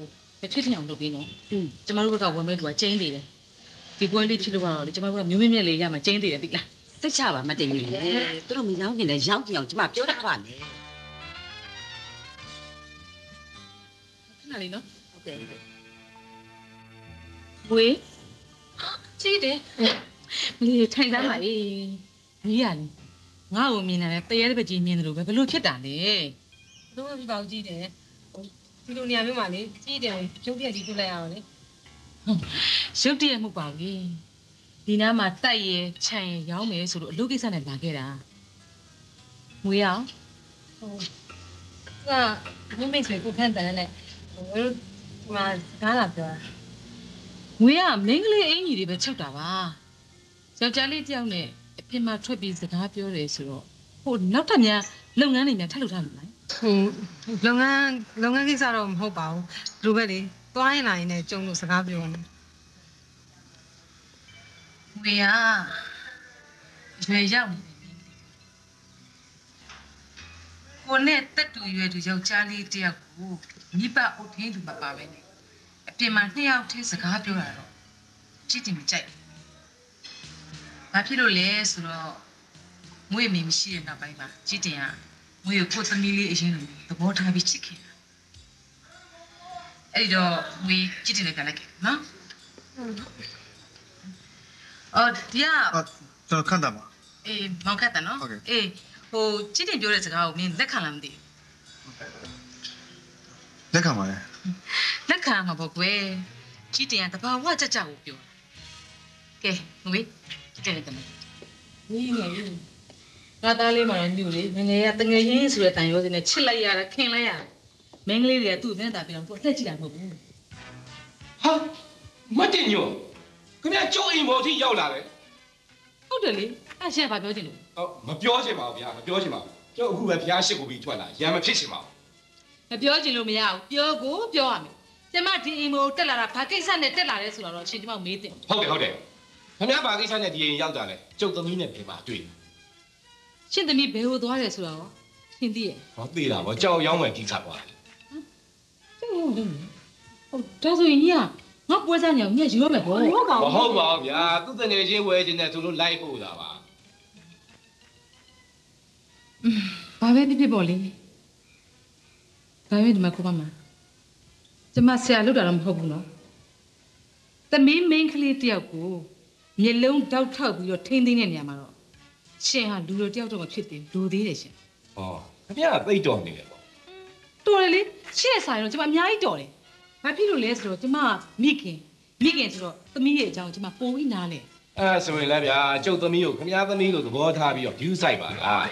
မဖြစ်ထင်အောင်လုပ်ပြီးနော်ကျမတို့ဘက်ကဝင်မဲ့သူကကျင်းသေးတယ် ဒီပွဲလေးဖြစ်လို့ကတော့လေကျမတို့ကမျိုးမြင့်မြင့်လေးရမှာကျင်းသေးတယ်သိလားသိချပါမတင်ဘူးလေသူတို့မရောင်းကျင်လဲရောင်းကြည့်အောင်ကျမပြောတာပါလေခဏလေးနော်ဟုတ်တယ်ဝေးကြီးတယ်မလေးထိုင်သားပါလေမီးရလေငါ့ကိုမြင်တယ်တရေတစ်ပကြီးမြင်တယ်လို့ပဲဘလို့ဖြစ်တာလဲတို့ပြပါဦးကြည့်တယ်ဒီလိုနေရာမျိုးမှာလေကြည့်တယ်ပြုံးပြက်ကြီးတွေ့လိုက်ရအောင်လေ ရုတ်တရက်မှုပါဘူးဒီနားမှာတိုက်ရဲခြံရဲရောင်းမယ်ဆိုလို့အလုပ်ကိစ္စနဲ့လာခဲ့တာငွေရအောင်ဟိုကမမိတ်ဆွေကိုခန့်တန်နဲ့ဟိုတို့ဒီမှာစကားလာပြောတာငွေကမင်းကလေးအင်ကြီးတွေပဲချုပ်တာပါယောက်ျားလေးတယောက်နဲ့အဖေမထွက်ပြီးစကားပြောတယ်ဆိုတော့ဟိုနောက်ထပ်များလုပ်ငန်းတွေများထပ်လုပ်ထားလို့လားဟိုလုပ်ငန်းလုပ်ငန်းကိစ္စတော့မဟုတ်ပါဘူးဒီလိုပဲလေ သွားရင်လာရင်လည်းကြုံလို့စကားပြောနေငွေကရွယ်ရောက်နေပြီကိုနဲ့တက်တူရွယ်သူယောက်ျားလေးတယောက်ကိုမိဘအုပ်ထင်းသူမပါပဲနဲ့အပြင်မှာနှစ်ယောက်တည်းစကားပြောတာတော့ကြည့်တင်မကြိုက်ဘူး။ဘာဖြစ်လို့လဲဆိုတော့ငွေမင်းမရှိတဲ့နောက်ပိုင်းမှာကြည့်တင်ကငွေကိုကိုယ်သမီးလေးအရင်လိုသဘောထားပြီးချစ်ခင်တာ။ အဲ့ဒီတော့ငွေကြည့်တင်လည်းကလိုက်ခဲ့နော်။အော်ဒီကကျွန်တော်ခန့်တာပါအေးမောင်ခတ်တယ်နော်ဟုတ်ကဲ့အေးဟိုကြည့်တင်ပြောတဲ့စကားကိုမင်းလက်ခံလားမသိဘူးလက်ခံပါလေလက်ခံမှာပေါ့ကွယ်ကြည့်တင်ကတဘာဝကြကြကိုပြောကဲငွေကြည့်တယ်ကမဝီးငယ်ကြီးငါသားလေးမှတော့ညူလေငငယ်ကတငယ်ချင်းဆိုတဲ့တန်ရောစင်းနဲ့ချစ်လိုက်ရတာခင်လိုက်ရတာ မင်းကလေးတွေကသူ့မျက်နှာပြောင်းသူ့လှည့်ကြည့်တာမဟုတ်ဘူးဟာမတ်တင်ညိုခင်ဗျာကျုပ်အိမ်ပေါ်ထိရောက်လာတယ်ဟုတ်တယ်လေအဲ့ရှက်ဘာပြောချင်လို့ဟောမပြောချင်ပါဘူးဗျာမပြောချင်ပါဘူးကျုပ်အခုပဲဖျားရှိကိုပြီးထွက်လာရံမဖြစ်ချင်ပါဘူးမပြောချင်လို့မရဘူးပြောကိုပြောရမယ်ကျမဒီအိမ်မို့တက်လာတာဘာကိစ္စနဲ့တက်လာလဲဆိုတော့အရှင်ဒီမောက်မေးတယ်ဟုတ်တယ်ဟုတ်တယ်ခင်ဗျားဘာကိစ္စနဲ့ဒီအိမ်ရောက်တာလဲကျုပ်သမီးနဲ့ဘယ်မှာတွေ့လဲရှင့်သမီးဘယ်ဟိုသွားတယ်ဆိုတော့ရှင်းသိရဲ့ဟောသိတာဗောကြောက်ရောင်းမယ်ကြီးခတ်သွားတယ် ဟုတ်တယ်ဟုတ်ဒါဆိုရင်ကြီးကငါပွဲစားညောင်ညက်ရွေးမယ်ပေါ့ဟုတ်ပါမဟုတ်ပါဘူးဗျာသူ့တငယ်ချင်းဝဲခြင်းနဲ့သူတို့လိုက်ပို့တာပါဘာပဲဖြစ်ဖြစ်ပေါ့လေဒါပဲဒီမှာကိုပါမှာကျမဆရာလုပ်တာတော့မဟုတ်ဘူးနော်သမီးမိန်းကလေးတယောက်ကိုမျက်လုံးတောက်ထောက်ပြီးတော့ထိမ့်သိမ်းတဲ့နေရာမှာတော့ရှင်ဟာလူလိုတယောက်တော့မဖြစ်သေးဘူးလူသေးတယ်ရှင်ဟောခင်ဗျားကသိတော်နေတယ်ဗော တော်တယ်လေရှင့်ရဲ့ဆိုင်တော့ကျမအများကြီးတော်တယ်ဘာဖြစ်လို့လဲဆိုတော့ကျမမိခင်မိခင်ဆိုတော့သမီးရဲ့အကြောင်းကျမပိုပြီးနားလဲအဲဆိုရင်လည်းဗျာကျုပ်သမီးကိုခမည်းသမီးလို့သဘောထားပြီးတော့ view site ပါလား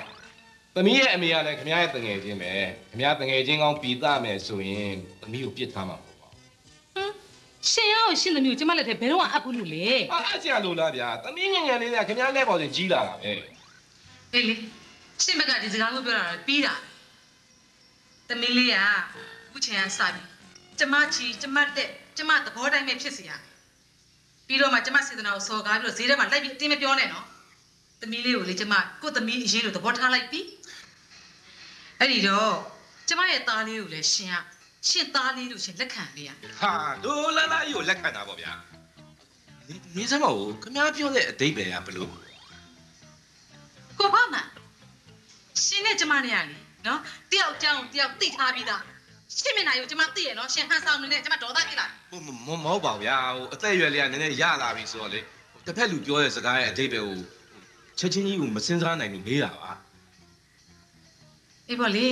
သမီးရဲ့အမေကလည်းခမည်းရဲ့တငယ်ချင်းပဲခမည်းတငယ်ချင်းကောင်းပြီးသားမယ်ဆိုရင်သမီးကိုပြစ်ထားမှာပေါ့ရှင်ရောရှင်သမီးကိုကျမလက်ထဲဘယ်တော့မှအပ်ဘူးလို့လေအာအကြလို့လားဗျာသမီးငယ်ငယ်လေးကခမည်းလက်ပေါ်ချင်းကြီးလာတာပဲအေးလေရှင့်ဘက်ကဒီစကားကိုပြောတာတော့ပြီးတာ သမီးလေးကခုချိန်ကစပြီကျမချီကျမတက်ကျမသဘောတိုင်းပဲဖြစ်စီရပြီးတော့မှကျမစေတနာကိုစော်ကားပြီးတော့ဈေးထဲမှာလိုက်ပြီးအတင်းမပြောနဲ့နော်သမီးလေးကိုလေကျမကိုယ့်သမီးအရင်လိုသဘောထားလိုက်ပြီအဲ့ဒီတော့ကျမရဲ့သားလေးကိုလည်းရှင်ကရှင်သားလေးလို့ရှင်လက်ခံလေးရဟာဒိုလာလာကြီးကိုလက်ခံတာပေါ့ဗျာနေနေစမ်းမကိုခမည်းပြောတဲ့အတိတ်ပဲကဘလို့ကိုဘာမှရှင်နဲ့ကျမနဲ့ရလေ နော်တယောက်ကြောင်းတယောက်သိထားပြီးသားရှင်မျက်နှာကိုကျမသိရနော်ရှင်ဟန်ဆောင်နေနဲ့ကျမဒေါသဖြစ်လာမမမဟုတ်ပါဘူးဗျာဟိုအသက်အရွယ်လေးကနည်းနည်းရလာပြီဆိုတော့လေတစ်ဖက်လူပြောတဲ့စကားရဲ့အတိတ်ပဲကိုချက်ချင်းကြီးကိုမစင်စားနိုင်လို့မေးတာပါအေးပေါ့လေ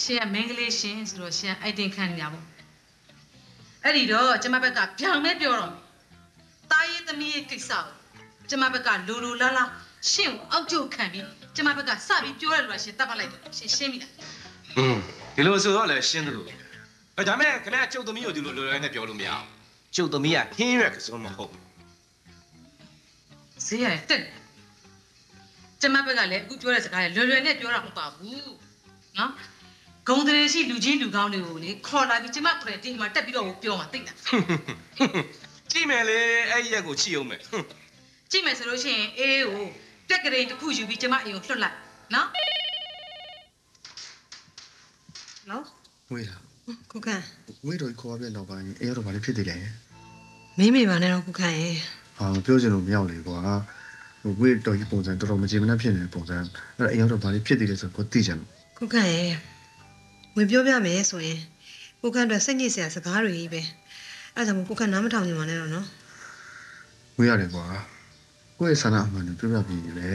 ရှင်ကမင်းကလေးရှင်ဆိုတော့ရှင်အိုက်တင်ခံနေရပါအဲ့ဒီတော့ကျမဘက်ကပြောင်မဲပြောတော့တာရေးသမီးရဲ့ကိစ္စကိုကျမဘက်ကလူလူလာလာရှင်ကိုအောက်ကျုပ်ခံပြီး ကျမဘက်ကစပြီးပြောရလို့ရှင်တတ်ပတ်လိုက်တယ်ရှင်ရှင်းပြီလားอืมဒီလိုဆိုတော့လည်းရှင်းတယ်လို့ပဲဒါမဲ့ခင်ဗျာကျုပ်သမီးကိုဒီလိုလိုရဲနဲ့ပြောလို့မရအောင်ကျုပ်သမီးကဟင်းရွက်ကစုံမဟုတ်ဘူးဈေးရတယ်တက်တယ်ကျမဘက်ကလည်းအခုပြောတဲ့စကားတွေလွယ်လွယ်နဲ့ပြောတာမဟုတ်ပါဘူးနော်ဂုံတရေရှိလူကြီးလူကောင်းတွေကိုလေခေါ်လာပြီးကျမခေါ်တဲ့တင်းမှာတက်ပြီးတော့ပြောမှာသိတာကြည့်မယ်လေအဲ့ဒီရက်ကိုချီအောင်မယ်ဟွန်းကြည့်မယ်ဆိုလို့ရှိရင်အေးကို ပြက်ကလေးတစ်ခုယူပြီးကျမအိမ်ကိုလွှတ်လိုက်နော်နော်ဝေးလားကိုခန့်ဝေးတော့ခေါ်ပြတော့ပါရင်အဲ့တော့ဘာလို့ဖြစ်သေးလဲမင်းမေပါနဲ့တော့ကိုခန့်ရဲ့ဟာပြောချင်လို့မရောက်လေကွာဟိုဝေးတော့ဒီပုံစံတော်တော်မကြည်မနှက်ဖြစ်နေတဲ့ပုံစံအဲ့တော့အဲ့တော့ဘာလို့ဖြစ်သေးလဲဆိုတော့ကိုသိချင်လို့ကိုခန့်ရဲ့ဝင်ပြောပြမယ်ဆိုရင်ကိုခန့်အတွက်စိတ်ညစ်စရာစကားတွေကြီးပဲအဲ့ဒါကြောင့်မို့ကိုခန့်နားမထောင်နေပါနဲ့တော့နော်ဝေးရတယ်ကွာ ကိုယ့်ရဲ့ဆန္ဒအမှန်ကိုပြောပြပြီးလေ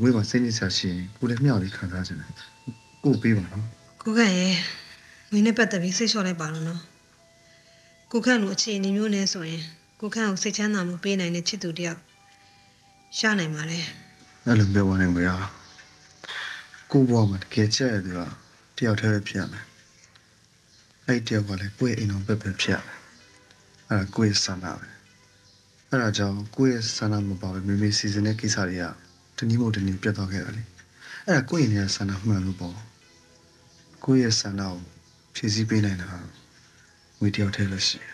ဝေးမှာစိတ်ညစ်ဆရာရှိရင်ကိုလည်းမြောက်လေးခံစားချင်တယ်ကိုပေးပါနော်ကိုခန့်ရဲ့မင်းနဲ့ပတ်သက်ပြီးစိတ်လျှော့လိုက်ပါတော့နော်ကိုခန့်လိုအခြေအနေမျိုးနဲ့ဆိုရင်ကိုခန့်ကိုစိတ်ချမ်းသာမှုပေးနိုင်တဲ့ချစ်သူတယောက်ရှာနိုင်ပါလေအဲ့လိုပြောပါနဲ့ဝေးဟာကိုဘွားမှာတကယ်ချက်ရတဲ့ကတယောက်တည်းပဲဖြစ်ရမယ်အဲ့တယောက်ကလည်းကိုယ့်ရဲ့အိမ်တော်ဘက်ပဲဖြစ်ရမယ်အဲ့ဒါကိုယ့်ရဲ့ဆန္ဒပဲ အဲ့ဒါကြောင့်ကိုယ့်ရဲ့ဆန္ဒမပါပဲမိမိစီစဉ်တဲ့ကိစ္စတွေကတနည်းမို့တနည်းပြတ်သွားခဲ့တာလေအဲ့ဒါကိုယ့်ရဲ့ဆန္ဒမှန်လို့ပေါ့ကိုယ့်ရဲ့ဆန္ဒကိုဖြည့်ဆည်းပေးနိုင်တာဝေးတယောက်တည်းလို့ရှိတယ်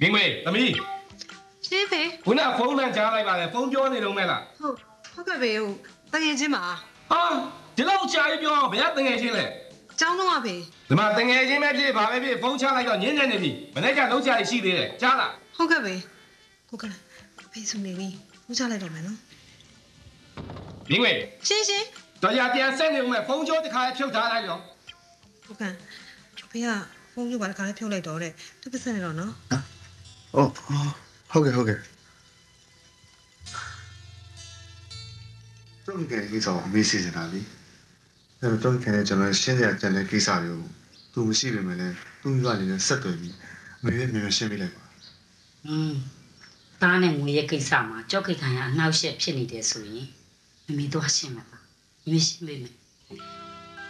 မင်းမေသမီးရှင်းဖေခုနဖုန်းနဲ့ကြားလိုက်ပါလေဖုန်းပြောနေတော့မဲ့လားဟုတ်ဟုတ်ကဲ့ဖေဟုတ်တကယ်ချင်းပါဟာဒီလောက်ကြာကြီးပြောအောင်ဘယ်ကတငယ်ချင်းလဲအ ကြောင်းတော့ပါဖေဒီမှာတငယ်ချင်းပဲဖြစ်ဘာပဲဖြစ်ဖုန်းချလိုက်တော့ညင်းနေနေပြီမနေ့ကလုံးချရရှိသေးတယ်ကြားလားဟုတ်ကဲ့ဖေကိုခန့်ဖေစုနေပြီဦးချလိုက်တော့မယ်နော်မင်းမေရှင်းရှင်းတော်ရပြန်ဆက်နေဦးမယ်ဖုန်းကြောတစ်ခါဖြုတ်ထားလိုက်တော့ကိုခန့်ဖေကဖုန်းယူပါတခါလေးဖြုတ်လိုက်တော့တဲ့သူပစ္စနေတော့နော်။အော်ဟုတ်ကဲ့ဟုတ်ကဲ့။တော့ကဲကိစ္စကိုမေးစီနေတာလी။ အဲ့တော့ခင်ဗျာကျွန်တော်ရှင်းစရာကြံတဲ့ကိစ္စတွေကိုသူမရှိပေမဲ့လည်းသူ့ရွာနေနဲ့ဆက်သွယ်ပြီးအမေလည်းမြန်မြန်ရှင်းပေးလိုက်ပါอืมသားနဲ့ငွေရဲ့ကိစ္စမှာကြောက်ခိတ်ခံရအနှောက်အယှက်ဖြစ်နေတယ်ဆိုရင်မမေသွားရှင်းမှာပါမမေရှင်းပေးမယ်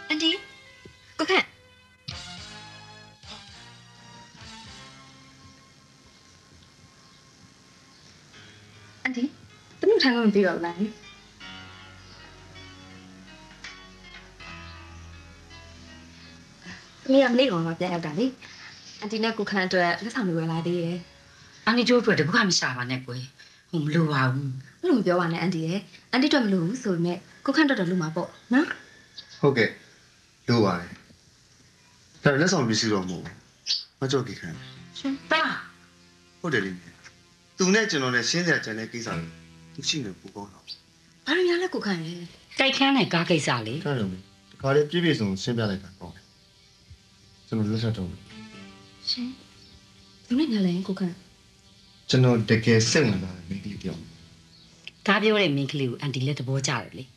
အန်တီကိုခန့်အန်တီတမီးထိုင်လို့မပြီးတော့ဘူးလား တမီးကမနေ့ကောင်တော့ပြန်ရောက်တာလေအန်တီနဲ့ကိုခန့်အတွက်လက်ဆောင်တွေဝယ်လာသေးတယ်အန်ဒီကျိုးအတွက်တကူကမရှာပါနဲ့ကွယ်ဟိုမလိုပါဘူးဘယ်လိုမပြောပါနဲ့အန်တီရဲ့အန်တီတော့မလို့ဘူးဆိုပေမဲ့ကိုခန့်တော့တော့လို့မှာပေါ့နော်။ဟုတ်ကဲ့။လိုပါတယ်။ဒါလက်ဆောင်ပစ္စည်းတော့မဟုတ်ဘူး။မကြောက်ကြခံရှင်တာ။ဟုတ်တယ်လေ။သူနဲ့ကျွန်တော်နဲ့ရှင်းစရာကြံတဲ့ကိစ္စတွေသူရှိနေပူကောင်းတော့ဘာလို့များလဲကိုခန့်ရဲ့ကြိုက်ခန်းတဲ့ကားကိစ္စလေ။ဒါတော့ဒီခါလေးပြည့်ပြည့်စုံရှင်းပြလိုက်တာပေါ့။ ကျွန်တော်လက်ဆက်တော့ရှင်သူနဲ့ညာလဲကိုခန့်ကျွန်တော်တကယ်စိတ်ဝင်စားတဲ့မိန်းကလေးတယောက်ကားပြောတဲ့မိန်းကလေးကိုအန်တီလည်းသဘောကျတယ်လေတ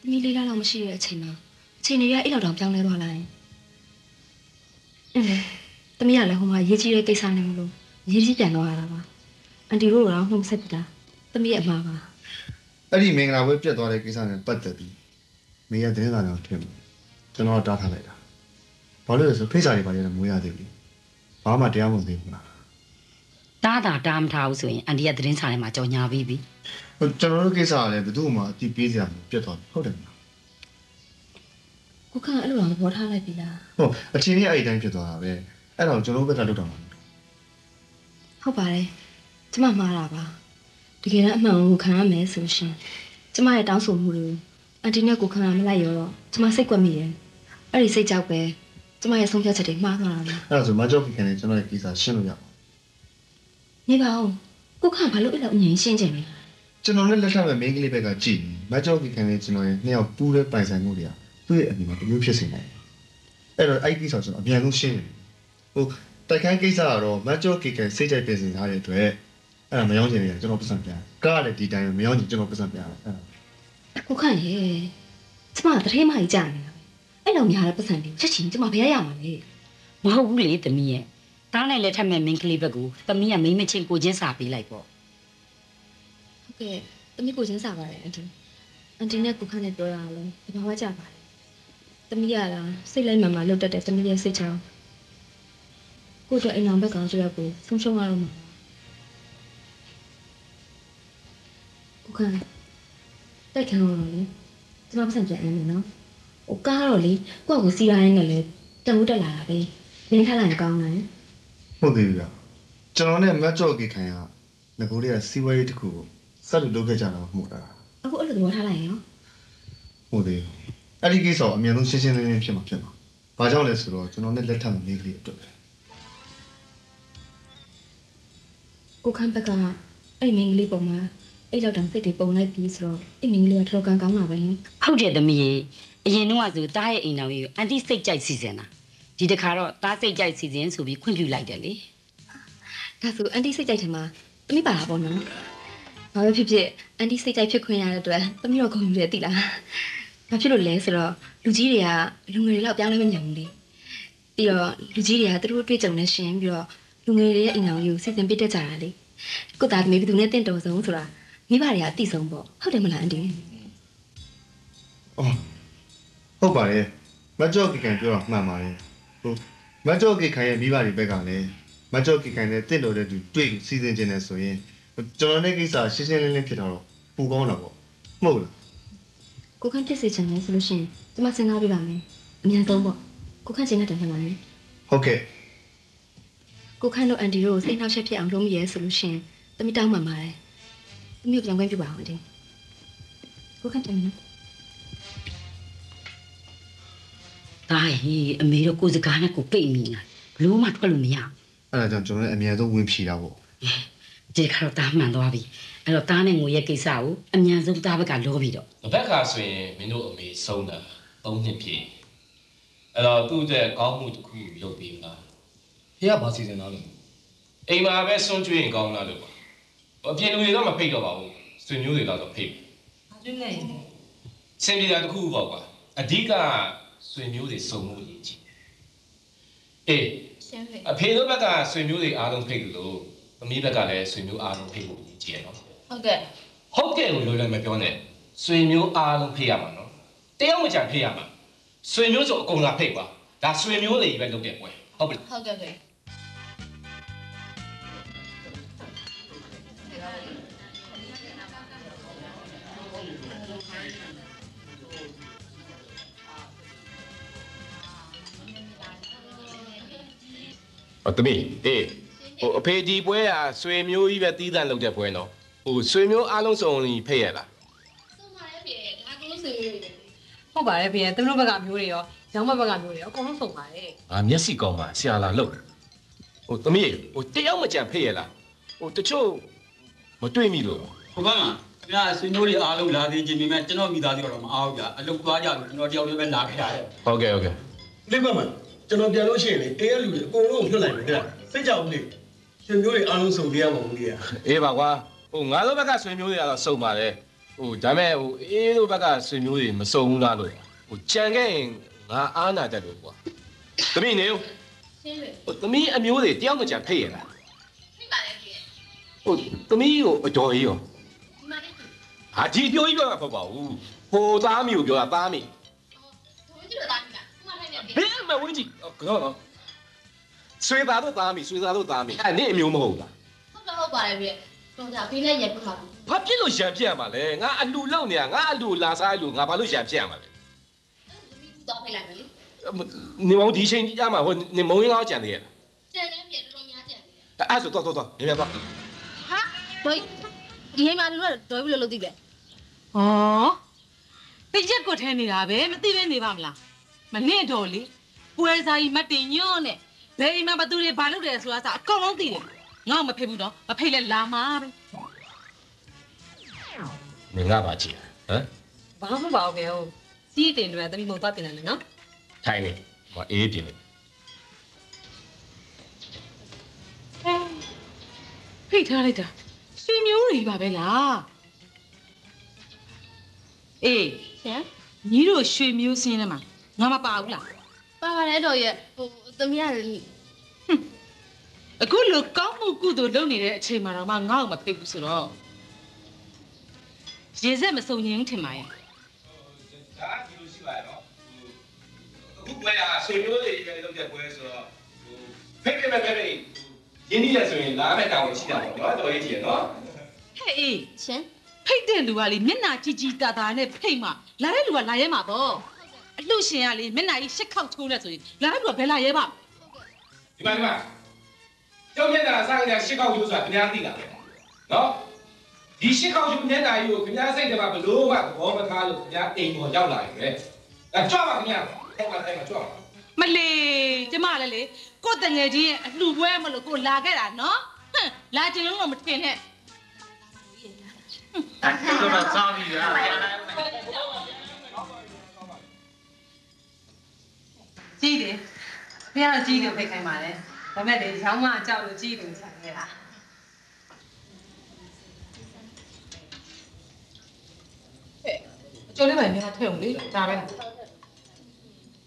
သမီးလေးလားလောက်မရှိတဲ့အချိန်မှာအချိန်တွေကအဲ့လောက်တောင်ပြောင်းလဲသွားလိုက်အင်းသမီးကလည်းဟိုမှာရေးကြီးတဲ့ကိစ္စနဲ့မလို့ရေးကြီးပြန်သွားရတာပါအန်တီတို့ကတော့နှုတ်ဆက်ပြတာသမီးရဲ့အမှားပါအဲ့ဒီမင်္ဂလာပွဲပြတ်သွားတဲ့ကိစ္စနဲ့ပတ်သက်ပြီးမေရသတင်းစာတွေထင်တယ် ကျွန်တော်တားထားလိုက်တာဘာလို့လဲဆိုဖိတ်စာတွေပါလေမွေးရသေးဘူးဘာမှတရားမဝင်သေးဘူးလားတားတာတားမထားဘူးဆိုရင်အန်တီကသတင်းစာထဲမှာကြော်ညာပြီးပြီဟိုကျွန်တော်တို့ကိစ္စကလည်းဘယ်သူမှအတိပေးစရာမပြတ်သွားဘူးဟုတ်တယ်မလားကိုခန့်အဲ့လိုတော့သဘောထားလိုက်ပြီလားဟုတ်အချင်းကြီးအဲ့ဒီတိုင်းဖြစ်သွားတာပဲအဲ့တော့ကျွန်တော်တို့ဘက်ကလုပ်တော့မှာဟုတ်ပါတယ်ကျမမှားတာပါတကယ်တော့အမှန်ကိုခံရမယ်ဆိုရှင်ကျမရဲ့တောင်းဆိုမှုတွေကိုအန်တီနဲ့ကိုခန့်ကမလိုက်ရောတော့ကျမစိတ်ကွက်မိတယ် အဲ့ဒီစိတ်ကြောက်ပဲကျမရဲ့ဆုံးဖြတ်ချက်တွေမှားသွားတာပါအဲ့ဒါဆိုမကြောက်ခင်နဲ့ကျွန်တော်ရဲ့ကိစ္စရှင်းလို့ရအောင်နေပါဦးကိုခန့်ဘာလို့အဲ့လိုအငြင်းရှင်းချင်လဲကျွန်တော်လည်းလက်ထပ်မဲ့မိန်းကလေးဘက်ကကြည့်မကြောက်ခင်နဲ့ကျွန်တော်ရဲ့နှစ်ယောက်ပူးတဲ့ပိုင်ဆိုင်မှုတွေကသူ့ရဲ့အမြင်မှာတစ်မျိုးဖြစ်စေနိုင်တယ်အဲ့တော့အဲ့ဒီကိစ္စကိုကျွန်တော်အမြန်ဆုံးရှင်းတယ်ဟိုတိုက်ခိုင်းကိစ္စကတော့မကြောက်ခင်စိတ်ကြိုက်ပြင်ဆင်ထားတဲ့အတွက်အဲ့ဒါမယောင်းချင်နေတယ်ကျွန်တော်ပတ်စံပြန်ကားလည်းဒီတိုင်းမယောင်းချင်ကျွန်တော်ပတ်စံပြန်အဲ့ဒါကိုခန့်ရေကျမတထေးမကြီးကြာနေတာပဲ အဲ့လိုများတဲ့ပတ်စံတွေချက်ချင်းကျမဘယ်ရရမှာလဲမဟုတ်ဘူးလေသမီးရဲ့တားနဲ့လက်ထက်မဲ့မင်းကလေးဘက်ကိုသမီးကမိမချင်းကိုချင်းစာပေးလိုက်ပေါ့ဟုတ်ကဲ့တမီးကိုချင်းစားပါတယ်အန်တီအန်တီနဲ့ကိုခန့်နဲ့ပြောရအောင်လဲဒီဘာဝကြပါတယ်တမီးကလားစိတ်လိုက်မှန်မှလှုပ်တတ်တဲ့တမီးရဲ့စိတ်ချောင်းကိုတို့အိမ်အောင်ဘက်ကောင်ဆိုရက်ကိုဆုံးရှုံးရတော့မှာကိုခန့်တိုက်ခံတော့လေကျမပတ်စံပြန်အင်းမယ်နော် ဟိုကားတော့လေကိုယ့်ကိုစီးရိုင်းနဲ့လေတန်ဦးတက်လာတာပဲလင်းထားလိုက်ရင်ကောင်းတယ်ဟုတ်သေးပြီဗျကျွန်တော်နဲ့မကြောက်ခင်ခံရငကိုလေးကစီဝါရေးတစ်ခုကိုစက်လို့လုပ်ခဲ့ကြတာမှမဟုတ်တာအခုအဲ့လိုသဘောထားလိုက်ရင်ရောဟုတ်သေးဘူးအဲ့ဒီကိစ္စကိုအမြန်ဆုံးရှင်းရှင်းလင်းလင်းဖြစ်မှာဖြစ်မှာဘာကြောင့်လဲဆိုတော့ကျွန်တော်နဲ့လက်ထပ်မမိန်းကလေးအတွက်ပဲကိုခန့်ဘက်ကအဲ့မင်းကလေးပုံမှာအဲ့လောက်တောင်စိတ်တွေပုံလိုက်ပြီးဆိုတော့အဲ့မင်းကလေးကထောက်ကန်ကောင်းတာပဲဟုတ်တယ်သမီးရေ အရင်တော့ကဆိုတားရဲ့အိမ်တော်ကြီးကိုအန်တီစိတ်ကြိုက်စီစဉ်တာဒီတခါတော့တားစိတ်ကြိုက်စီစဉ်ဆိုပြီးခွင့်ပြုလိုက်တယ်လေဒါဆိုအန်တီစိတ်ကြိုက်တယ်မှာတမိပါတာပေါ့နော်ဘာပဲဖြစ်ဖြစ်အန်တီစိတ်ကြိုက်ဖြစ်ခွင့်ရတဲ့အတွက်တမိတော့ခုံယူတယ်သိလားဘာဖြစ်လို့လဲဆိုတော့လူကြီးတွေကလူငယ်တွေလောက်ပြောင်းလဲမမြင်ဘူးလေပြီးတော့လူကြီးတွေကသူတို့အတွေ့အကြုံနဲ့ရှင်ပြီးတော့လူငယ်တွေရဲ့အိမ်အောင်ကိုစီစဉ်ပေးတတ်ကြတာလေကိုသားသမီးဘယ်သူနဲ့တင့်တော်ဆုံးဆိုတာမိဘတွေကအသိဆုံးပေါ့ဟုတ်တယ်မလားအန်တီအော် ဟုတ်ပါတယ်မကြောက်ခင်ခံပြောတာမှန်ပါတယ်ဟုတ်မကြောက်ခင်ခံရဲ့မိဘတွေဘက်ကလည်းမကြောက်ခင်ခံနဲ့တင့်တော်တဲ့သူတွေ့စီစဉ်ခြင်းနဲ့ဆိုရင်ကျွန်တော်နဲ့ကိစ္စရှင်းရှင်းလင်းလင်းဖြစ်တာတော့ပူကောင်းတာပေါ့မဟုတ်လားကိုခန့်ဖြစ်စေချင်တယ်ဆိုလို့ရှိရင်ကျမစဉ်းစားပြပါမယ်အများဆုံးပေါ့ကိုခန့်ချိန်နဲ့တန်ထန်ပါမယ်ဟုတ်ကဲ့ကိုခန့်တို့အန်တီတို့စိတ်နှောက်ယှက်ဖြစ်အောင်လုပ်မိရဲဆိုလို့ရှိရင်တမိတောင်းမှန်ပါတယ်တမိကိုကြောင်ခွင့်ပြုပါအောင်အတင်းကိုခန့်တယ်နော် တားရေအမေတို့ကိုယ်စကားနဲ့ကိုပိတ်မိနေတာဘလို့မှထွက်လို့မရဘူးအဲ့ဒါကြောင့်ကျွန်တော်လည်းအမြန်ဆုံးဝင်ဖြေတာပေါ့ဒီခါတော့တားမှန်သွားပြီအဲ့တော့တားနဲ့ငွေရဲ့ကိစ္စကိုအမြန်ဆုံးတားဘက်ကလောပြီးတော့။ဘက်ကဆိုရင်မင်းတို့အမေဆုံးတာ၃နှစ်ပြည့်။အဲ့တော့သူ့အတွက်ကောင်းမှုတစ်ခုလုပ်ပေးမလားဖေကဘာစီစဉ်တာလဲ။အိမ်မှာပဲဆွန့်ကျွေးရင်ကောင်းလားလို့ပေါ့။အပြင်လူတွေတော့မဖိတ်တော့ပါဘူး။ဆွေမျိုးတွေတော့ဖိတ်မယ်အကျွင်းနဲ့။စင်ပြေတာတစ်ခုပေါ့ကွာ။အဓိက ဆွေမျိုးတွေစုံမှုအရေးကြီးတယ်။အေးရှင်းဖေအဖေတို့ဘက်ကဆွေမျိုးတွေအားလုံးဖိတ်လို့သမီးဘက်ကလည်းဆွေမျိုးအားလုံးဖိတ်ဖို့အရေးကြီးရနော်ဟုတ်ကဲ့။ဟုတ်ကဲ့ကိုလွယ်လွယ်မပြောနဲ့။ဆွေမျိုးအားလုံးဖိတ်ရမှာနော်။တယောက်မကြံဖိတ်ရမှာ။ဆွေမျိုးဆိုအကုန်လာဖိတ်ပါ။ဒါဆွေမျိုးတွေပဲလုပ်တဲ့ပွဲ။ဟုတ်ပြီလားဟုတ်ကဲ့ ဟောတမီးအေးဟိုအဖေဒီပွဲကဆွေမျိုးကြီးပဲတီးတန့်လုပ်တဲ့ပွဲနော်ဟိုဆွေမျိုးအားလုံးစုံရင်ဖိတ်ရလားဟုတ်ပါတယ်ဖေသူတို့ဘက်ကမျိုးတွေရောရောင်းမဘက်ကမျိုးတွေရောအကုန်လုံးစုံပါတယ်အာမျက်စိကောင်းပါဆရာလာလုပ်ဟိုတမီးဟိုတယောက်မကြံဖိတ်ရလားဟိုတချို့မတွေ့မိလို့ဟိုဘက်မှာခင်ဗျာဆွေမျိုးတွေအားလုံးလာသေးခြင်းပေမဲ့ကျွန်တော်မိသားစုကတော့မအားဘူးဗျာအလုပ်သွားကြလို့ကျွန်တော်တယောက်တည်းပဲလာခဲ့ရတယ်ဟုတ်ကဲ့ဟုတ်ကဲ့လိမ့်ပါမ ကျွန်တော်ပြန်လို့ရှိရင်လေအေးရလူတွေအကုန်လုံးကိုလွတ်လိုက်မယ်ဗျစိတ်ကြောက်လေရှင်မျိုးတွေအားလုံးစုံပြရမှာမလို့ရအေးပါကွာဟိုငါတို့ဘက်ကဆွေမျိုးတွေကတော့စုံပါတယ်ဟိုဒါမဲ့ဟိုအေးတို့ဘက်ကဆွေမျိုးတွေမစုံဘူးလားလို့ဟိုကြံခဲ့ရင်ငါအားနာတတ်လို့ကွာသမီးနေဦးရှင်းလေဟိုသမီးအမျိုးတွေတယောက်မကြံဖိတ်ရလားဖိပါလေကြည့်ဟိုသမီးကိုအတော်ကြီးရောဒီမှာလေးဟာဒီပြောကြီးပြောတာပေါ့ပါဘူးဟိုသားမီကိုပြောတာသားမီဘုန်းကြီးတို့တာကဥမာထိုင်နေတယ် ဘယ်မှာဝင်းကြီးကောဆွေသားတို့သားမီဆွေသားတို့သားမီအဲ့နင့်အမျိုးမဟုတ်လားဟုတ်တော့ဟုတ်ပါတယ်ပြတော့ဒါဖေးနဲ့ရက်ပြမှာဘူးဘာဖြစ်လို့ရံပြတ်ရမှာလဲငါအလူလောက်နေတာငါအလူလာစားအလူငါဘာလို့ရံပြတ်ရမှာလဲတော့ဖိလိုက်မယ်လေနေမောင်ဒီချိန်ကြမှာဟိုနေမုံရင်းကောင်းကြံသေးရဲ့ကျန်တယ်ပြေတော်တော်များကျန်တယ်အဲ့ဆိုတော့တော့တော့မြန်မြန်တော့ဟာဒိုင်းဒီဟိမ်မှာတို့ဒိုင်းဘယ်လိုလုပ်သိလဲဩတရက်ကွက်ထဲနေတာပဲမသိပဲနေပါမလား မနဲ့တော့လေပွဲစားကြီးမတ်တင်ညော့နဲ့ဘယ်အိမ်မှာဘသူတွေဘာလုပ်တယ်ဆိုတာစအကုန်လုံးသိတယ်ငါ့ကိုမဖိတ်ဘူးတော့မဖိတ်လဲလာမှာပဲနေငါပါကြည့်ဟမ်ဘာမှမပါဘူးဗျဟုတ်စီးတင်တွေတမိမုံသွားတင်တယ်နော်ထိုင်နေဟောအေးပြင်နေဖိတ်ထားလိုက်တာရွှေမျိုးတွေပါပဲလားအေးရှင်ညီတို့ရွှေမျိုးစင်းထဲမှာ ငါမပါဘူးလားပါပါတယ်တော့ရဲ့ဟိုသမီးကအခုလိုကောင်းမှုကုသိုလ်လုပ်နေတဲ့အချိန်မှာတော့မှငါ့ကိုမဖိတ်ဘူးဆိုတော့ရေစက်မစုံရင်ထင်ပါရဲ့ဒါဒီလိုရှိပါရဲ့နော်အခုပွဲကဆွေမျိုးတွေပဲလုပ်တဲ့ပွဲဆိုတော့ဟိုဖိတ်ပြမဲ့ပဲရင်းနှီးရဆိုရင်လာမဲ့တောင်းရှိတာပေါ့နော်တော်ရေးကြည့်ရနော်ဟဲ့အေးရှင်ဖိတ်တဲ့လူကလေမျက်နှာကြီးကြီးတာတာနဲ့ဖိတ်မှလာတဲ့လူကလာရဲမှာပေါ့ အလှရှင်ကလေမျက်နှာကြီးရှစ်ခေါက်ထိုးနေဆိုရင်လာတဲ့လူကဘယ်လာရဲပါ့ဒီမှာဒီမှာကျောင်းမျက်နှာစားကြရှစ်ကောက်ကျိုးဆိုတာခင်ဗျားသိတာပဲနော်ဒီရှစ်ကောက်ကျိုးမျက်နှာကြီးကိုခင်ဗျားစိတ်ထဲမှာဘလို့မှသဘောမထားလို့ခင်ဗျားအိမ်ပေါ်ရောက်လာရင်ပဲအဲကြွပါခင်ဗျာဟောပါတိုင်းမှာကြွပါမလီကျမလည်းလေကိုယ့်တငယ်ချင်းရဲ့အလှပွဲမလို့ကိုလာခဲ့တာနော်ဟမ်လာချင်လို့တော့မထင်နဲ့အဲ့တော့တော့စားပြီ ကြီးတယ်ဖះကြီးတယ်ဖိတ်ခိုင်းပါလေဒါမဲ့လေရောင်းမအကြောက်လို့ကြီးတယ်ဆိုင်ခဲ့တာအကျိုးလေးပဲများထည့်အောင်လေဒါပဲလား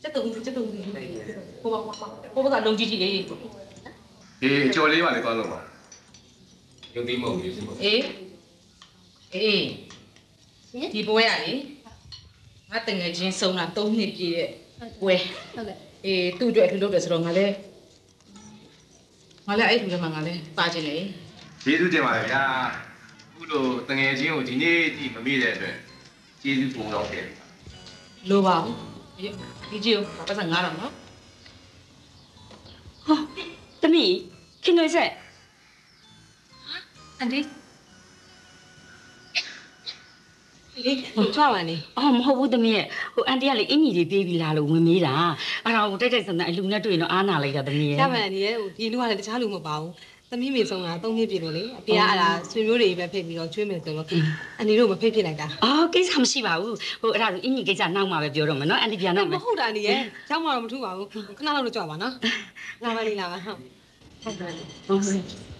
စက်တုံးစက်တုံးလေးဟိုပါဟိုပါဟိုပါကလုံကြီးကြီးလေးအေးကြော်လေးပါလေကောင်းလို့ပါရုပ်သိမ်းမဟုတ်ဘူးရှင်မအေးအေးဒီပွဲရလေငါတငယ်ချင်းဆုံးတာ3နှစ်ပြည့်ရဲ့ပွဲဟုတ်ကဲ့ အေးသူ့အတွက်အထူးလုပ်တယ်ဆိုတော့ငါလည်းငါလည်းအဲ့ဒီထဲမှာငါလည်းပါခြင်းလေကျေးဇူးတင်ပါတယ်ဗျာအခုလိုတငယ်ချင်းကိုဒီနေ့ဒီမမေ့တဲ့အတွက်ကျေးဇူးပုံတော့တယ်လိုပါဘူးဒီကြီးကိုပတ်စံ9000နော်ဟောတမီးခင်ရွေဆက်အန်ဒီ လေဟိုချွားပါနေအော်မဟုတ်ဘူးတမီးရဲ့ဟိုအန်တီကလေအင်ကြီးတွေပြေးပြီးလာလို့ဝင်မေးတာအဲ့ဒါကိုတိုက်တိုက်ဆန်ဆန်အလူနဲ့တွေ့ရင်တော့အားနာလိုက်တာတမီးရဲ့ရပါန်ဒီရဲ့ဟိုဒီလူကလည်းတခြားလူမပါဘူးသမီးမေဆုံးတာ၃နှစ်ပြည့်လို့လေအဖေကအဲ့ဒါဆွေမျိုးတွေပဲဖိတ်ပြီးတော့ကျွေးမယ်ဆိုတော့အန်ဒီတို့မဖိတ်ဖြစ်လိုက်တာအော်ကိစ္စမရှိပါဘူးဟိုအဲ့ဒါဆိုအင်ကြီးကိစ္စနောက်မှပဲပြောတော့မယ်နော်အန်တီပြန်တော့မမယ်ဟုတ်တာနေရဲ့ကျောင်းမှာတော့မထူပါဘူးခဏလောက်တော့ကြွပါနော်လာပါလိလာပါဟုတ်ဟုတ်တယ်ဟုတ်ကဲ့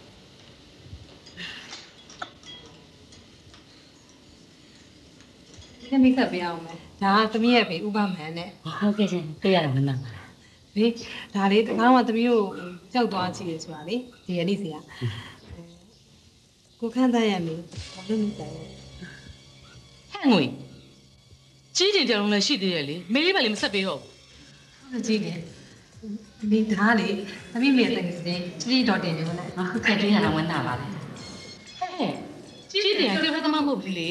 ဒီမိတ်ဆက်ပေးအောင်မယ်ဒါကသမီးရဲ့ဖေဥပမာန်နဲ့ဟုတ်ကဲ့ရှင်တွေ့ရတယ်မနာပါလေဒါလေးတကားမှသမီးတို့ကြောက်သွားကြည့်ရဆိုတာလေဒီရနေ့စီကကိုခန့်တန်းရမေဘာလို့မတိုင်ဟဲ့ငွေကြီးတင်တယ်လုံးလည်းရှိသေးတယ်လေမေးလေးပဲလေမဆက်ပေးတော့ဘူးဟုတ်ကြည့်တယ်ဒီဒါလေသမီးမေတကယ်စင်းကြီးတော်တင်နေမလားဟုတ်ကဲ့တွေ့ရတာဝမ်းသာပါလေဟဲ့ကြီးတင်ကတိဖက်သမားမဟုတ်ဘူးလေ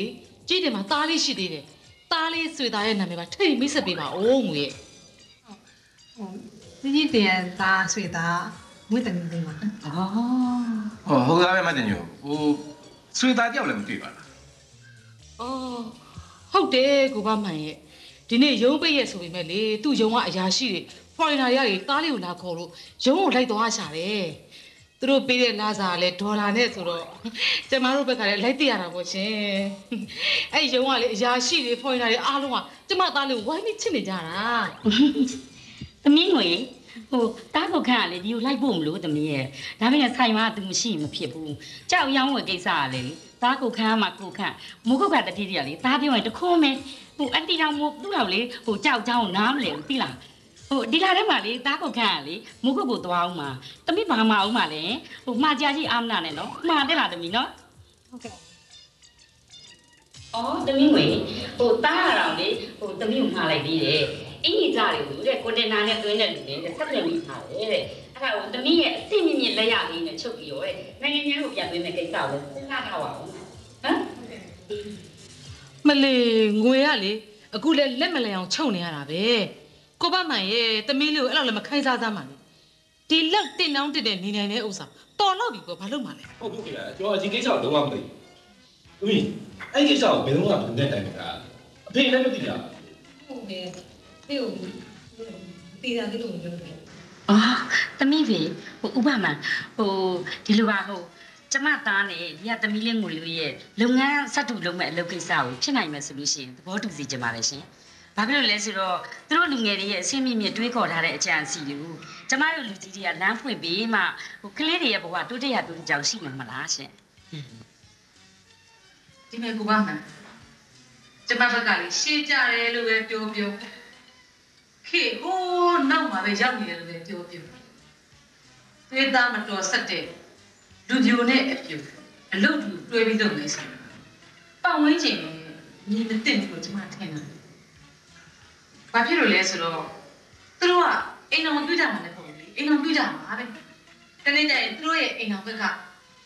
ကြီးတင်မှာသားလေးရှိသေးတယ်သားလေးဆွေသားရဲ့နာမည်ပါထိတ်မိတ်ဆက်ပေးပါဦးငွေရဲ့ဒီကြီးတင်သားဆွေသားမွေးတကယ်တင်ပါအော်ဟောဟုတ်သားပဲမတင်ညိုဟိုဆွေသားတယောက်လည်းမတွေ့ပါလားအော်ဟုတ်တယ်ကိုကမှန်ရဲ့ဒီနေ့ရုံးပိတ်ရဲ့ဆိုပေမဲ့လေသူ့ရုံးကအရာရှိတွေ foreigner ရတွေသားလေးကိုလာခေါ်လို့ရုံးကိုလိုက်သွားရှာတယ် သူတို့ပေးတဲ့လာစာကလည်းဒေါ်လာနဲ့ဆိုတော့ကျမတို့ဘက်ကလည်းလိုက်တရတာပေါ့ရှင်အဲ့ရုံးကလေအရာရှိတွေ foreigner တွေအားလုံးကကျမသားလေးကိုဝိုင်းပြီးချစ်နေကြတာသမီးငွေဟိုတားကိုခန့်ကလေဒီကိုလိုက်ဖို့မလို့သမီးရဲ့ဒါပေမဲ့ဆိုင်မှာသူမရှိမဖြစ်ဘူးကြောက်ရောင်းဝယ်ကိစ္စကလေလေတားကိုခန့်ကမှကိုခန့်မိုးကုတ်ကတတိတရလေတားပြောရင်တခုံးမဲဟိုအန်တီတော်မို့သူ့တော်လေဟိုကြောက်ချောင်းနားမလဲဘူးသိလား ဟိုဒီလာထဲမှာလေတားကိုခန့်ကလေမိုးကုတ်ကိုသွားအောင်မှာသမီးဘာမှအောင်မှာလဲဟိုမှားကြကြီးအာမနာနဲ့နော်မှားတယ်လားသမီးနော်ဟုတ်ကဲ့အော်သမီးငွေဟိုတားရအောင်လေဟိုသမီးကိုမှားလိုက်ပြီးတယ်အင်ကြီးကြတွေကိုတဲ့ကွန်တင်နာနဲ့သွင်းတဲ့လူတွေတဲ့ဆက်လက်ပြီးထားတယ်တဲ့အဲ့ဒါကိုသမီးရဲ့အစ်မြင့်မြင့်လက်ရလေးနဲ့ချုပ်ပြီးတော့တဲ့နိုင်ငံခြားကိုပြန်သွင်းတဲ့ကိစ္စကိုစဉ်းစားထားပါဦးဟမ်မလေးငွေရလေအခုလဲလက်မလဲအောင်ချုပ်နေရတာပဲ ကိုဘမှန်ရဲ့တမီးလေးကိုအဲ့လိုလည်းမခိုင်းစားသားမှလည်းဒီလောက်တင်တောင်းတက်တဲ့နေနိုင်တဲ့ဥစ္စာတော်တော့ပြီပေါ့ဘာလို့မှလဲဟုတ်ဘူးခင်ဗျာကျွန်တော်ဒီကိစ္စကိုလုံးဝမသိဘူးဦးအဲ့ဒီကိစ္စကိုဘယ်တော့မှမနဲ့တိုင်နေတာအဖေလည်းမသိတာဟုတ်တယ်ဖေကိုတီးတာတိလို့မပြောဘူးအော်သမီးဖေဟိုဥပမာဟိုဒီလိုပါဟိုကျမသားနဲ့ဒီကသမီးလေးငွေလေးရဲ့လုပ်ငန်းစက်တူလုပ်မဲ့အလုပ်ကိစ္စကိုဖြစ်နိုင်မယ်ဆိုလို့ရှိရင်သဘောတူစီကြပါလေရှင်။ ဘာဖြစ်လို့လဲဆိုတော့သူတို့လူငယ်တွေရဲ့အဆင့်မြင့်မြင့်တွေးခေါ်ထားတဲ့အကြံအစီတွေကိုကျမတို့လူကြီးတွေကလမ်းဖွင့်ပြီးမှဟိုကလေးတွေရဲ့ဘဝတိုးတက်ရတိုးတက်ကြောင်ရှိမှာမလားရှင်ဒီမဲ့ကိုပါမှန်ကျမဘက်ကလေရှင်းကြတယ်လို့ပဲပြောပြောခေဟိုးနောက်မှာပဲရောက်နေတယ်လို့ပဲပြောပြောသေသားမတော်ဆက်တဲ့လူပြိုနဲ့အပြိုအလုတ်တူတွဲပြီးလုပ်နေဆိုင်ပတ်ဝန်းကျင်မြင်မသိဘူးလို့ကျမထင်တယ် ဘာဖြစ်လို့လဲဆိုတော့သူတို့ကအိမ်တော်ပြုကြမှာလည်းပုံလေအိမ်တော်ပြုကြမှာပဲတနေ့ကျရင်သူတို့ရဲ့အိမ်တော်ဘက်က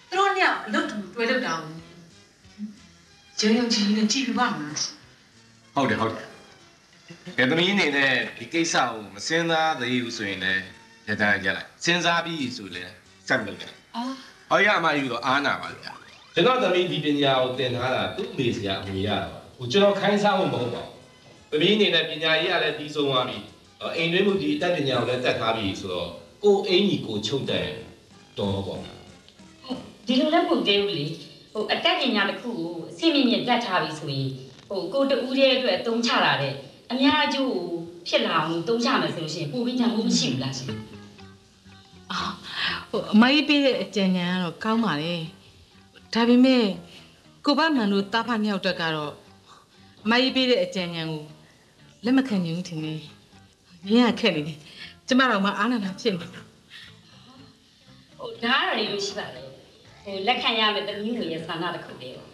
သူတို့ညအလုတ်တူတွဲလုပ်တာကိုရုံရုံကြီးကြီးနဲ့ကြည့်ပြပါမှာဟုတ်တယ်ဟုတ်တယ်ကဲသမီးအနေနဲ့ဒီကိစ္စကိုမစင်စားသေးဘူးဆိုရင်လည်းရတန်းကြလိုက်စဉ်းစားပြီးဆိုလည်းစက်မလုပ်နဲ့အော်ဟောရအမယူတော့အားနာပါဗျာကျွန်တော်သမီးဒီပညာကိုသင်ထားတာသူ့အမေဆရာအမေရတာပါဟိုကျွန်တော်ခိုင်းစားဖို့မဟုတ်ပါဘူး သမီးအနေနဲ့ပညာရေးရလည်းပြီးဆုံးသွားပြီအော်အိမ်တွင်းမှုဒီအတတ်ပညာကိုလည်းတက်ထားပြီဆိုတော့ကိုယ်အင်ကြီးကိုချုပ်တယ်တော်ပေါ့ဒီလိုလည်းပုံသေးဘူးလေဟိုအတက်ပညာတစ်ခုကိုအဆင့်မြင့်မြင့်တက်ထားပြီဆိုရင်ဟိုကိုတူးတဲ့အတွက်တုံးချလာတဲ့အများအကျိုးကိုဖြစ်လာအောင်တုံးချမယ်ဆိုလို့ရှိရင်ပုံပြီးညာမှုမရှိဘူးလားရှင်ဟိုအမကြီးပေးတဲ့အကြံဉာဏ်ကတော့ကောင်းပါလေဒါပေမဲ့ကိုဘမှန်တို့တားဖမြောက်အတွက်ကတော့အမကြီးပေးတဲ့အကြံဉာဏ်ကို လက်မခံနိုင်ဘူးထင်တယ်။ရင်းရခက်နေတယ်။ကျမတို့မှအားနာတာဖြစ်နေတယ်ဟိုဒါကတော့လေလို့ရှိပါလေဟိုလက်ခံရမယ်သမီးငွေရဲ့ဆန္ဒတစ်ခုတည်းပေါ့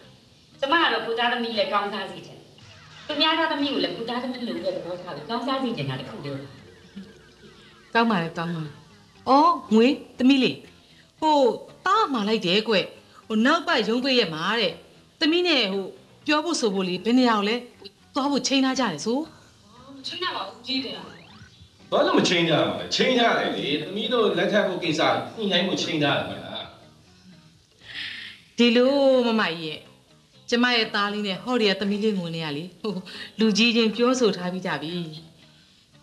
ကျမကတော့ကိုသားသမီးလည်းကောင်းစားစီတယ်သူများသားသမီးကိုလည်းကိုသားသမီးလိုတဲ့သဘောထားပြီးကောင်းစားစီတင်တာတစ်ခုတည်းပေါ့။ကောင်းပါလေကောင်းပါလေ။အော်ငွေသမီးလေးဟိုတားမှလိုက်တယ်ကွ။ဟိုနောက်ပတ်ရုံးပေးရမှာတဲ့။သမီးနဲ့ဟိုပြောဖို့ဆိုဖို့လေဘယ်နေရာကိုလဲသွားဖို့ချိန်ထားကြတယ်ဆို ချိန်တာပါဦးကြီးတယ်ဘာလို့မချင်းကြရမှာလဲချင်းကြတယ်လေသမီးတို့လက်ထပ်ဖို့ကိစ္စညှိနှိုင်းဖို့ချင်းကြတယ်မလားဒီလိုမမကြီးရဲ့ကျမရဲ့သားလေးနဲ့ဟော်ရီရဲ့သမီးလေးငွေလေးကလေဟိုလူကြီးချင်းပြောဆိုထားပြီးကြပြီ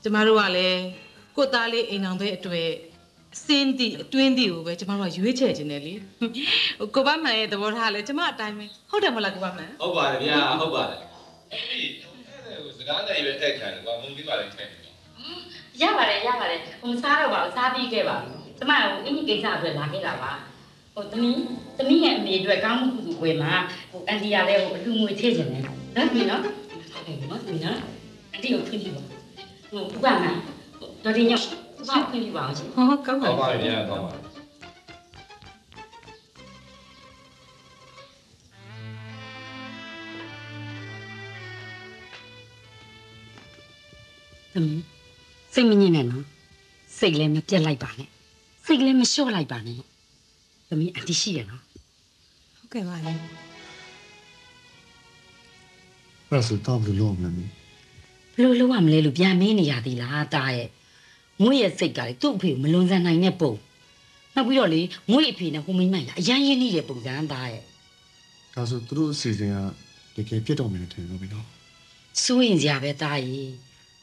ကျမတို့ကလည်းကိုယ့်သားလေးအိမ်အောင်တဲ့အတွက်အစင်းတီအတွင်းတီကိုပဲကျမတို့ကရွေးချယ်ခြင်းတယ်လေဟိုကိုဘမှန်ရဲ့သဘောထားကလည်းကျမအတိုင်းပဲဟုတ်တယ်မလားကိုဘမှန်ဟုတ်ပါတယ်ဗျာဟုတ်ပါတယ် ဒီစကားနဲ့ရွယ်တက်ခံတယ်ကွာမုံပြီးပါလေတဲ့ရပါတယ်ရပါတယ်ဟိုမစားတော့ပါဘူးစားပြီးခဲ့ပါပြီကျမကအင်းကြီးကိစ္စအတွက်လာခဲ့တာပါဟိုသမီးသမီးရဲ့အမေအတွက်ကောင်းမှုကုသိုလ်ွယ်မှာဟိုအန်တီရလည်းဟိုအလူငွေထည့်ခြင်းတယ်နော်သမီးနော်ဟုတ်တယ်နော်သမီးနော်အန်တီကိုခွင့်ပြုပါဟိုဥပမာဟိုတော်တင်ညော့ဘာခွင့်ပြုပါအောင်ရှင်ဟောကောင်းပါဟုတ်ပါဗျာဟုတ်ပါ သမီးစိတ်မညစ်နဲ့နော်စိတ်လည်းမပြတ်လိုက်ပါနဲ့စိတ်လည်းမလျှော့လိုက်ပါနဲ့သမီးအန်တီရှိရနော်ဟုတ်ကဲ့ပါလေအဲ့ဒါဆိုတော့ဘယ်လိုလုပ်မလဲမင်းဘယ်လိုလုပ်ရမလဲလို့ပြန်မေးနေရသေးလားတားရဲ့ငွေရဲ့စိတ်ကလေသူ့အဖေကိုမလွန်ဆန်နိုင်တဲ့ပုံနောက်ပြီးတော့လေငွေအဖေနဲ့ဟိုမိန်းမကြီးအရန်ရင်းနေတဲ့ပုံစံသားရဲ့ဒါဆိုသူတို့အစီအစဉ်ကတကယ်ပြတ်တော်မယ်လို့ထင်လို့ပြီနော်စိုးရင်စရာပဲတားရဲ့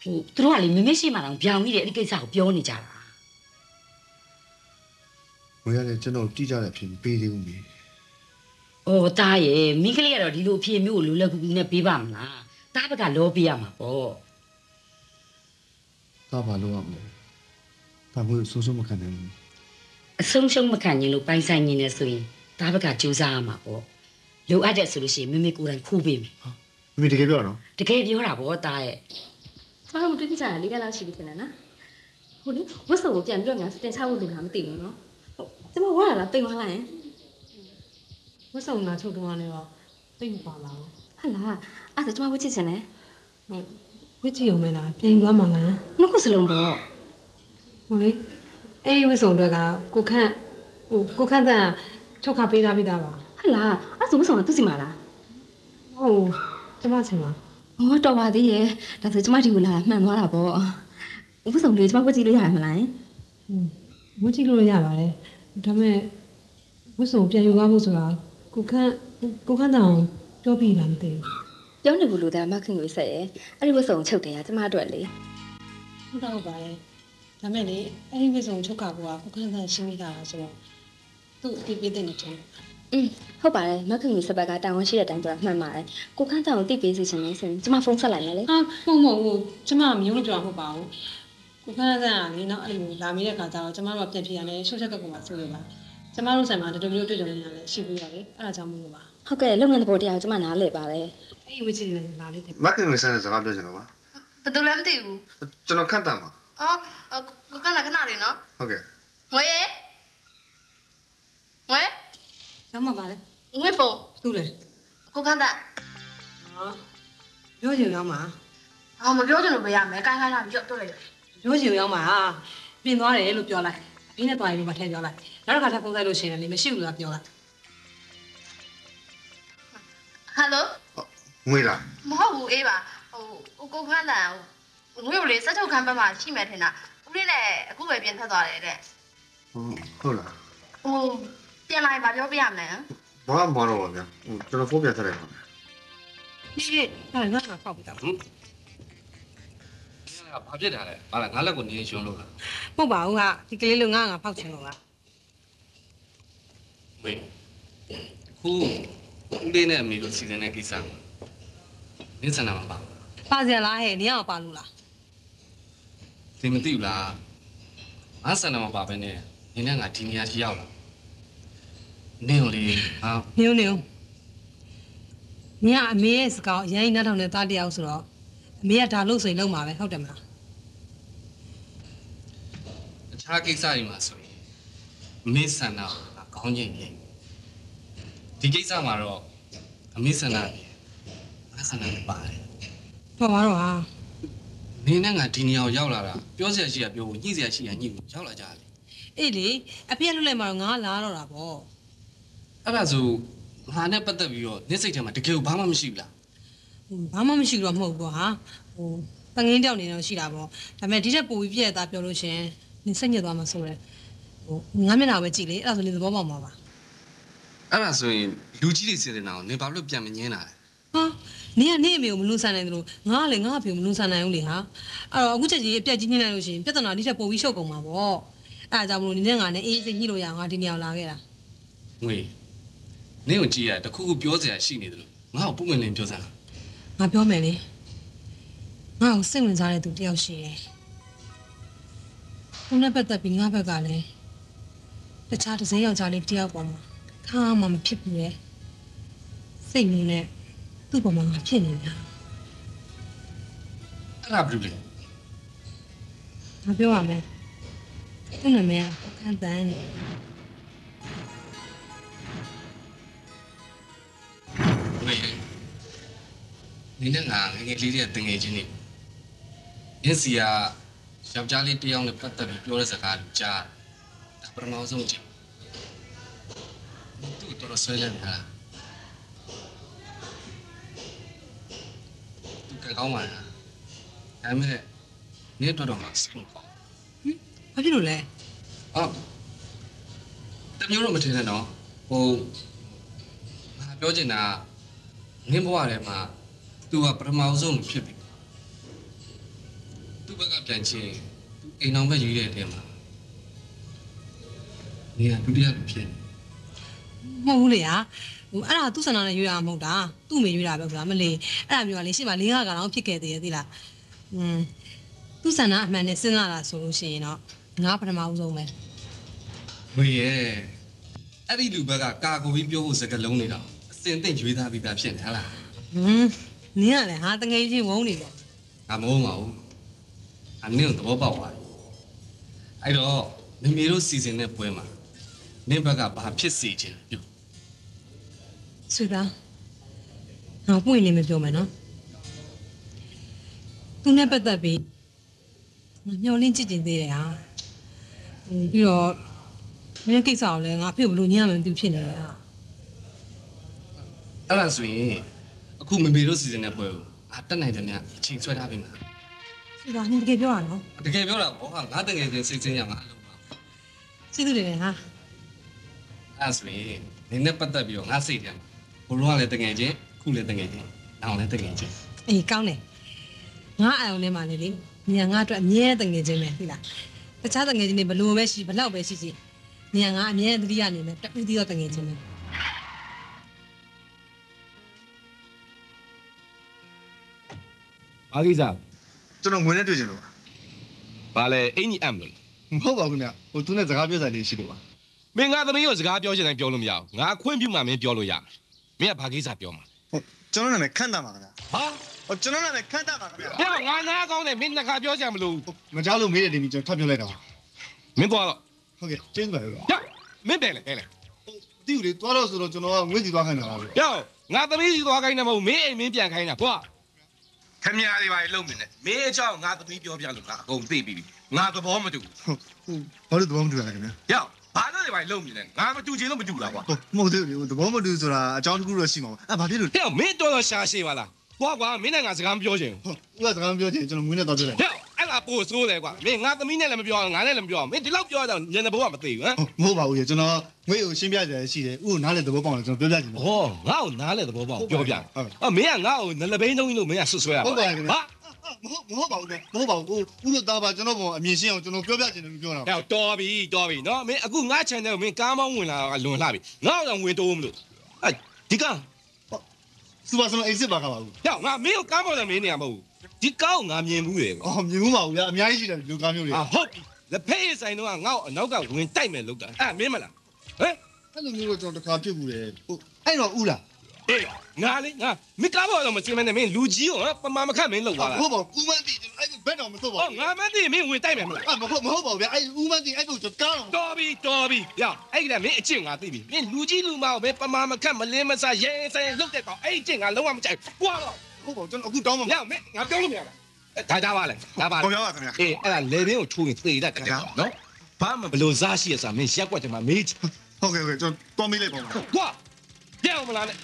ဟိုသူတို့ကလေမမေ့ရှိမှတော့ပြောင်းပြီးတဲ့အဲ့ဒီကိစ္စကိုပြောနေကြတာငွေရတယ်ကျွန်တော်တိကျတဲ့အဖြစ်မပေးသေးဘူးမင်း။အော်တားရဲ့မိန်းကလေးကတော့ဒီလိုအဖြစ်မျိုးကိုလူလက်ကူကူနဲ့ပေးပါမလား။တားဘက်ကလောပေးရမှာပေါ့ဒါဘာလို့ရမလဲဒါမှမဟုတ်ဆိုးဆိုးမခံနိုင်ဘူးအဆုံးရှုံးမခံရင်လို့ပိုင်ဆိုင်နေနေဆိုရင်ဒါဘက်ကကြိုးစားရမှာပေါ့လိုအပ်တဲ့ဆိုလို့ရှိရင်မိမိကိုယ်တိုင်ခိုးပေးမယ်မမေတကယ်ပြောတာနော်တကယ်ပြောတာပေါ့တာရဲ့ ကျမတို့တွေ့ကြတာလေးကလောက်ရှိပြီထင်တယ်နော်ဟိုလေဝတ်စုံကိုပြန်ပြီးတော့ညာစတင်ချဖို့လိုတာမသိဘူးနော်ဟုတ်ကျမဝါရတာတိတ်သွားလိုက်ရင်ဝတ်စုံလာချုပ်တော့နေတော့တိတ်မပါလာဘူးဟလာအဲ့ဒါကျမဝတ်ချစ်ချင်တယ်ဟုတ်ဝတ်ကြည့်အောင်မလားပြင်သွားမှာလားနှစ်ခုစလုံးပေါ့ဟိုလေအဲ့ဒီဝတ်စုံတွေကကိုခန့်ဟိုကိုခန့်တန်ချုပ်ခပေးထားပြီးသားပါဟလာအဲ့ဆိုဝတ်စုံကသူ့စီမှာလားဟုတ်ကျမချင်းပါ ဟောတော်ပါသေးရဲ့ဒါဆိုကျမဒီကိုလာတာမှန်သွားတာပေါ့ဝတ်စုံလေးကျမဝတ်ကြည့်လို့ရမှာလားဝတ်ကြည့်လို့ရပါတယ်ဒါပေမဲ့ဝတ်စုံပြန်ယူသွားဖို့ဆိုတာကိုခန့်ကိုခန့်တန်ပြောပြီးလားမသိဘူးပြောနေဘူးလို့ဒါမခင်ကိုဆက်ရဲ့အဲ့ဒီဝတ်စုံချုပ်တယ်ကကျမအတွက်လေဟုတ်တော့ပါတယ်ဒါမဲ့လေအဲ့ဒီဝတ်စုံချုပ်ခဖို့ကကိုခန့်တန်ရှင်းမိတာဆိုတော့သူ့အတိပေးတဲ့နေတယ် อืมဟုတ်ပါတယ်မခင်ကိုစပတ်ကတာဝန်ရှိတဲ့အတိုင်းဆိုတာမှန်ပါတယ်ကိုခန့်တောင်ကိုတိပေးစီချင်နေဆိုရင်ကျမဖုန်းဆက်လိုက်မယ်လေဟာမဟုတ်မဟုတ်ဘူးကျမမျိုးလို့ပြောမှာမဟုတ်ပါဘူးကိုခန့်တန်ကလေနော်အဲ့လိုလာမိတဲ့ခါကျတော့ကျမတို့ကပြန်ပြရတယ်ရှုပ်ချက်ကကမှဆိုရပါကျမတို့ဆိုင်မှာဒီလိုမျိုးတွေ့ကြုံနေတာလည်းရှိပြီးပါလေအဲ့ဒါကြောင့်မို့လို့ပါဟုတ်ကဲ့လုပ်ငန်းသဘောတရားကိုကျမနားလည်ပါတယ်အဲ့ဒီဝတ်ချင်တယ်လာလေးတယ်မခင်ဝင်ဆန်းတဲ့စကားပြောချင်တော့ပါဘယ်သူလဲမသိဘူးကျွန်တော်ခန့်တမ်းပါအော်ကိုကနာခဏလေးနော်ဟုတ်ကဲ့ငွေငွေ ရမှာပါလေ ငွေဖုန်းသူ့လေကိုကန်းတာပြောချင်ရောက်မှာအော်မပြောချင်လို့ပဲရမယ်ကိုင်းကိုင်းလာပြီးတော့တွေ့လိုက်ပြောချင်ရောက်မှာပြင်သွားတယ်လို့ပြောလိုက်အဖေနဲ့တွားရင်ဒီမှာထည့်ပြောလိုက်နောက်တစ်ခါထပ်ဖုန်းဆိုင်လို့ရှိရင်လည်းမရှိဘူးလားပြောလိုက်ဟယ်လိုငွေလားမဟုတ်ဘူးအေးပါဟိုကိုကန်းတာဟိုငွေကိုလေစက်ချုပ်ခန်းဘက်မှာရှိမယ်ထင်တာဦးလေးနဲ့အခုပဲပြင်ထွက်သွားတယ်တဲ့ဟုတ်ဟုတ်လားဟို ပြန်လာရင်ဗာပြောပြရမလဲဟမ်ဘာမှမတော်ပါဗျာဟိုကျွန်တော်ဖုန်းပြထားလိုက်ပါမယ်ရှင်းဟာငါကဖောက်ပြီးသားဟမ်ဘာဖြစ်တာလဲဟာလားငါလက်ကိုနေရွှန်းလို့လားမဟုတ်ပါဘူးဟာဒီကလေးလိုငါငါဖောက်ချင်လို့လားဝေးခုဦးလေးနဲ့အမေတို့စီစဉ်တဲ့ကိစ္စမှာနင်းစန္ဒမှာပါပါစရာလားဟဲ့နေရအောင်ပါလို့လားသင်မသိဘူးလားငါစန္ဒမှာပါပဲနဲ့နင်းနဲ့ငါဒီနေရာထိရောက်လာ နင်းကိုလေဟာနေဦးနေဦးညအမေရဲ့စကားအရင်နောက်ထောင်နဲ့သားတယောက်ဆိုတော့အမေကဒါလို့ဆိုရင်လုံးမှာပဲဟုတ်တယ်မလားအခြားကိစ္စတွေမှာဆိုရင်မင်းစန္ဒကကောင်းချင်းပြင်ဒီကိစ္စမှာတော့အမေစန္ဒပြင်ငါစန္ဒလည်းပါတယ်ပေါ်ပါတော့ဟာနင်းနဲ့ငါဒီနေရာကိုရောက်လာတာပြောစရာရှိရပြောဖို့ညှိစရာရှိရညှိဖို့ရောက်လာကြတယ်အေးလေအဖေကလွတ်လိုက်မှာတော့ငါလာတော့တာပေါ့ အဲ့ဒါဆိုငါနဲ့ပတ်သက်ပြီးတော့နေ့စိတ်ထဲမှာတကယ်ကိုဘာမှမရှိဘူးလားဘာမှမရှိတော့မဟုတ်ဘူးဟာဟိုတငင်းတောက်နေတော့ရှိတာပေါ့ဒါပေမဲ့ဒီထက်ပိုပြီးပြည့်ရတာပြောလို့ရှရင်နင်စိတ်ညစ်သွားမှာဆိုရယ်ဟိုငါမျက်နှာပဲကြည့်လေအဲ့ဒါဆိုနေသဘောပေါက်မှာပါအဲ့ဒါဆိုရင်လူကြီးတွေစီစဉ်တာကိုနေဘာလို့ပြန်မငင်းတာလဲဟာနင်ကနေအမေကိုမလွန်ဆန်နိုင်တယ်လို့ငါကလည်းငါအဖေကိုမလွန်ဆန်နိုင်ဘူးလေဟာအဲ့တော့အခုချက်ကြီးအပြက်ကြီးညှိလိုက်လို့ရှရင်ပြဿနာဒီထက်ပိုပြီးရှုပ်ကုန်မှာပေါ့အဲ့ဒါကြောင့်မလို့နင်နဲ့ငါနဲ့အေးအေးစိတ်ညှိလို့ရအောင်ငါဒီနေရာကိုလာခဲ့တာငွေ နင်းကိုကြည့်ရတခုခုပြောစရာရှိနေတယ်လို့ငါ့ကိုပုံမှန်လင်းပြောစမ်းငါပြောမယ်လေငါ့ကိုစိတ်ဝင်စားတဲ့သူတယောက်ရှိတယ်ခုနဲ့ပတ်သက်ပြီးငါဘက်ကလည်းတခြားတစ်စင်းယောက်ျားလေးတယောက်ပေါ်မှာခါမှမဖြစ်ဘူးလေစိတ်နေနဲ့သူ့ပေါ်မှာငါဖြစ်နေတာအဲ့ဒါဘာလို့လဲငါပြောရမယ်သူ့နာမည်ကခန့်တန်းနေ ငွေနင်းနဲ့ငါငယ်ငယ်လေးတွေကတငယ်ချင်းနေရင်းစီကယောက်ျားလေးတစ်ယောက်နဲ့ပတ်သက်ပြီးပြောတဲ့စကားကိုကြားဒါပထမဆုံးကြည့်သူ့တော်တော်ဆွဲလန်းနေတာသူကကောင်းပါလားဒါပေမဲ့နင်းတော်တော်မှစိတ်မကောင်းဘာဖြစ်လို့လဲအော်တမျိုးတော့မထင်နဲ့နော်ဟိုငါပြောချင်တာ ငင်းဘဝထဲမှာ तू ကပထမဆုံးဖြစ်ပြီသူ့ဘက်ကပြန်ချင်း तू အိမ်အောင်ပဲရွေးတဲ့အထဲမှာနေကဒုတိယလူဖြစ်နေ မဟုတ်ဘူးလေဟာဟိုအဲ့ဒါသူ့ဆန္ဒနဲ့ရွေးရမှာမဟုတ်တာသူ့မေရွေးတာပဲဆိုတာမလေးအဲ့ဒါမျိုးကလေရှေ့မှာလေးငါးကောင်ဖြစ်ခဲ့သေးရဲ့သိလားอืมသူ့ဆန္ဒအမှန်နဲ့စဉ်းစားတာဆိုလို့ရှိရင်တော့ ငါပထမဦးဆုံးပဲ ဝေရဲ့အဲ့ဒီလူဘက်ကကာကိုပြီးပြောဖို့စကားလုံးနေတော့အ စင်သိမ့်ရွေးသားပြီးသားဖြစ်နေဟလားဟွန်းနင်းကလည်းဟာတငယ်ချင်းဝုန်းနေတယ်ငါမဟုတ်ပါဘူးအနင်းကိုသဘောပေါက်သွားပြီအဲ့တော့မမေတို့စီစဉ်တဲ့ပွဲမှာနင်းဘက်ကဘာဖြစ်စီခြင်းလဲပြောဆူတာငါပွင့်နေမပြောမယ်နော်သူနဲ့ပတ်သက်ပြီးငါမျောလင်းကြည့်ကျင်သေးတယ်ဟာဟိုပြီးတော့မင်းကိစ္စကိုလည်းငါဖေ့ဘလို့ညံ့မှမသိဖြစ်နေတယ်ဟာ အဲ့ဒါဆိုရင်အခုမမေတို့စီစဉ်တဲ့ပွဲကိုအာတက်နိုင်တယ်များအချိန်ဆွဲထားပြီမလားဆူတာနင်တကယ်ပြောရနော်တကယ်ပြောတာဘောဟာငါတကယ်ချင်းစိတ်ချင်းရမှာအလုံးပါစိတ်တူတယ်ဟာအဲ့ဒါဆိုရင်နင်းနဲ့ပတ်သက်ပြီးတော့ငါစိတ်ထဲမှာဘလို့ကလည်းတကယ်ချင်းခုလည်းတကယ်ချင်းနောင်လည်းတကယ်ချင်းအေးကောင်းတယ်ငါအယုံထဲမှာနေလေညငါအတွက်အမြဲတငယ်ချင်းပဲသိလားတခြားတငယ်ချင်းတွေဘလို့ပဲရှိဘလောက်ပဲရှိရှိညငါအမြဲတတိယနေမယ်တပူးတီတော့တငယ်ချင်းပဲ ဘာကိစ္စကျွန်တော်ငွေနဲ့တွေ့ချင်လို့ပါဘာလဲအင်ကြီးအမ်လို့မဟုတ်ပါဘူးခင်ဗျဟိုသူနဲ့စကားပြောဆိုင်လေးရှိလို့ပါမင်းငါသမီးကိုစကားပြောချင်တိုင်းပြောလို့မရဘူးငါခွင့်ပြုမှမင်းပြောလို့ရမယ်မင်းကဘာကိစ္စပြောမှာဟုတ်ကျွန်တော်နာမည်ခန့်တာပါခင်ဗျဟာဟိုကျွန်တော်နာမည်ခန့်တာပါခင်ဗျဟဲ့ငါနားကောင်းတယ်မင်းငါပြောချင်မလို့မကြောက်လို့မေးတယ်ဒီမီကျွန်တော်ထပ်ပြောလိုက်တာပါမင်းသွားတော့ဟုတ်ကဲ့ကျေးဇူးပါဗျာဟဲ့မင်းပဲလေပဲလေတိဦးလေသွားတော့ဆိုတော့ကျွန်တော်ကငွေစီသွားခိုင်းတာပါဗျဟဲ့ငါသမီးစီသွားခိုင်းတယ်မဟုတ်မင်းအိမ်မင်းပြန်ခိုင်းတာဘွာ ခမရတွေပါလုံးမင်းနဲ့မင်းအကြောင်းငါသမီးပြောပြလို့ငါအကုန်သိပြီငါသဘောမတူဘူးဟုတ်ဘာလို့သဘောမတူရလဲခင်ဗျဟဲ့ဘာလို့တွေပါလုံးမင်းနဲ့ငါမတူချင်လို့မတူလားကွာဟုတ်မဟုတ်သေးဘူးသဘောမတူဆိုတာအကြောင်းတစ်ခုတော့ရှိမှာပါအဲ့ဘာဖြစ်လို့ဟဲ့မင်းတော်တော်ရှာရှည်ပါလား ဘွာကွာမင်းနဲ့ငါစကားမပြောချင်ဘူးဟုတ်ဦးကစကားမပြောချင်ကျွန်တော်ငွေနဲ့တော့ပြောတယ်ဟဲ့အဲ့လားပို့ဆိုးတယ်ကွာမင်းငါသမီးနဲ့လည်းမပြောအောင်ငါနဲ့လည်းမပြောအောင်မင်းဒီလောက်ပြောတော့ညနေဘဝမသိဘူးဟမ်မဟုတ်ပါဘူးကျွန်တော်ငွေကိုရှင်းပြကြရရှိတယ်ဥကိုနားလေသဘောပေါက်တယ်ကျွန်တော်ပြောပြချင်တယ်ဟောငါ့ကိုနားလဲသဘောပေါက်ပြောပြအော်မင်းကငါ့ကိုနလပိန်းသုံးကြီးလို့မင်းကဆွဆွဲရဟုတ်ပါရဲ့ခင်ဗျဟာမဟုတ်မဟုတ်ပါဘူးလေမဟုတ်ပါဘူးဥလို့သားပါကျွန်တော်ကအမြင်ရှင်းအောင်ကျွန်တော်ပြောပြချင်တယ်ပြောတာဟဲ့တော်ပြီတော်ပြီနော်မင်းအခုငါ channel ကိုမင်းကားမောင်းဝင်လာတာလွန်လှပြီငါ့ကိုတော့ဝင်တိုးမလို့အဲဒီကောင် စူပါစလုံးအိတ်စစ်ပါခါပါဘူးဟဲ့ငါမင်းကိုကားမောင်းတယ်မင်းနေရမဟုတ်ဘူးဒီကောင်းငါမြင်ဘူးလေကွာအော်မြင်မှုပါဘူးဗျာအများကြီးရှိတယ်လူကားမျိုးတွေအာဟုတ်ပြီလက်ဖက်ရည်ဆိုင်တော့ငါ့ကိုအနောက်ကဝင်တိုက်မယ်လို့တာအဲ့မင်းမလားဟမ်အဲ့လိုမျိုးတော့ကျွန်တော်တခါပြစ်ဘူးလေဟိုအဲ့တော့ဥလား အေးငါလေငါမကားမောင်းတော့မစင်မနဲ့မင်းလူကြီးကိုပမာမခတ်မင်းလောက်သွားတာဟုတ်ပါဘူးဥမန်းတီကျွန်တော်အဲ့ဘက်တော့မစိုးပါဟောဘူးငါမသိမင်းဝင်တိုက်မယ်မလားအဲ့မဟုတ်မဟုတ်ပါဘူးဗျာအဲ့ဥမန်းတီအဲ့ကိုကျွန်တော်ကားတော့တော်ပြီတော်ပြီရအဲ့ဒါမင်းအကျင့်ငါသိပြီမင်းလူကြီးလူမကိုပဲပမာမခတ်မလင်းမစားရဲရဲဆိုင်လုတ်တဲ့ကောင်အဲ့အကျင့်ငါလုံးဝမကြိုက်ဘူးပွားတော့ဟုတ်ပါဘူးကျွန်တော်အခုတောင်းမှာရမင်းငါပြောလို့မရလားဒါဒါပါလေဒါပါဟောပြောပါခင်ဗျာအေးအဲ့ဒါလေဘင်းကိုထိုးရင်သေတတ်တယ်နော်ဘာမှဘလို့စားရှိရစားမင်းရက်ွက်တယ်မှာမေးချဟုတ်ကဲ့ဟုတ်ကဲ့ကျွန်တော်တောင်းမေးလိုက်ပါဦးကွာပြောင်းမလားနဲ့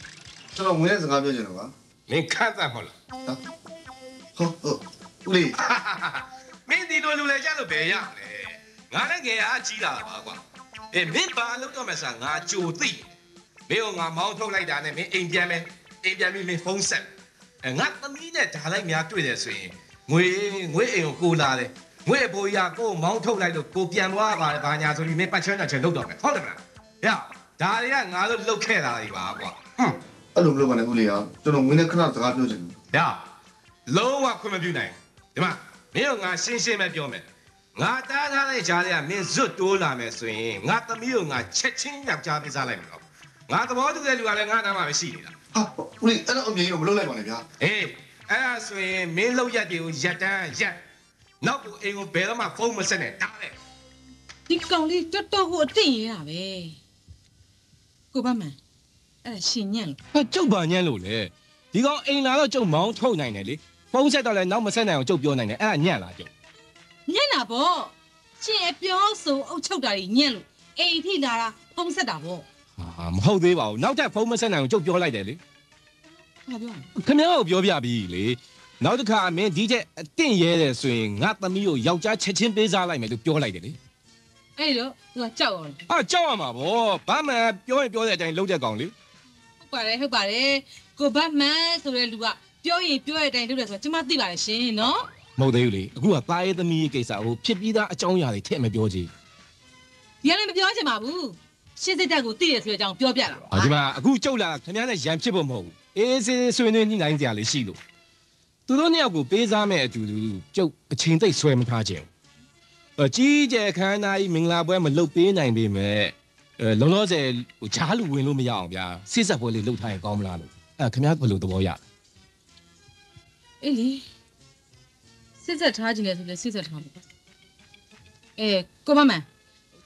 ကျွန်တော်ငွေနဲ့စကားပြောချင်တော့ပါမင်းခတ်တတ်မဟုတ်လားဟုတ်ဟုတ်ဦးလေးမင်းဒီလိုလူလေကြလို့ဘယ်ရလဲငါလည်းငယ်အားကြီးလာပါကွာအေးမင်းဘာလုပ်တော့မဆာငါကြိုသိမင်းကငါမောင်းထုတ်လိုက်တာနဲ့မင်းအိမ်ပြန်မယ်အိမ်ပြန်ပြီးမင်းဖုန်းဆက်အဲငါသမီးနဲ့ဓာလိုက်များတွေ့တယ်ဆိုရင်ငွေငွေအိမ်ကိုကိုလာတယ်ငွေအပေါ်ကြီးကကိုမောင်းထုတ်လိုက်လို့ကိုပြန်သွားပါတယ်ဘာညာဆိုပြီးမင်းပတ်ချမ်းချမ်းလုပ်တော့မယ်ဟုတ်တယ်မလားရဒါတွေကငါတို့လုတ်ခဲ့တာတွေပါကွာဟွန်း အဲ့လိုမလုပ်ပါနဲ့ဦးလေးအောင်ကျွန်တော်ငွေနဲ့ခဏစကားပြောချင်တယ်ရလုံးဝခွင့်မပြုနိုင်ဒီမှာမင်းတို့ငါရှင်းရှင်းပဲပြောမယ်ငါတားထားတဲ့ကြားထဲကမင်းဇွတ်တိုးလာမယ်ဆိုရင်ငါသမီးကိုငါချက်ချင်းယောက်ျားပေးစားလိုက်မယ်နော်ငါသဘောတူတဲ့လူကလည်းငါနားမှာပဲရှိနေတာဟာဦးလေးအဲ့တော့အမြင်ကြီးတော့မလုပ်လိုက်ပါနဲ့ဗျာအေးအဲ့ဒါဆိုရင်မင်းလောက်ရက်တွေကိုရက်တန်းရက်နောက်ကိုအိမ်ကိုဘယ်တော့မှဖုန်းမဆက်နဲ့တားတယ်ဒီကောင်လေးတော်တော်ကိုအတင့်ရတာပဲကိုဘမန် အဲ့ဒါရှင်ညံ့လို့ဟာကျုပ်ဘာညံ့လို့လဲဒီကောင်အိမ်လာတော့ကျုပ်မောင်းထုတ်နိုင်တယ်လေဖုန်းဆက်တော့လည်းနောက်မဆက်နိုင်အောင်ကျုပ်ပြောနိုင်တယ်အဲ့ဒါညံ့လားကျုပ်ညံ့တာပေါ့ရှင်အပြောဆိုအုပ်ချုပ်တာကြီးညံ့လို့အိမ်ထိလာတာဖုံးဆက်တာပေါ့ဟာမဟုတ်သေးပါဘူးနောက်ထပ်ဖုန်းမဆက်နိုင်အောင်ကျုပ်ပြောလိုက်တယ်လေဘာပြောလဲခင်ဗျားကိုပြောပြပြီလေနောက်တစ်ခါမင်းဒီချက်အတင့်ရဲတယ်ဆိုရင်ငါသမီးကိုယောက်ျားချက်ချင်းပေးစားလိုက်မယ်လို့ပြောလိုက်တယ်လေအဲ့တော့သူကကြောက်အောင်အာကြောက်ရမှာဗောဘာမှပြောရင်ပြောတဲ့အတိုင်းလုပ်တဲ့ကောင်လေ ဟုတ်ပါတယ်ဟုတ်ပါတယ်ကိုဘမန်ဆိုတဲ့လူကပြောရင်ပြောတဲ့အတိုင်းလုပ်တယ်ဆိုတော့ကျွန်မသိပါတယ်ရှင်နော်မဟုတ်သေးဘူးလေအခုကသားရဲသမီးရဲ့ကိစ္စကိုဖြစ်ပြီးသားအကြောင်းအရာတွေထည့်မပြောချင်ဒီကနေ့မပြောချင်ပါဘူးရှင်းစစ်တပ်ကိုသိရဆိုတဲ့အကြောင်းပြောပြတာဟာဒီမှာအခုကြုတ်လာခင်ဗျားနဲ့ရန်ဖြစ်ဖို့မဟုတ်ဘူးအေးစေးဆွေးနွေးညှိနှိုင်းကြရလေရှိလို့သူတို့နှစ်ယောက်ကိုပေးစားမဲ့အတူတူကျုပ်အချိန်သိပ်ဆွဲမထားချင်ဘူးဟိုကြီးကျယ်ခမ်းနားကြီးမင်္ဂလာပွဲမလုပ်ပေးနိုင်ပေမဲ့အဲ လုံးလုံးဆယ်ဟိုဂျားလူဝင်လို့မရအောင်ဗျာစိစက်ပွဲလေးလုပ်ထားရင်ကောင်းမလားလို့အဲခင်ဗျားဘယ်လိုသဘောရအေးလေစစ်ဆက်ထားခြင်းလဲဆိုလဲစစ်ဆက်ထားမှာအဲကိုမမန်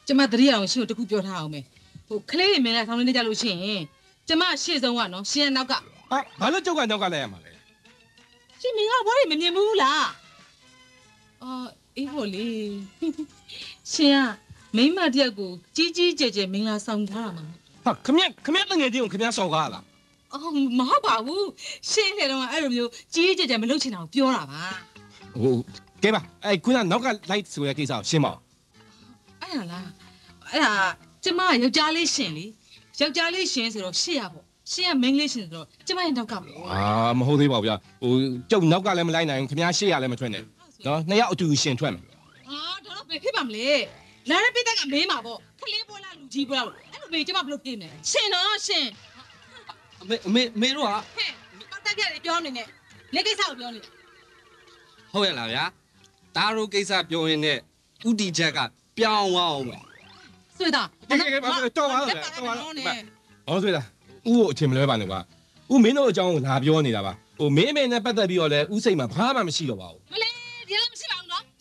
ကျမတတိယအောင်ရှင်ကိုတခုပြောထားအောင်မယ်ဟိုကလေးတွေမင်းလည်းဆောင်းနေကြလို့ရှိရင်ကျမရှေ့ဆုံးကနော်ရှင်ရဲ့နောက်ကဟာဘာလို့ကြောက်ကနောက်ကလဲရမှာလဲရှင်မင်းကဘောတွေမမြင်ဘူးလားအော်အေးဟိုလေရှင်က မိန်းမတယောက်ကိုကြီးကြီးကျယ်ကျယ်မင်္ဂလာဆောင်ထားတာမှာဟာခင်ဗျာခင်ဗျာတငယ်ချင်းကိုခင်ဗျာစော်ကားလားအော်မဟုတ်ပါဘူးရှင်းနေတော့အဲ့လိုမျိုးကြီးကြီးကျယ်ကျယ်မလုပ်ချင်တာကိုပြောတာပါဟိုကဲပါအဲခုနနောက်ကလိုက်ဆိုတဲ့ကိစ္စကိုရှင်းပါဦးအဲ့ဒါလားအဲ့ဒါကျမကယောက်ျားလေးရှင်လေယောက်ျားလေးရှင်ဆိုတော့ရှေ့ရပေါ့ရှေ့ရမိန်းကလေးရှင်ဆိုတော့ကျမရဲ့နောက်ကပေါ့အာမဟုတ်သေးပါဘူးဗျာဟိုကျုပ်နောက်ကလည်းမလိုက်နိုင်ဘူးခင်ဗျာရှေ့ရလည်းမထွက်နဲ့နော်နှစ်ယောက်အတူတူရှင်ထွက်မယ်အာတော့ဘယ်ဖြစ်ပါမလဲ လာရပိတက်ကမေးမှာပေါ့ခလေးပွဲလားလူကြီးပွဲလားလို့အဲ့လိုမေးကျမဘယ်လိုဖြစ်မလဲရှင်တော့ရှင်အမေအမေအမေတို့ကဟဲ့ပတ်သက်ကြတယ်ပြောနေနဲ့လက်ကိစ္စကိုပြောနေဟုတ်ရဲ့လားဗျာဒါတို့ကိစ္စပြောရင်လည်းဥတီချက်ကပြောင်းသွားအောင်ပဲဆွေတာကဲကဲကဲပါတော့ပါတော့တော့ပါတော့နဲ့ဟောဆိုလားဥကိုအထင်မလွဲပါနဲ့ကွာဥမင်းတို့အကြောင်းကိုလာပြောနေတာပါဟိုမင်းအမေနဲ့ပတ်သက်ပြီးတော့လဲဥစိတ်မှာဘာမှမရှိတော့ပါဘူးမလေးဒီလိုမ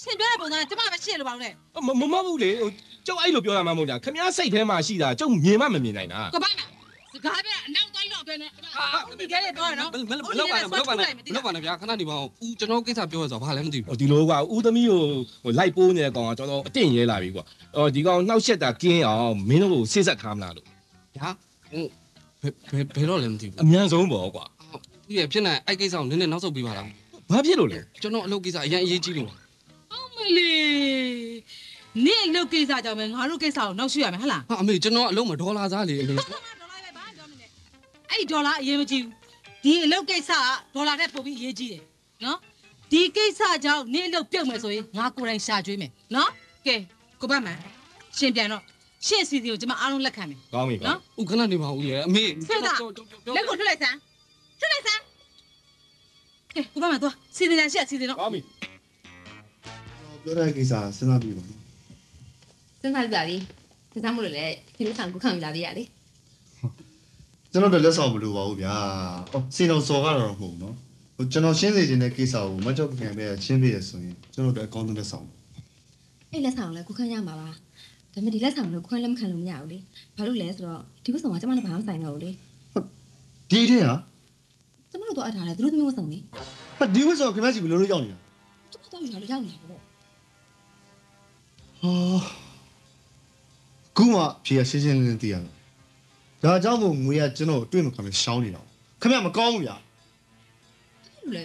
ရှိပါဘူးနော်ရှင်ပြောတဲ့ပုံစံကကျမပဲရှင်းလို့ပါဦးနဲ့မမမဟုတ်ဘူးလေဟိုကျုပ်အဲ့လိုပြောတာမှမဟုတ်တာခင်ဗျားစိတ်ထဲမှာရှိတာကျုပ်မြင်မှမမြင်နိုင်တာကပိုင်းမှာစကားပြောအနောက်တိုင်းတော့ပြောနေဟာဒီကလေးပြောရနော်မမမလောက်ပါနဲ့မလောက်ပါနဲ့မလောက်ပါနဲ့ဗျာခဏနေပါဦးဦးကျွန်တော်ကိစ္စပြောရဆိုဘာလဲမသိဘူးဟိုဒီလိုကွာဥသမီးကိုဟိုလိုက်ပိုးနေတဲ့ကောင်ကတော်တော်အတင့်ရဲလာပြီကွာအော်ဒီကောင်နှောက်ရှက်တာကင်းအောင်မင်းတို့ကိုစိတ်ဆက်ထားမလားလို့ဗျာဟိုဘယ်ဘယ်ဘယ်တော့လဲမသိဘူးအမြန်ဆုံးပေါ့ကွာသူရဖြစ်နေအဲ့ကိစ္စကိုနည်းနည်းနောက်ဆုတ်ပေးပါလားဘာဖြစ်လို့လဲကျွန်တော်အလုပ်ကိစ္စအရင်အရေးကြီးလို့မ လေးနေအလုပ်ကိစ္စကြောင့်ပဲငါတို့ကိစ္စကိုနောက်ရွှေ့ရမယ်ဟဟလားဟာအမေကျွန်တော်အလုပ်မှာဒေါ်လာစားလေအမေအဲ့ဒီဒေါ်လာအရေးမကြီးဘူးဒီအလုပ်ကိစ္စကဒေါ်လာနဲ့ပို့ပြီးအရေးကြီးတယ်နော်ဒီကိစ္စကြောင့်နေအလုပ်ပြုတ်မယ်ဆိုရင်ငါကိုယ်တိုင်ရှာကျွေးမယ်နော်ကဲကိုပတ်မှန်ရှင်ပြန်တော့ရှင့်စီစီကိုကျွန်မအားလုံးလက်ခံမယ်ကောင်းပြီကောင်းဦးခဏနေပါဦးရေအမေဆွေတာလက်ကိုထွက်လိုက်စမ်းထွက်လိုက်စမ်းကဲကိုပတ်မှန်သွားစီစီတန်ရှက်စီစီတော့ကောင်းပြီ ပြောတဲ့ကိစ္စစဉ်းစားပြီးပါစဉ်းစားကြပါပြီစဉ်းစားမှုလို့လည်းဒီလိုခံကိုခံယူလာသေးရလေကျွန်တော်တို့လက်ဆောင်မလိုပါဘူးဗျာဟောစီတော်စော်ကတော့မဟုတ်ဘူးနော်ဟိုကျွန်တော်ရှင်းစေခြင်းတဲ့ကိစ္စကိုမကြောက်ခင်ပဲရှင်းပြရဆိုရင်ကျွန်တော်တို့အကောင်းဆုံးလက်ဆောင်အဲ့လက်ဆောင်လည်းကိုခံရမှာပါဒါပေမဲ့ဒီလက်ဆောင်လည်းကိုခံလက်မခံလို့မရဘူးလေဘာလို့လဲဆိုတော့ဒီဝတ်ဆောင်ကကျမနဲ့ဘာမှဆိုင်တော့ဘူးလေဒီတဲ့ဟာကျမတို့တော့အထားတယ်သူတို့သမီးဝတ်ဆောင်လေဟာဒီဝတ်ဆောင်ခင်ဗျားစီဘယ်လိုလုပ်ရောက်နေတာကျမတော့ယူလာလို့ရောက်နေတာပေါ့ ဟာခုမှဖြေရရှင်းရှင်းလင်းလင်းသိရတော့ဒါကြောင့်မို့ငွေကကျွန်တော်တွေ့မှခံမရှောင်းနေတာခင်ဗျားမကောင်းဘူးဗျာဘာလို့လဲ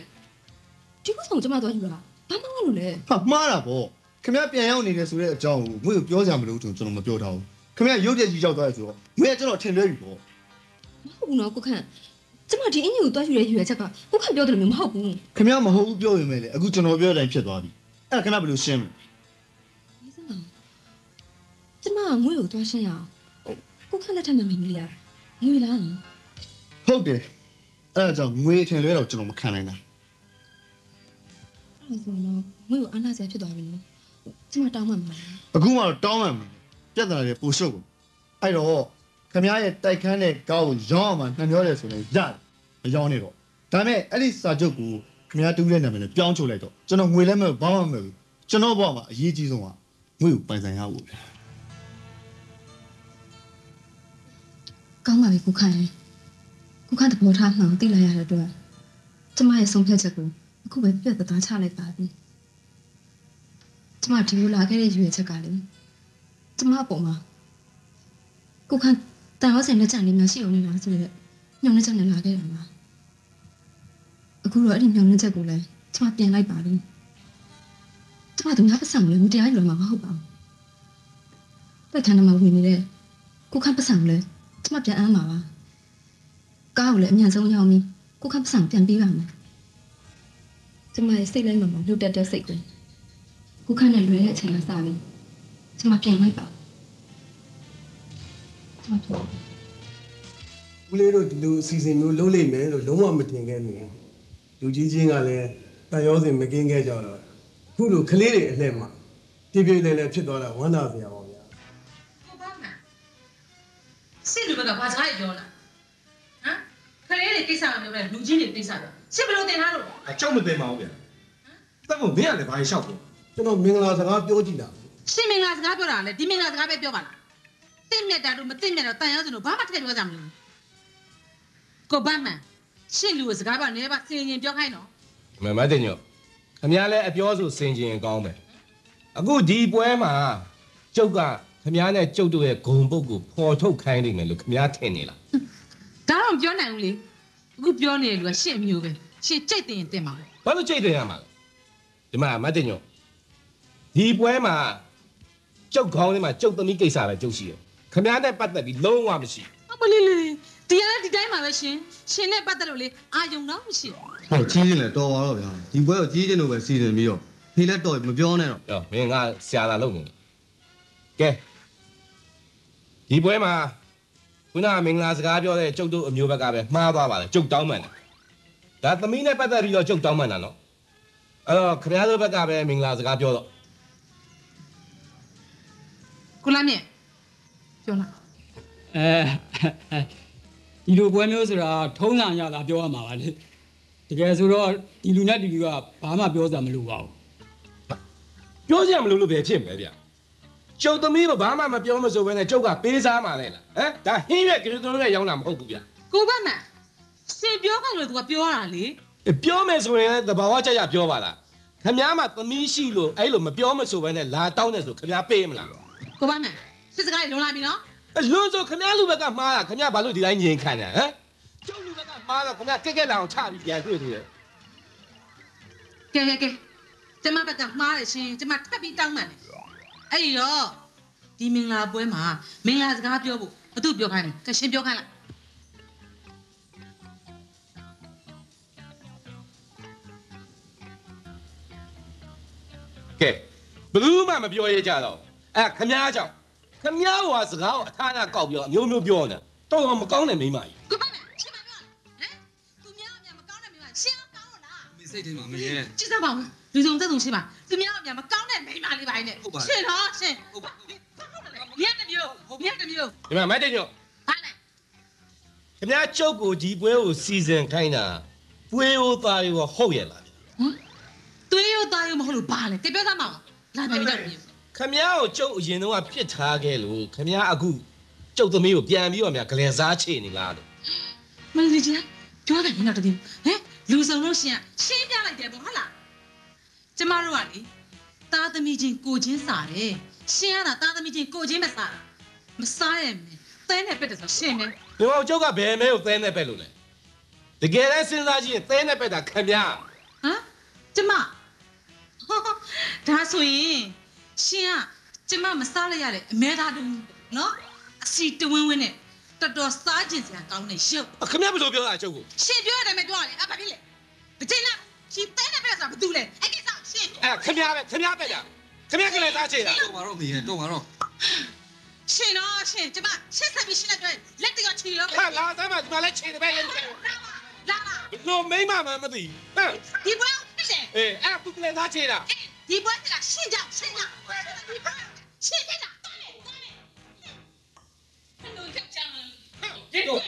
ဒီဝတ်ဆောင်ကျမတော့ယူလာဘာမှမလို့လဲဟာမှားတာပေါ့ခင်ဗျားပြန်ရောက်နေတယ်ဆိုတဲ့အကြောင်းကိုငွေကိုပြောကြမလို့ကျွန်တော်မပြောထားဘူးခင်ဗျားရုပ်ပြကြီးရောက်သွားရဆိုတော့ငွေကကျွန်တော်ထင်လွဲပြီပေါ့မဟုတ်ဘူးနော်ကိုခန့်ကျမဒီအင်ကြီးကိုတွားယူရဲယူရဲချက်ကကိုခန့်ပြောတယ်လို့မျိုးမဟုတ်ဘူးခင်ဗျားမဟုတ်ဘူးပြောရင်ပဲလေအခုကျွန်တော်ပြောတဲ့အတိုင်းဖြစ်သွားပြီအဲ့ဒါခင်ဗျားဘယ်လိုရှင်းမလဲ ကျမကငွေကိုတွားရှင်းရအောင်ကိုခန့်လက်ထက်မှာမင်းကြီးရငွေလားနော်ဟုတ်တယ်အဲ့ဒါကြောင့်ငွေထင်လွဲတော့ကျွန်တော်မခံနိုင်တာအဲ့ဒါဆိုတော့ငွေကိုအနာစရာဖြစ်သွားပြီနော်ကျမတောင်းမှမလားအခုမှတော့တောင်းမှမယ်ပြဿနာတွေပိုရှုပ်ကုန်အဲ့တော့ခင်ဗျားရဲ့တိုက်ခန်းတဲ့ကောင်းကိုရောင်းအောင်မှနှမျောတယ်ဆိုရင်ရတယ်မရောင်းနေတော့ဒါမဲ့အဲ့ဒီစာချုပ်ကိုခင်ဗျားတူးတဲ့နာမည်နဲ့ပြောင်းချုပ်လိုက်တော့ကျွန်တော်ငွေလည်းမဘာမှမမယ်ဘူးကျွန်တော်ဘဝမှာအရေးကြီးဆုံးကငွေကိုပိုင်ဆိုင်ရဖို့ပဲ ကောင်းပါပြီကိုခန့်ရေကိုခန့်တဘောထားမှန်သိလိုက်ရတဲ့အတွက်ကျမရဲ့ဆုံးဖြတ်ချက်ကိုအခုပဲပြတ်သားချလိုက်ပါပြီကျမဒီလိုလာခဲ့တဲ့ရွေချက်ကလေကျမအပေါ်မှာကိုခန့်တန်ဟောစင်လက်ချန်လေးများရှိအောင်နေတာဆိုတော့ညောင်လက်ချက်နဲ့လာခဲ့တာပါအခုတော့အဲ့ဒီညောင်လက်ချက်ကိုလည်းကျမပြင်လိုက်ပါပြီကျမတို့ငါပတ်စံကိုလည်းမတရားယူရမှာမဟုတ်ပါဘူးတက်ခန်းထဲမှာဝင်နေတဲ့ကိုခန့်ပတ်စံကိုလည်း ကျမပြန်အမ်းပါပါကားကိုလည်းအမြန်ဆုံးရောက်ပြီးကိုခန့်ပစံပြန်ပေးပါမယ်ကျမရဲ့စိတ်လိုက်မှာမလှုပ်တက်တဲ့စိတ်ကိုကိုခန့်နဲ့လွယ်တဲ့အချိန်ကစပြီးကျမပြန်လိုက်ပါကျမပြန်ဦးလေးတို့ဒီလိုအစီအစဉ်မျိုးလုပ်လိမ့်မယ်လို့လုံးဝမတင်ခဲ့နေလူကြီးချင်းကလည်းတန်ရောစင်မကင်းခဲ့ကြတော့ခုလိုကလေးတွေအလှည့်မှာဒီပြေပြေလည်လည်ဖြစ်သွားတာဝမ်းသာစရာပါ စစ်လူဘက်ကဘာစကားပြောလားဟမ်ခလေးတွေကိစ္စမပြောဘဲလူကြီးတွေကိစ္စပြောစစ်ဘယ်လိုတင်ထားလို့လဲအကြောက်မသိပါဘူးဗျာတက်ဖို့မင်းကလည်းဘာရှောက်ပြောကျွန်တော်မင်္ဂလာစကားပြောကြည့်တာရှင်မင်္ဂလာစကားပြောတာလေဒီမင်္ဂလာစကားပဲပြောပါလားတင့်မြတ်တာတို့မတင့်မြတ်တော့တန်ရောက်စလို့ဘာမှထည့်ပြောကြမလို့ကိုဘာမှရှင့်လူကိုစကားပြောနေပါစင်ရင်ပြောခိုင်းတော့မမတင်ညိုခမရလဲအပြောဆိုစင်ကျင်ကောင်းပဲအခုဒီပွဲမှာကျုပ်က ခမရနဲ့ကျုပ်တို့ရဲ့ဂုံပုတ်ကိုဖော်ထုတ်ခိုင်းနေမယ်လို့ခမရထင်နေလားဒါတော့မပြောနိုင်ဘူးလေအခုပြောနေတယ်လူကရှင့်မျိုးပဲရှင့်ကြိတ်တင်ရင်တင်ပါဘူးဘာလို့ကြိတ်တယ်ရမှာလဲဒီမှာမတင်ညိုဒီပွဲမှာကျုပ်ခေါင်းထဲမှာကျုပ်သမီးကိစ္စပဲကျုပ်ရှိတယ်ခမရနဲ့ပတ်သက်ပြီးလုံးဝမရှိဘူးအမလေးလေးဒီရတဲ့ဒီတိုင်းမှာပဲရှင်ရှင်နဲ့ပတ်သက်လို့လေအာယုံတော့မရှိဘူးဟောကြီးရင်လည်းတော်ပါတော့ဗျာဒီပွဲကိုကြီးချင်းတို့ပဲစီစဉ်ပြီးတော့ဖေးလက်တော်မပြောနဲ့တော့ဟောမင်းကဆရာလာလုပ်နေတယ်ကဲ ဒီပွဲမှာခုနကမင်္ဂလာစကားပြောတဲ့ကျုပ်တို့အမျိုးဘက်ကပဲမှားသွားပါလေကျုပ်တောင်းမှန်တယ်ဒါသမီးနဲ့ပတ်သက်ပြီးတော့ကျုပ်တောင်းမှန်တာနော်အဲ့တော့ခင်ဗျားတို့ဘက်ကပဲမင်္ဂလာစကားပြောတော့ကိုလာမြင့်ပြောလားအဲဒီလိုပွဲမျိုးဆိုတာထုံးစံရတာပြောရမှာပါလေတကယ်ဆိုတော့ဒီလူနဲ့ဒီလူကဘာမှပြောစရာမလိုပါဘူးပြောစရာမလိုလို့ပဲဖြစ်မယ်ဗျ ကျုပ်သမီးကဘာမှမပြောမဆိုဘဲနဲ့ကျုပ်ကပေးစားမှာလေလားဟမ်ဒါဟင်းရွက်ကလေးတို့ရဲ့ရောင်းတာမဟုတ်ဘူးဗျကိုဘတ်မန်ရှင်ပြောခိုင်းလို့သူကပြောရတာလေပြောမယ်ဆိုရင်သဘာဝကြကြပြောပါလားခင်ဗျားမှသမီးရှိလို့အဲ့လိုမပြောမဆိုဘဲနဲ့လာတောင်းတယ်ဆိုခင်ဗျားပေးမလားကိုဘတ်မန်စစ်စကားတွေလုံလာပြီနော်အလွန်ဆိုခင်ဗျားလူဘက်ကမှားတာခင်ဗျားဘာလို့ဒီတိုင်းငြိမ်ခံတာဟမ်ကျုပ်လူဘက်ကမှားတော့ခင်ဗျားကက်ကက်လာအောင်ချပြီးပြန်တွေ့သေးတယ်ကဲကဲကဲကျမဘက်ကမှားတယ်ရှင်ကျမထပ်ပြီးတောင်းမှန်တယ် အဲ့ဒီတော့ဒီမင်္ဂလာပွဲမှာမင်္ဂလာစကားပြောဖို့ဘသူပြောခိုင်းလဲကရှင်ပြောခိုင်းလားကဲဘလူးမှမပြောရကြတော့အဲ့ခင်ဗျားကြောင့်ခင်ဗျားဟိုကစကားကိုအထာနာကောက်ပြောအမျိုးမျိုးပြောနေတော့တော့မကောင်းတဲ့မိန်းမကြီးမစိတ်ထဲမှာမရဲကြည့်စမ်းပါဦး လူစုံသက်စုံရှိပါသူများကများမကောင်းတဲ့မိန်းမလေးပိုင်းနဲ့ဟုတ်ပါရှင်တော့ရှင်ဟုတ်ပါမြတ်တမျိုးမြတ်တမျိုးဒီမှာမတ်တင်ညိုခင်ဗျားကျုပ်ကိုဒီပွဲကိုစီစဉ်ခိုင်းတာပွဲဟိုသားရောဟုတ်ရဲ့လားသွေးရိုးသားရိုးမဟုတ်လို့ဘာလဲကြပြောစမ်းပါဦးလာပြန်ပြီတော့ပြီခမ ्या ကိုကျုပ်အရင်တော့ပြစ်ထားခဲ့လို့ခမ ्या အခုကျုပ်သမီးကိုပြန်ပြီးတော့များဂလဲစားချေနေလားလို့မလေးကြီးပြောတယ်နောက်တည်းဟမ်လူစုံလို့ရှင်ရှင်းပြလိုက်တယ်ပေါ့ဟုတ်လား ကျမတို့ကလေသားသမီးချင်းကိုချင်းစားတယ်ရှင်ရတာသားသမီးချင်းကိုချင်းမစားတာမစားရမယ်သဲနဲ့ပက်တယ်ဆိုရှင်ပဲဒီမှာကျုပ်ကဘယ်မဲကိုသဲနဲ့ပက်လို့လဲတကယ်တမ်းစဉ်းစားကြည့်ရင်သဲနဲ့ပက်တာခမ ्या ဟမ်ကျမဟောဒါဆိုရင်ရှင်ကကျမမစားလိုက်ရတဲ့အမဲသားတူနော်အစီတဝင်းဝင်းနဲ့တော်တော်စားကျင်စရာကောင်းနေရုပ်ခမ ्या ဘယ်လိုပြောတာကျုပ်ကိုရှင်ပြောရတယ်မပြောရလေအဘာဖြစ်လဲမချိန်လားရှင်တဲနေပြဆိုတာဘာတူလဲအဲ့ကိစ္စရှင် အဲခင်ဗျားပဲခင်ဗျားပဲတာခင်ဗျားကလေးသားချေတာတော့မတော့မီးရတော့မတော့ရှင်တော့ရှင်ကျမရှင်းဆက်ပြီးရှင်းလိုက်တော့လက်တရချီရောဟာလာသားမဒီမှာလည်းချေတယ်ပဲရင်းချေလာပါလို့မိမမှမသိဟမ်ဒီဘွားရှင်အေးအဲ့ပုပလေသားချေတာဒီဘွားကရှင်းကြရှင်းကြဒီဘွားရှင်းကြတာလို့ကြောက်ကြမှာဟုတ်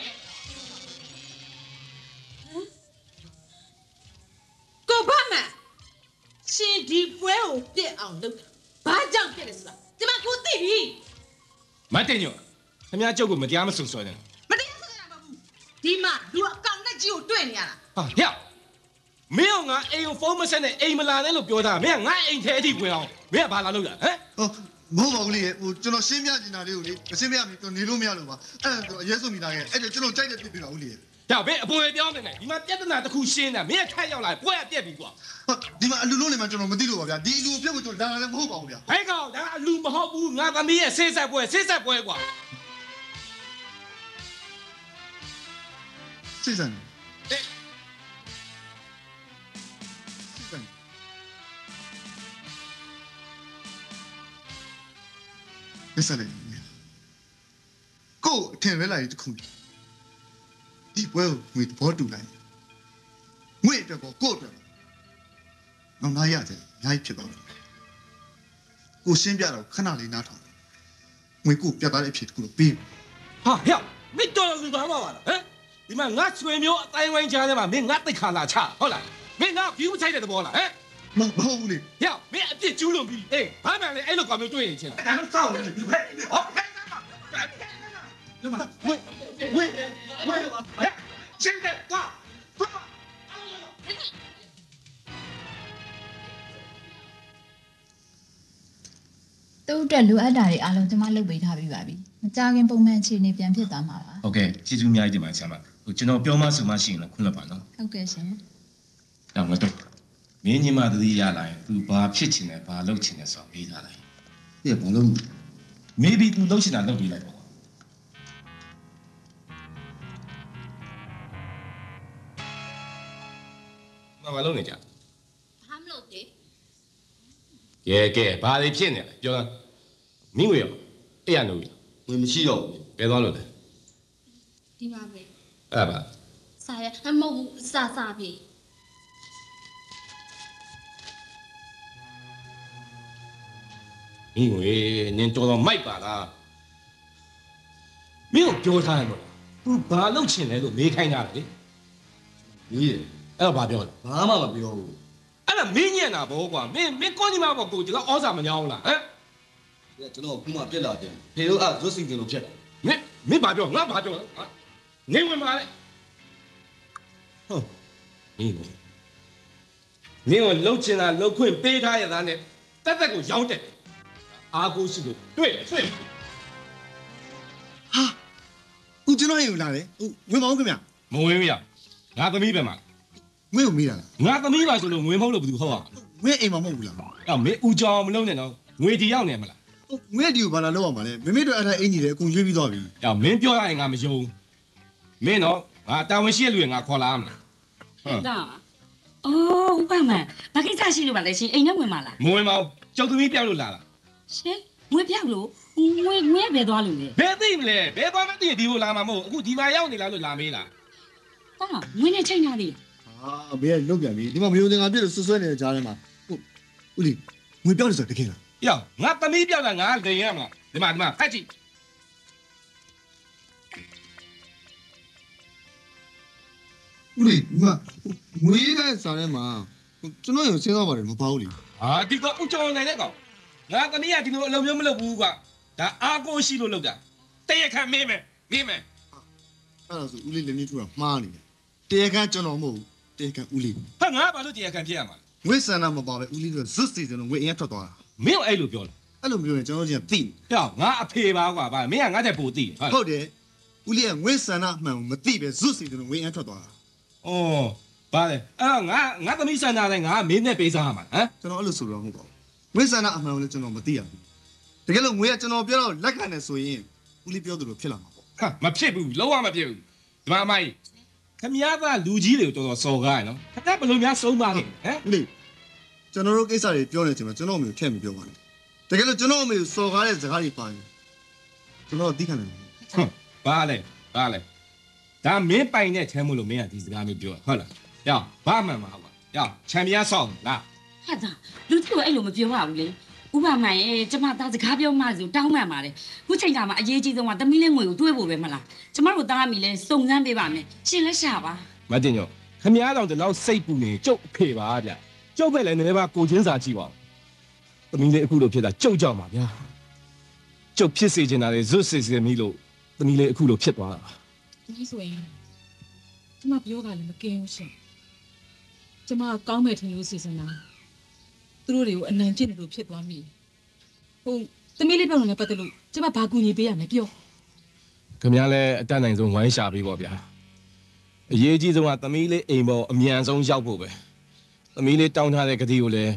ကိုဘမ ရှင်ဒီပွဲကိုပြက်အောင်လုပ်ဘာကြောင့်ပြက်လဲဆိုတာကျမကိုသိပြီမတ်တင်ညိုခမ ्या ကျုပ်ကိုမတရားမဆုံဆွဲနဲ့ဒီမှာလူအကောင်နဲ့ကြီးကိုတွေ့နေရတာဟာဟျောက်မင်းကငါအိမ်ကိုဖုန်းမဆက်နဲ့အိမ်မလာနဲ့လို့ပြောတာမင်းကငါအိမ်ထဲအထိဝင်အောင်မင်းကဘာလာလို့လဲဟမ်ဟောမဟုတ်ပါဘူးလေဟိုကျွန်တော်ရှင်းပြနေတာလေးကိုလေမရှင်းပြမီကျွန်တော်နေလို့မရလို့ပါအဲ့ဒါကျွန်တော်အရေးဆုံးမိသားခဲ့အဲ့ဒါကျွန်တော်ကြိုက်တဲ့ပြစ်ပြပါဦးလေ။ ဒါဘယ်အပေါ်ပြောင်းနေလဲဒီမှာပြဿနာတစ်ခုရှင်းတာမင်းကထက်ရောက်လာပွဲကပြက်ပြီကွာဟောဒီမှာအလူလုံးနေမှာကျွန်တော်မသိလို့ပါဗျာဒီအလူကိုပြုတ်ကိုကျွန်တော်လာလည်းမဟုတ်ပါဘူးဗျာ။ဘဲကောင်ဒါအလူမဟုတ်ဘူးငါသမီးရဲ့ဆေးဆက်ပွဲဆေးဆက်ပွဲကွာစိတ်ဆန်။အေးစိတ်ဆန်မစလည်းကိုအထင်ရဲလာရေးတစ်ခု ဒီပွဲကိုငွေဘောတူလိုက်ငွေအတွက်ကောကိုအတွက်တော့နားရတယ်အများကြီးဖြစ်သွားတယ်ကိုရှင်းပြတော့ခဏလေးနားထောင်ငွေကိုပြတ်သားတဲ့အဖြစ်တခုလို့ပြီးဟာဟဲ့မင်းတော်လူသားမပါလားဟမ်ဒီမှာငါဆွေမျိုးအတိုင်းဝိုင်းကြားထဲမှာမင်းငါတိတ်ခါလာချဟုတ်လားမင်းငါ view ချိုက်တဲ့သဘောလားဟမ်မမဟုတ်ဘူးလေဟဲ့မင်းအပြစ်ကျူးလွန်ပြီအေးဘာမှလည်းအဲ့လိုကောင်မျိုးတွေ့ရင်ချင်းလားဒါမှစောင့်နေပြီဟဲ့ဟောဝေးဝေးဝေးဟဲ့ ရှင်းတယ်တော့သူ့အတွက်လိုအပ်တာတွေအားလုံးကျွန်မလုပ်ပေးထားပြီးပါပြီ။မကြခင်ပုံမှန်အခြေအနေပြန်ဖြစ်သွားမှာပါဟုတ်ကဲ့ကျေးဇူးအများကြီးတင်ပါတယ်ဆရာမဟိုကျွန်တော်ပြောမှဆိုမှရှိရင်လည်းခွင့်လွှတ်ပါနော်။ဟုတ်ကဲ့ရှင်တော့ငါတော့မင်းညီမသတိရလာရင် तू ဘာဖြစ်ချင်လဲဘာလုပ်ချင်လဲဆိုတော့မေးထားလိုက်ပြဘာလို့ maybe तू လုပ်ချင်တာလုပ်ပြီးလိုက်ပါ မမလုံးနေကြဘာမလို့လေကဲကဲဘာတွေဖြစ်နေလဲပြောတာမင်းဝေရောအဲ့ရလို့ဝင်မရှိတော့ဘူးဘယ်သွားလို့လဲဒီမှာပဲအဲ့ဒါပါစာရအမဟုတ်ဘူးစာစာပြီမင်းဝေနင်တော်တော်မိုက်ပါလားမင်းကိုပြောထားရမလား तू ဘာလုပ်ချင်လဲလို့မေးခိုင်းတာလေမေးတယ် အဲ့တော့ဘာပြောလဲဘာမှမပြောဘူးအဲ့ဒါမင်းညံ့တာဘောကွာမင်းမင်းကောညီမဘောကိုဒီကဩဇာမညောင်းလားဟမ်ကျွန်တော်ခုမှပြက်လာတယ်ဖေတို့အဲ့ဇွတ်စီတင်လို့ဖြစ်တာမင်းမင်းဘာပြောငါဘာပြောလဲဟာနေဝင်ပါလေဟုတ်မင်းကိုမင်းကိုလှုပ်ချင်တာလှုပ်ခွင့်ပေးထားရတာနဲ့တက်တက်ကိုရောင်းတယ်အာကိုရှိလို့တွေ့တယ်တွေ့တယ်ဦးကျွန်တော်ရင်လာတယ်ဦးဝင်ပါဦးခင်ဗျမဝင်ရငါသမီးပဲမှာ ငွေကိုမေးတာလားငါသမီးပါဆိုလို့ငွေမဟုတ်လို့ဘယ်သူဟုတ်อ่ะငွေအိမ်မှာမဟုတ်ဘူးလားအဲ့မင်းဦးကြောင်မလုံးနဲ့တော့ငွေဒီရောက်နေမလားငွေဒီကိုဘာလာလောက်အောင်ပါလဲမမေတို့အဲ့ဒါအင်ကြီးတယ်အကုန်ရွေးပြီးသွားပြီအဲ့မင်းပြောရရင်ငါမယုံမင်းတော့ငါတာဝန်ရှိတဲ့လူတွေငါခေါ်လာမှာဟုတ်ဒါအော်ဥပမာဘာကိစ္စရှိလို့ပါလဲရှင်အိမ်နဲ့ဝင်ပါလားမဝင်ပါဘူးကျောက်သမီးပြောက်လို့လာလားရှင်ငွေပြောက်လို့ငွေငွေပဲသွားလို့လေဘယ်သိမလဲဘယ်သွားမသိဒီကိုလာမှာမဟုတ်အခုဒီမှာရောက်နေလားလို့လာမေးလားဟာငွေနဲ့ချိန်ထားသေး ဟာဘေးကလုတ်ပြန်ပြီဒီမှာမယုံတင်ငါပြည့်လို့ဆွဆွဲနေတဲ့ကြားထဲမှာဟုတ်ဦးလီငွေပြောက်လို့ဆိုတကယ်လားယောငါသမီးပြောက်တာငါလိန်ရမှာဒီမှာဒီမှာဖတ်ကြည့်ဦးလီဒီမှာငွေတဲ့စာထဲမှာကျွန်တော်ရုံစဉ်းစားပါတယ်မပေါ့ဘူးလီဟာဒီကဥကြောင်နိုင်တဲ့ကောင်ငါသမီးကဒီလိုအလုံးမျိုးမလုပ်ဘူးကွာဒါအာကိုရှိလို့လုပ်တာတည့်ရခံမင်းမယ်မင်းမယ်အဲ့ဒါဆိုဦးလီလည်းနေထူတာမှားနေတယ်တရားခံကျွန်တော်မဟုတ်ဘူး တရားခံဦးလီဟာငါဘာလို့တည့်ရခံဖြစ်ရမှာလဲငွေဆန္ဒမပါပဲဦးလီတို့ဇွတ်စီစံလို့ငွေအရင်ထွက်သွားတာမင်းအဲ့လိုပြောလားအဲ့လိုမျိုးရင်ကျွန်တော်ချင်းသိဟောငါအဖေပါကွာဗာမင်းကငါတဲ့ပိုသိဟုတ်တယ်ဦးလီကငွေဆန္ဒမှန်ကိုမသိပဲဇွတ်စီစံလို့ငွေအရင်ထွက်သွားတာဩဘာလဲအဲ့ငါငါသမီးစံတာလဲငါမင်းနဲ့ပေးစားရမှာဟမ်ကျွန်တော်အဲ့လိုဆိုတော့မဟုတ်ပါဘူးငွေဆန္ဒအမှန်ကိုလည်းကျွန်တော်မသိရဘူးတကယ်လို့ငွေကကျွန်တော်ပြောတော့လက်ခံတယ်ဆိုရင်ဦးလီပြောသလိုဖြစ်လာမှာပေါ့ဟာမဖြစ်ဘူးလုံးဝမဖြစ်ဘူးဒီမှာအမိုင်း ခမည်းသားလူကြီးတွေကိုတော်တော်စော်ကားရနော်ခက်ဘယ်လိုများဆုံးပါလဲဟမ်ဦးလီကျွန်တော်တို့ကိစ္စတွေပြောနေချိန်မှာကျွန်တော်အမေကိုထည့်မပြောပါနဲ့တကယ်လို့ကျွန်တော်အမေကိုစော်ကားတဲ့စကားတွေပါရင်ကျွန်တော်သိခံနိုင်တယ်ဟွန်းဘာလဲဘာလဲဒါမင်းပိုင်တဲ့ထဲမို့လို့မင်းကဒီစကားမျိုးပြောတာဟုတ်လားယောဘာမှန်ပါကွာယောချန်ပီယံဆောင်လားဟာဒါလူကြီးကအဲ့လိုမပြောရဘူးလေ ဥပမာရဲ့ကျမသားစကားပြောမှဆိုတောင်းမှန်ပါတယ်ခုချိန်ကမှအရေးကြီးဆုံးကသမီးလေးငွေကိုတွေးဖို့ပဲမလားကျမတို့သားမိလဲစုံစမ်းပေးပါမယ်ရှင်လက်ရှာပါမတင်ညောခမည်းတော်ဒီလောက်စိတ်ပူနေကြုတ်အဖေပါဗျကျုပ်ပဲလည်းနည်းနည်းပါကိုချင်းစာကြည့်ပါဦးသမီးလေးအခုလိုဖြစ်တာကြုတ်ကြောက်ပါဗျာကျုပ်ဖြစ်စေချင်တာလေဇွတ်စေစေမီလို့သမီးလေးအခုလိုဖြစ်သွားတာဒီဆိုရင်ကျမပြောတာလည်းမကင်းဘူးရှင်ကျမကောင်းမယ်ထင်လို့စီစဉ်တာ သူတို့တွေကိုအနိုင်ကျင့်တယ်လို့ဖြစ်သွားမိဟိုသမီးလေးပြောလို့လည်းပတ်သက်လို့ကျမဘာကူညီပေးရမလဲပြောခင်ဗျားလည်းအတတ်နိုင်ဆုံးဝိုင်းရှာပေးပေါ့ဗျာအရေးကြီးဆုံးကသမီးလေးအိမ်ပေါ်အမြန်ဆုံးရောက်ဖို့ပဲသမီးလေးတောင်းထားတဲ့ကတိကိုလည်း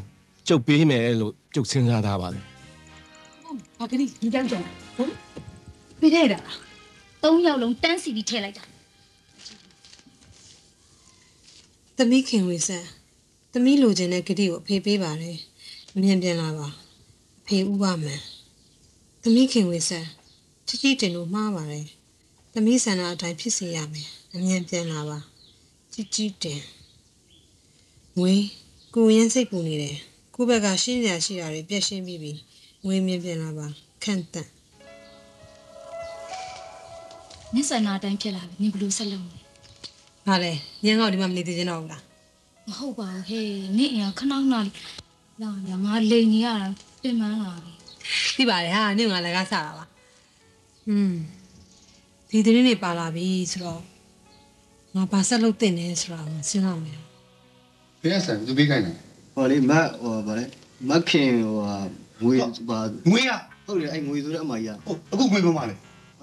ကျုပ်ပေးမယ်လို့ကျုပ်စဉ်းစားထားပါတယ်ဘာကလေးဒီတောင်ကြောင်ဟုတ်ပြည့်တဲ့တာသုံးယောက်လုံးတန်းစီပြီးထည့်လိုက်တာသမီးခင်ဝေဆန် သမီးလိုချင်တဲ့ဂတိကိုအဖေပေးပါတယ်အမြင်ပြန်လာပါအဖေဥပမန်သမီးခင်ဝေဆန်ချစ်ချစ်တင်လို့မှားပါတယ်သမီးဆန္ဒအတိုင်းဖြစ်စေရမယ်အမြင်ပြန်လာပါချစ်ချစ်တင်ငွေကိုရင်းစိတ်ပူနေတယ်ကိုယ့်ဘက်ကရှင်းရရှိတာတွေပြည့်ရှင်းပြီးပြီငွေမြင့်ပြင်လာပါခန့်တန်နစ်ဆန္ဒတိုင်းဖြစ်လာပြီနင်ဘယ်လိုဆက်လုပ်လဲဟာလေညငေါ့ဒီမှာမနေသေးချင်တော့ဘူးလား မဟုတ်ပါဘူးဟေးနင့်အရာခဏခဏလေးလာလာငါလိန်နေရတာပြင်ပန်းလာပြီသိပါတယ်ဟာနင့်ငါလည်းကဆတာပါอืมဒီသတင်းတွေပါလာပြီဆိုတော့ငါဘာဆက်လုပ်တင်နေဆိုတာကိုစဉ်းစားမယ်ဘယ်ဆန်သူပေးခိုင်းတယ်ဟောလေမတ်ဟောဗါလေမတ်ခင်ဟိုဟာငွေပါငွေရဟုတ်တယ်အဲ့ငွေဆိုတဲ့အမကြီးကဟုတ်အခုငွေပေါ်မှာလေ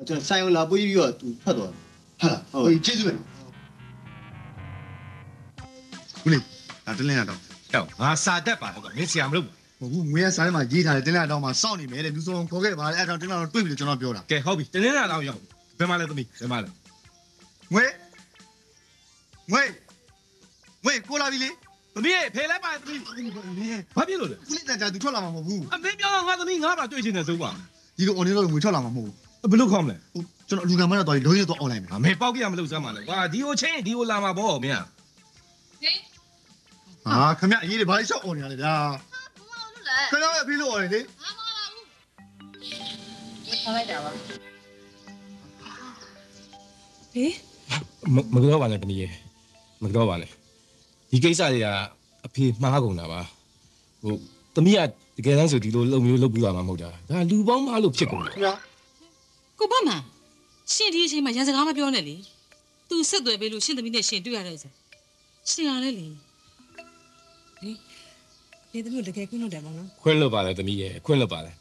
ကျွန်တော်ဆိုင်ကိုလာပွေးပြီးတော့သူဖတ်သွားဟာလားဟိုကျေးဇူးပဲ ဦးလေးဒါတင်းလင်းရတော့ဟဲ့ငါစာတတ်ပါတော့မင်းဆရာမလုပ်မဟုတ်ဘူးငွေရစားထဲမှာရေးထားတယ်တင်းလင်းရတော့မှာစောင့်နေမယ်တဲ့လူစုံခေါ်ခဲ့ပါလေအဲ့တော့တင်းလင်းရတော့တွေ့ပြီလို့ကျွန်တော်ပြောတာကဲဟုတ်ပြီတင်းတင်းလာတော့ရောက်ဘယ်မှာလဲသမီးဘယ်မှာလဲငွေငွေငွေကိုလာပြီလေသမီးဖေးလိုက်ပါသမီးဘာဖြစ်လို့လဲဦးလေးတန်ကြာသူထွက်လာမှာမဟုတ်ဘူးအမေပြောတော့ငါသမီးငါပါတွေ့ချင်တယ်သုံးပါဒီလို online လို့ငွေထွက်လာမှာမဟုတ်ဘူးဘယ်လိုခေါမလဲဟိုကျွန်တော်အလူကမန်းတော့တော်လုံးရတော့ online ပဲအမေပေါက်ကြရမလို့စမ်းပါလေကွာဒီကိုချင်းဒီကိုလာမှာပေါ့မင်း ဟာခမအရေးတွေဘာလို့ရှောက် on နေရလဲဗျာခဏပဲဖေးလို့ on နေလေထားလိုက်တာပါဟေးမကြောပါနဲ့တမီးရေမကြောပါနဲ့ဒီကိစ္စတွေကအဖေမှားကုန်တာပါဟိုတမီးကတကယ်တမ်းဆိုဒီလိုလုံမျိုးလုပ်ပြီးသွားမှာမဟုတ်တာဒါလူပေါင်းမလို့ဖြစ်ကုန်တယ်ခင်ဗျာကိုဘမန်ရှင်ဒီအချိန်မှာရန်စကားမပြောနဲ့လေသူဆက်သွယ်ပေးလို့ရှင်သမီးနဲ့ရှင်တွေ့ရတဲ့ဆိုရှင်ရလဲလေ ဟေးဒီသမီးကိုတကယ်ခွင့်လို့တယ်ပေါ့နော်ခွင့်လွတ်ပါလေတမီးရေခွင့်လွတ်ပါလေ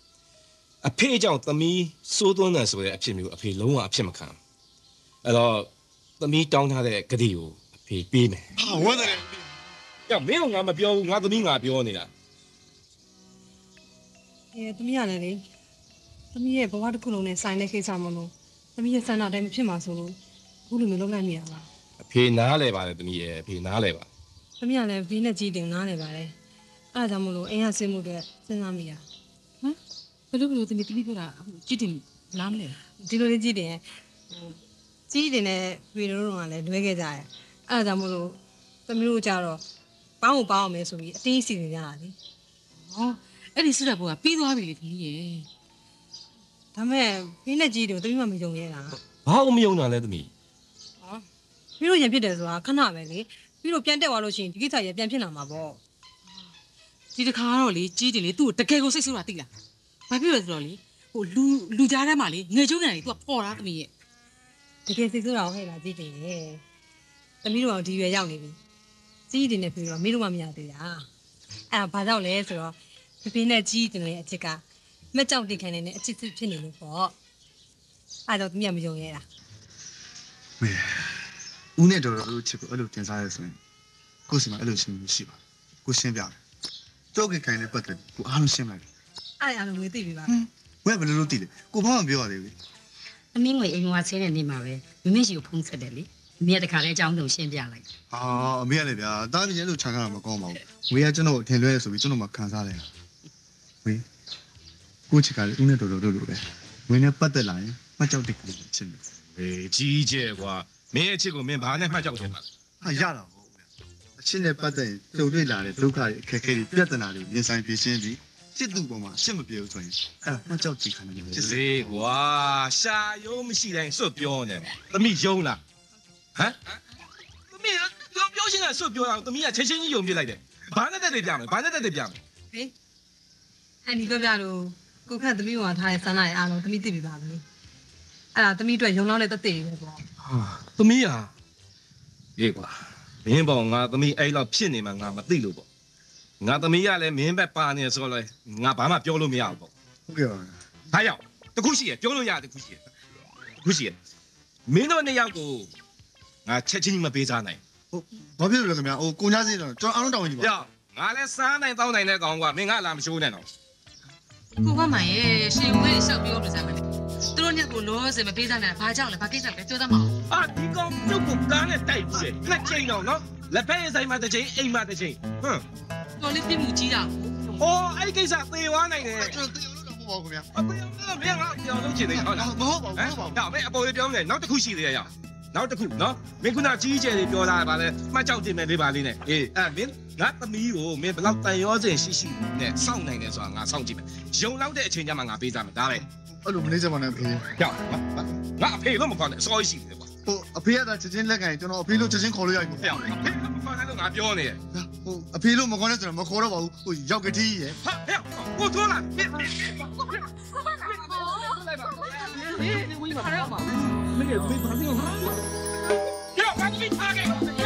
အဖေကြောင့်တမီးစိုးသွန်းတယ်ဆိုတဲ့အဖြစ်မျိုးအဖေလုံးဝအဖြစ်မခံအဲ့တော့တမီးတောင်းထားတဲ့ဂတိကိုအဖေပေးမယ်ဟာဝမ်းတယ်။ကြောက်မင်းကငါမပြောဘူးငါသမီးငါပြောနေတာအဲသမီးကလည်းလေသမီးရဲ့ဘဝတစ်ခုလုံးနဲ့ဆိုင်တဲ့ကိစ္စမလို့သမီးရဲ့ဆန္ဒတိုင်းမဖြစ်မှာဆိုလို့အခုလိုမျိုးလုပ်လိုက်မိရပါ။အဖေနားလဲပါလေသမီးရဲ့အဖေနားလဲပါသမီးကလည်းဘေးနဲ့ကြီးတင်နားနေပါတယ် အဲဒါကြောင့်မလို့အင်းရဆင်းမှုတွေစဉ်းစားမိရဘယ်လိုဘယ်လိုသမီးသမီးပြောတာကြည့်တယ်လားမလဲဒီလိုလေးကြီးတင်ဟိုကြီးတင်နဲ့ဝေတို့တို့ကလည်းလွဲခဲ့ကြတယ်အဲဒါကြောင့်မလို့သမီးတို့ကြတော့ပေါင်းကိုပေါင်းအောင်မယ်ဆိုပြီးအတင်းစီစဉ်ကြတာလေဟောအဲ့ဒီစစ်တပ်ဘောကပြီးသွားပြီလေသမီးရေဒါမဲ့ဘေးနဲ့ကြီးတယ်သမီးမှမယုံရဲတာ။ဘာလို့မယုံတာလဲသမီးပြီးတော့ရင်ဖြစ်တယ်ဆိုတာခဏပဲလေပြီးတော့ပြန်တက်သွားလို့ရှိရင်ဒီကိစ္စရပြန်ဖြစ်လာမှာပေါ့ ဒီတခါကတော့လေကြီးတယ်လေသူ့ကိုတကယ်ကိုစိတ်ဆိုးတာသိလားဘာဖြစ်လဲဆိုတော့လေဟိုလူလူကြားထဲမှာလေငွေကျုံနေတယ်သူကပေါ်တာသမီးရေတကယ်စိတ်ဆိုးတာကိုဟဲ့လားကြီးတင်ရဲ့သမီးတို့ကဒီရွယ်ရောက်နေပြီကြီးတင်နဲ့ပြီးတော့မင်းတို့မှမရသေးတာအဲ့ဒါဘာကြောင့်လဲဆိုတော့ဖေဖေနဲ့ကြီးတင်ရဲ့အချစ်ကမက်ကြောက်တင်ခံနေတဲ့အချစ်စစ်ဖြစ်နေလို့ပေါ့အဲ့တော့သမီးကမယုံရဲတာမေဦးနဲ့တော်တော်လို့ချစ်ကိုအဲ့လိုတင်စားရဲဆိုရင်ကိုယ်စီမှာအဲ့လိုရှင်းမရှိပါဘူးကိုရှင်းပြတယ် တော့ကိခိုင်နဲ့ပတ်သက်ကိုအားလုံးရှင်းလိုက်တယ်အဲ့ဒါလည်းဝေသိပြီပါဝဲဘယ်လိုလုပ်တည်လဲကိုဘာမှမပြောရသေးဘူး။အမင်းငွေအိမ်ဝါဆင်းတဲ့နေ့မှာပဲမမင်းရှိကိုဖုန်းဆက်တယ်လေ။မင်းကတခါလဲအကြောင်းစုံရှင်းပြလိုက်ဟာအမေကလည်းဗျာတားမြင်လို့ခြံခါတာမကောင်းပါဘူးဝေကကျွန်တော်ထင်လွဲဆိုပြီးကျွန်တော်မှခံစားလိုက်တာဝေကိုချစ်ကလည်းဦးနဲ့တော်တော်တို့လိုပဲဝေနဲ့ပတ်သက်လာရင်မကြောက်တဲ့ကိစ္စချင်းတယ်။အေးကြီးကျယ်ကွာမင်းအချစ်ကိုမင်းဘာနဲ့မှတ်ကြောက်နေတာဟာရတာ ဟုတ်ဗျာအချင်းနဲ့ပတ်သက်ရင်ကြုံတွေ့လာတဲ့ဒုက္ခတွေအခက်အခဲတွေပြဿနာတွေရင်ဆိုင်ဖြေရှင်းပြီးစစ်သူပေါ်မှာရှင်းမပြေဘူးဆိုရင်အဲ့ဒါမကြောက်ကြည့်ခံနေတယ်။လေကွာရှာယုံမရှိတိုင်းစွတ်ပြောနေတယ်။သမီးယုံလား။ဟမ်။သမီးကပြောပြောချင်းကစွတ်ပြောတာသမီးကချက်ချင်းကြီးယုံပြလိုက်တယ်။ဘာနဲ့တက်တက်ပြမယ်ဘာနဲ့တက်တက်ပြမယ်ဟေးအဲ့ဒီပြောပြလို့ကိုခန့်သမီးကထားတဲ့ဆန္ဒရဲ့အားလုံးသမီးသိပြီပါပြီအဲ့ဒါသမီးအတွက်ယုံလောက်တဲ့တသက်တွေပဲပေါ့။ဟာသမီးဟာရေးကွာ မင်းပေါ့ငါသမီးအဲ့လောက်ဖြစ်နေမှငါမသိလို့ပေါ့။ငါသမီးကလည်းမင်းဘက်ပါနေဆိုတော့လေငါဘာမှပြောလို့မရဘူးပေါ့ဟုတ်ကဲ့ပါ။ဟာရောက်တခုရှိရပြောလို့ရတခုရှိရတခုရှိရမင်းတို့နှစ်ယောက်ကိုငါချက်ချင်းကြီးမပေးစားနိုင်ဘာဖြစ်လို့လဲခင်ဗျာဟိုကိုညာစင်းတော့ကျွန်တော်အားလုံးတောင်းဝင်ကြည့်ပါ။ကြောက်ငါလည်းစားနိုင်တောင်းနိုင်တဲ့ကောင်ကမင်းငါလာမရှိုးနဲ့တော့ကိုဘမန်ရေရှင်ဝဲလျှောက်ပြောပြစမ်းမလဲ သူတို့ညက်ကိုလောစင်မပေးစားနဲ့ဘာကြောင့်လဲဘာကိစ္စလဲပြောသားမအောင်။အာဒီကောင်ကျုပ်ကိုကားနဲ့တိုက်ပြီးလက်ချိန်တော့နော်။လက်ဖက်ရည်ဆိုင်မှာတစ်ချိန်အိမ်မှာတစ်ချိန်ဟမ်တော်လေးပြမှုကြီးတာ။အော်အဲ့ဒီကိစ္စသေသွားနိုင်တယ်ကျွန်တော်တေလို့တော့မဟုတ်ပါဘူးခင်ဗျာ။အသေးအောင်မင်းငါပြောလို့ချင်တယ်ဟုတ်လားမဟုတ်ပါဘူးမဟုတ်ပါဘူး။ဒါပဲအပေါ်လေးပြောမယ်နောက်တစ်ခုရှိသေးတယ်ရအောင်။နောက်တစ်ခုနော်မင်းခုနကြီးကျယ်လေးပြောတာဗာလဲမှတ်ကြောက်တင်မယ်လေးပါလေးနဲ့အေးအဲ့မင်းငါသမီးကိုမင်းဘယ်လောက်တန်ရောစင်ရှိရှိနဲ့စောင့်နိုင်တယ်ဆိုတာငါစောင့်ကြည့်မယ်ယုံလောက်တဲ့အချိန်ကျမှငါပေးစားမယ်ဒါပဲ အဲ့လိုမနေကြပါနဲ့ဖေကြောက်ငါအဖေလို့မခေါ်နဲ့အစောကြီးရှိတယ်ကွာဟိုအဖေကသာချက်ချင်းလက်ခံရင်ကျွန်တော်အဖေလို့ချက်ချင်းခေါ်လို့ရပြီပြောင်းတယ်ဖေလို့မခေါ်နဲ့လို့ငါပြောနေတယ်ဟိုအဖေလို့မခေါ်နဲ့ကျွန်တော်မခေါ်တော့ပါဘူးဟိုရောက်ကတိရယ်ဟာဟဲ့ကိုထိုးလာဟဲ့မင်းမင်းဘာလို့မထားခဲ့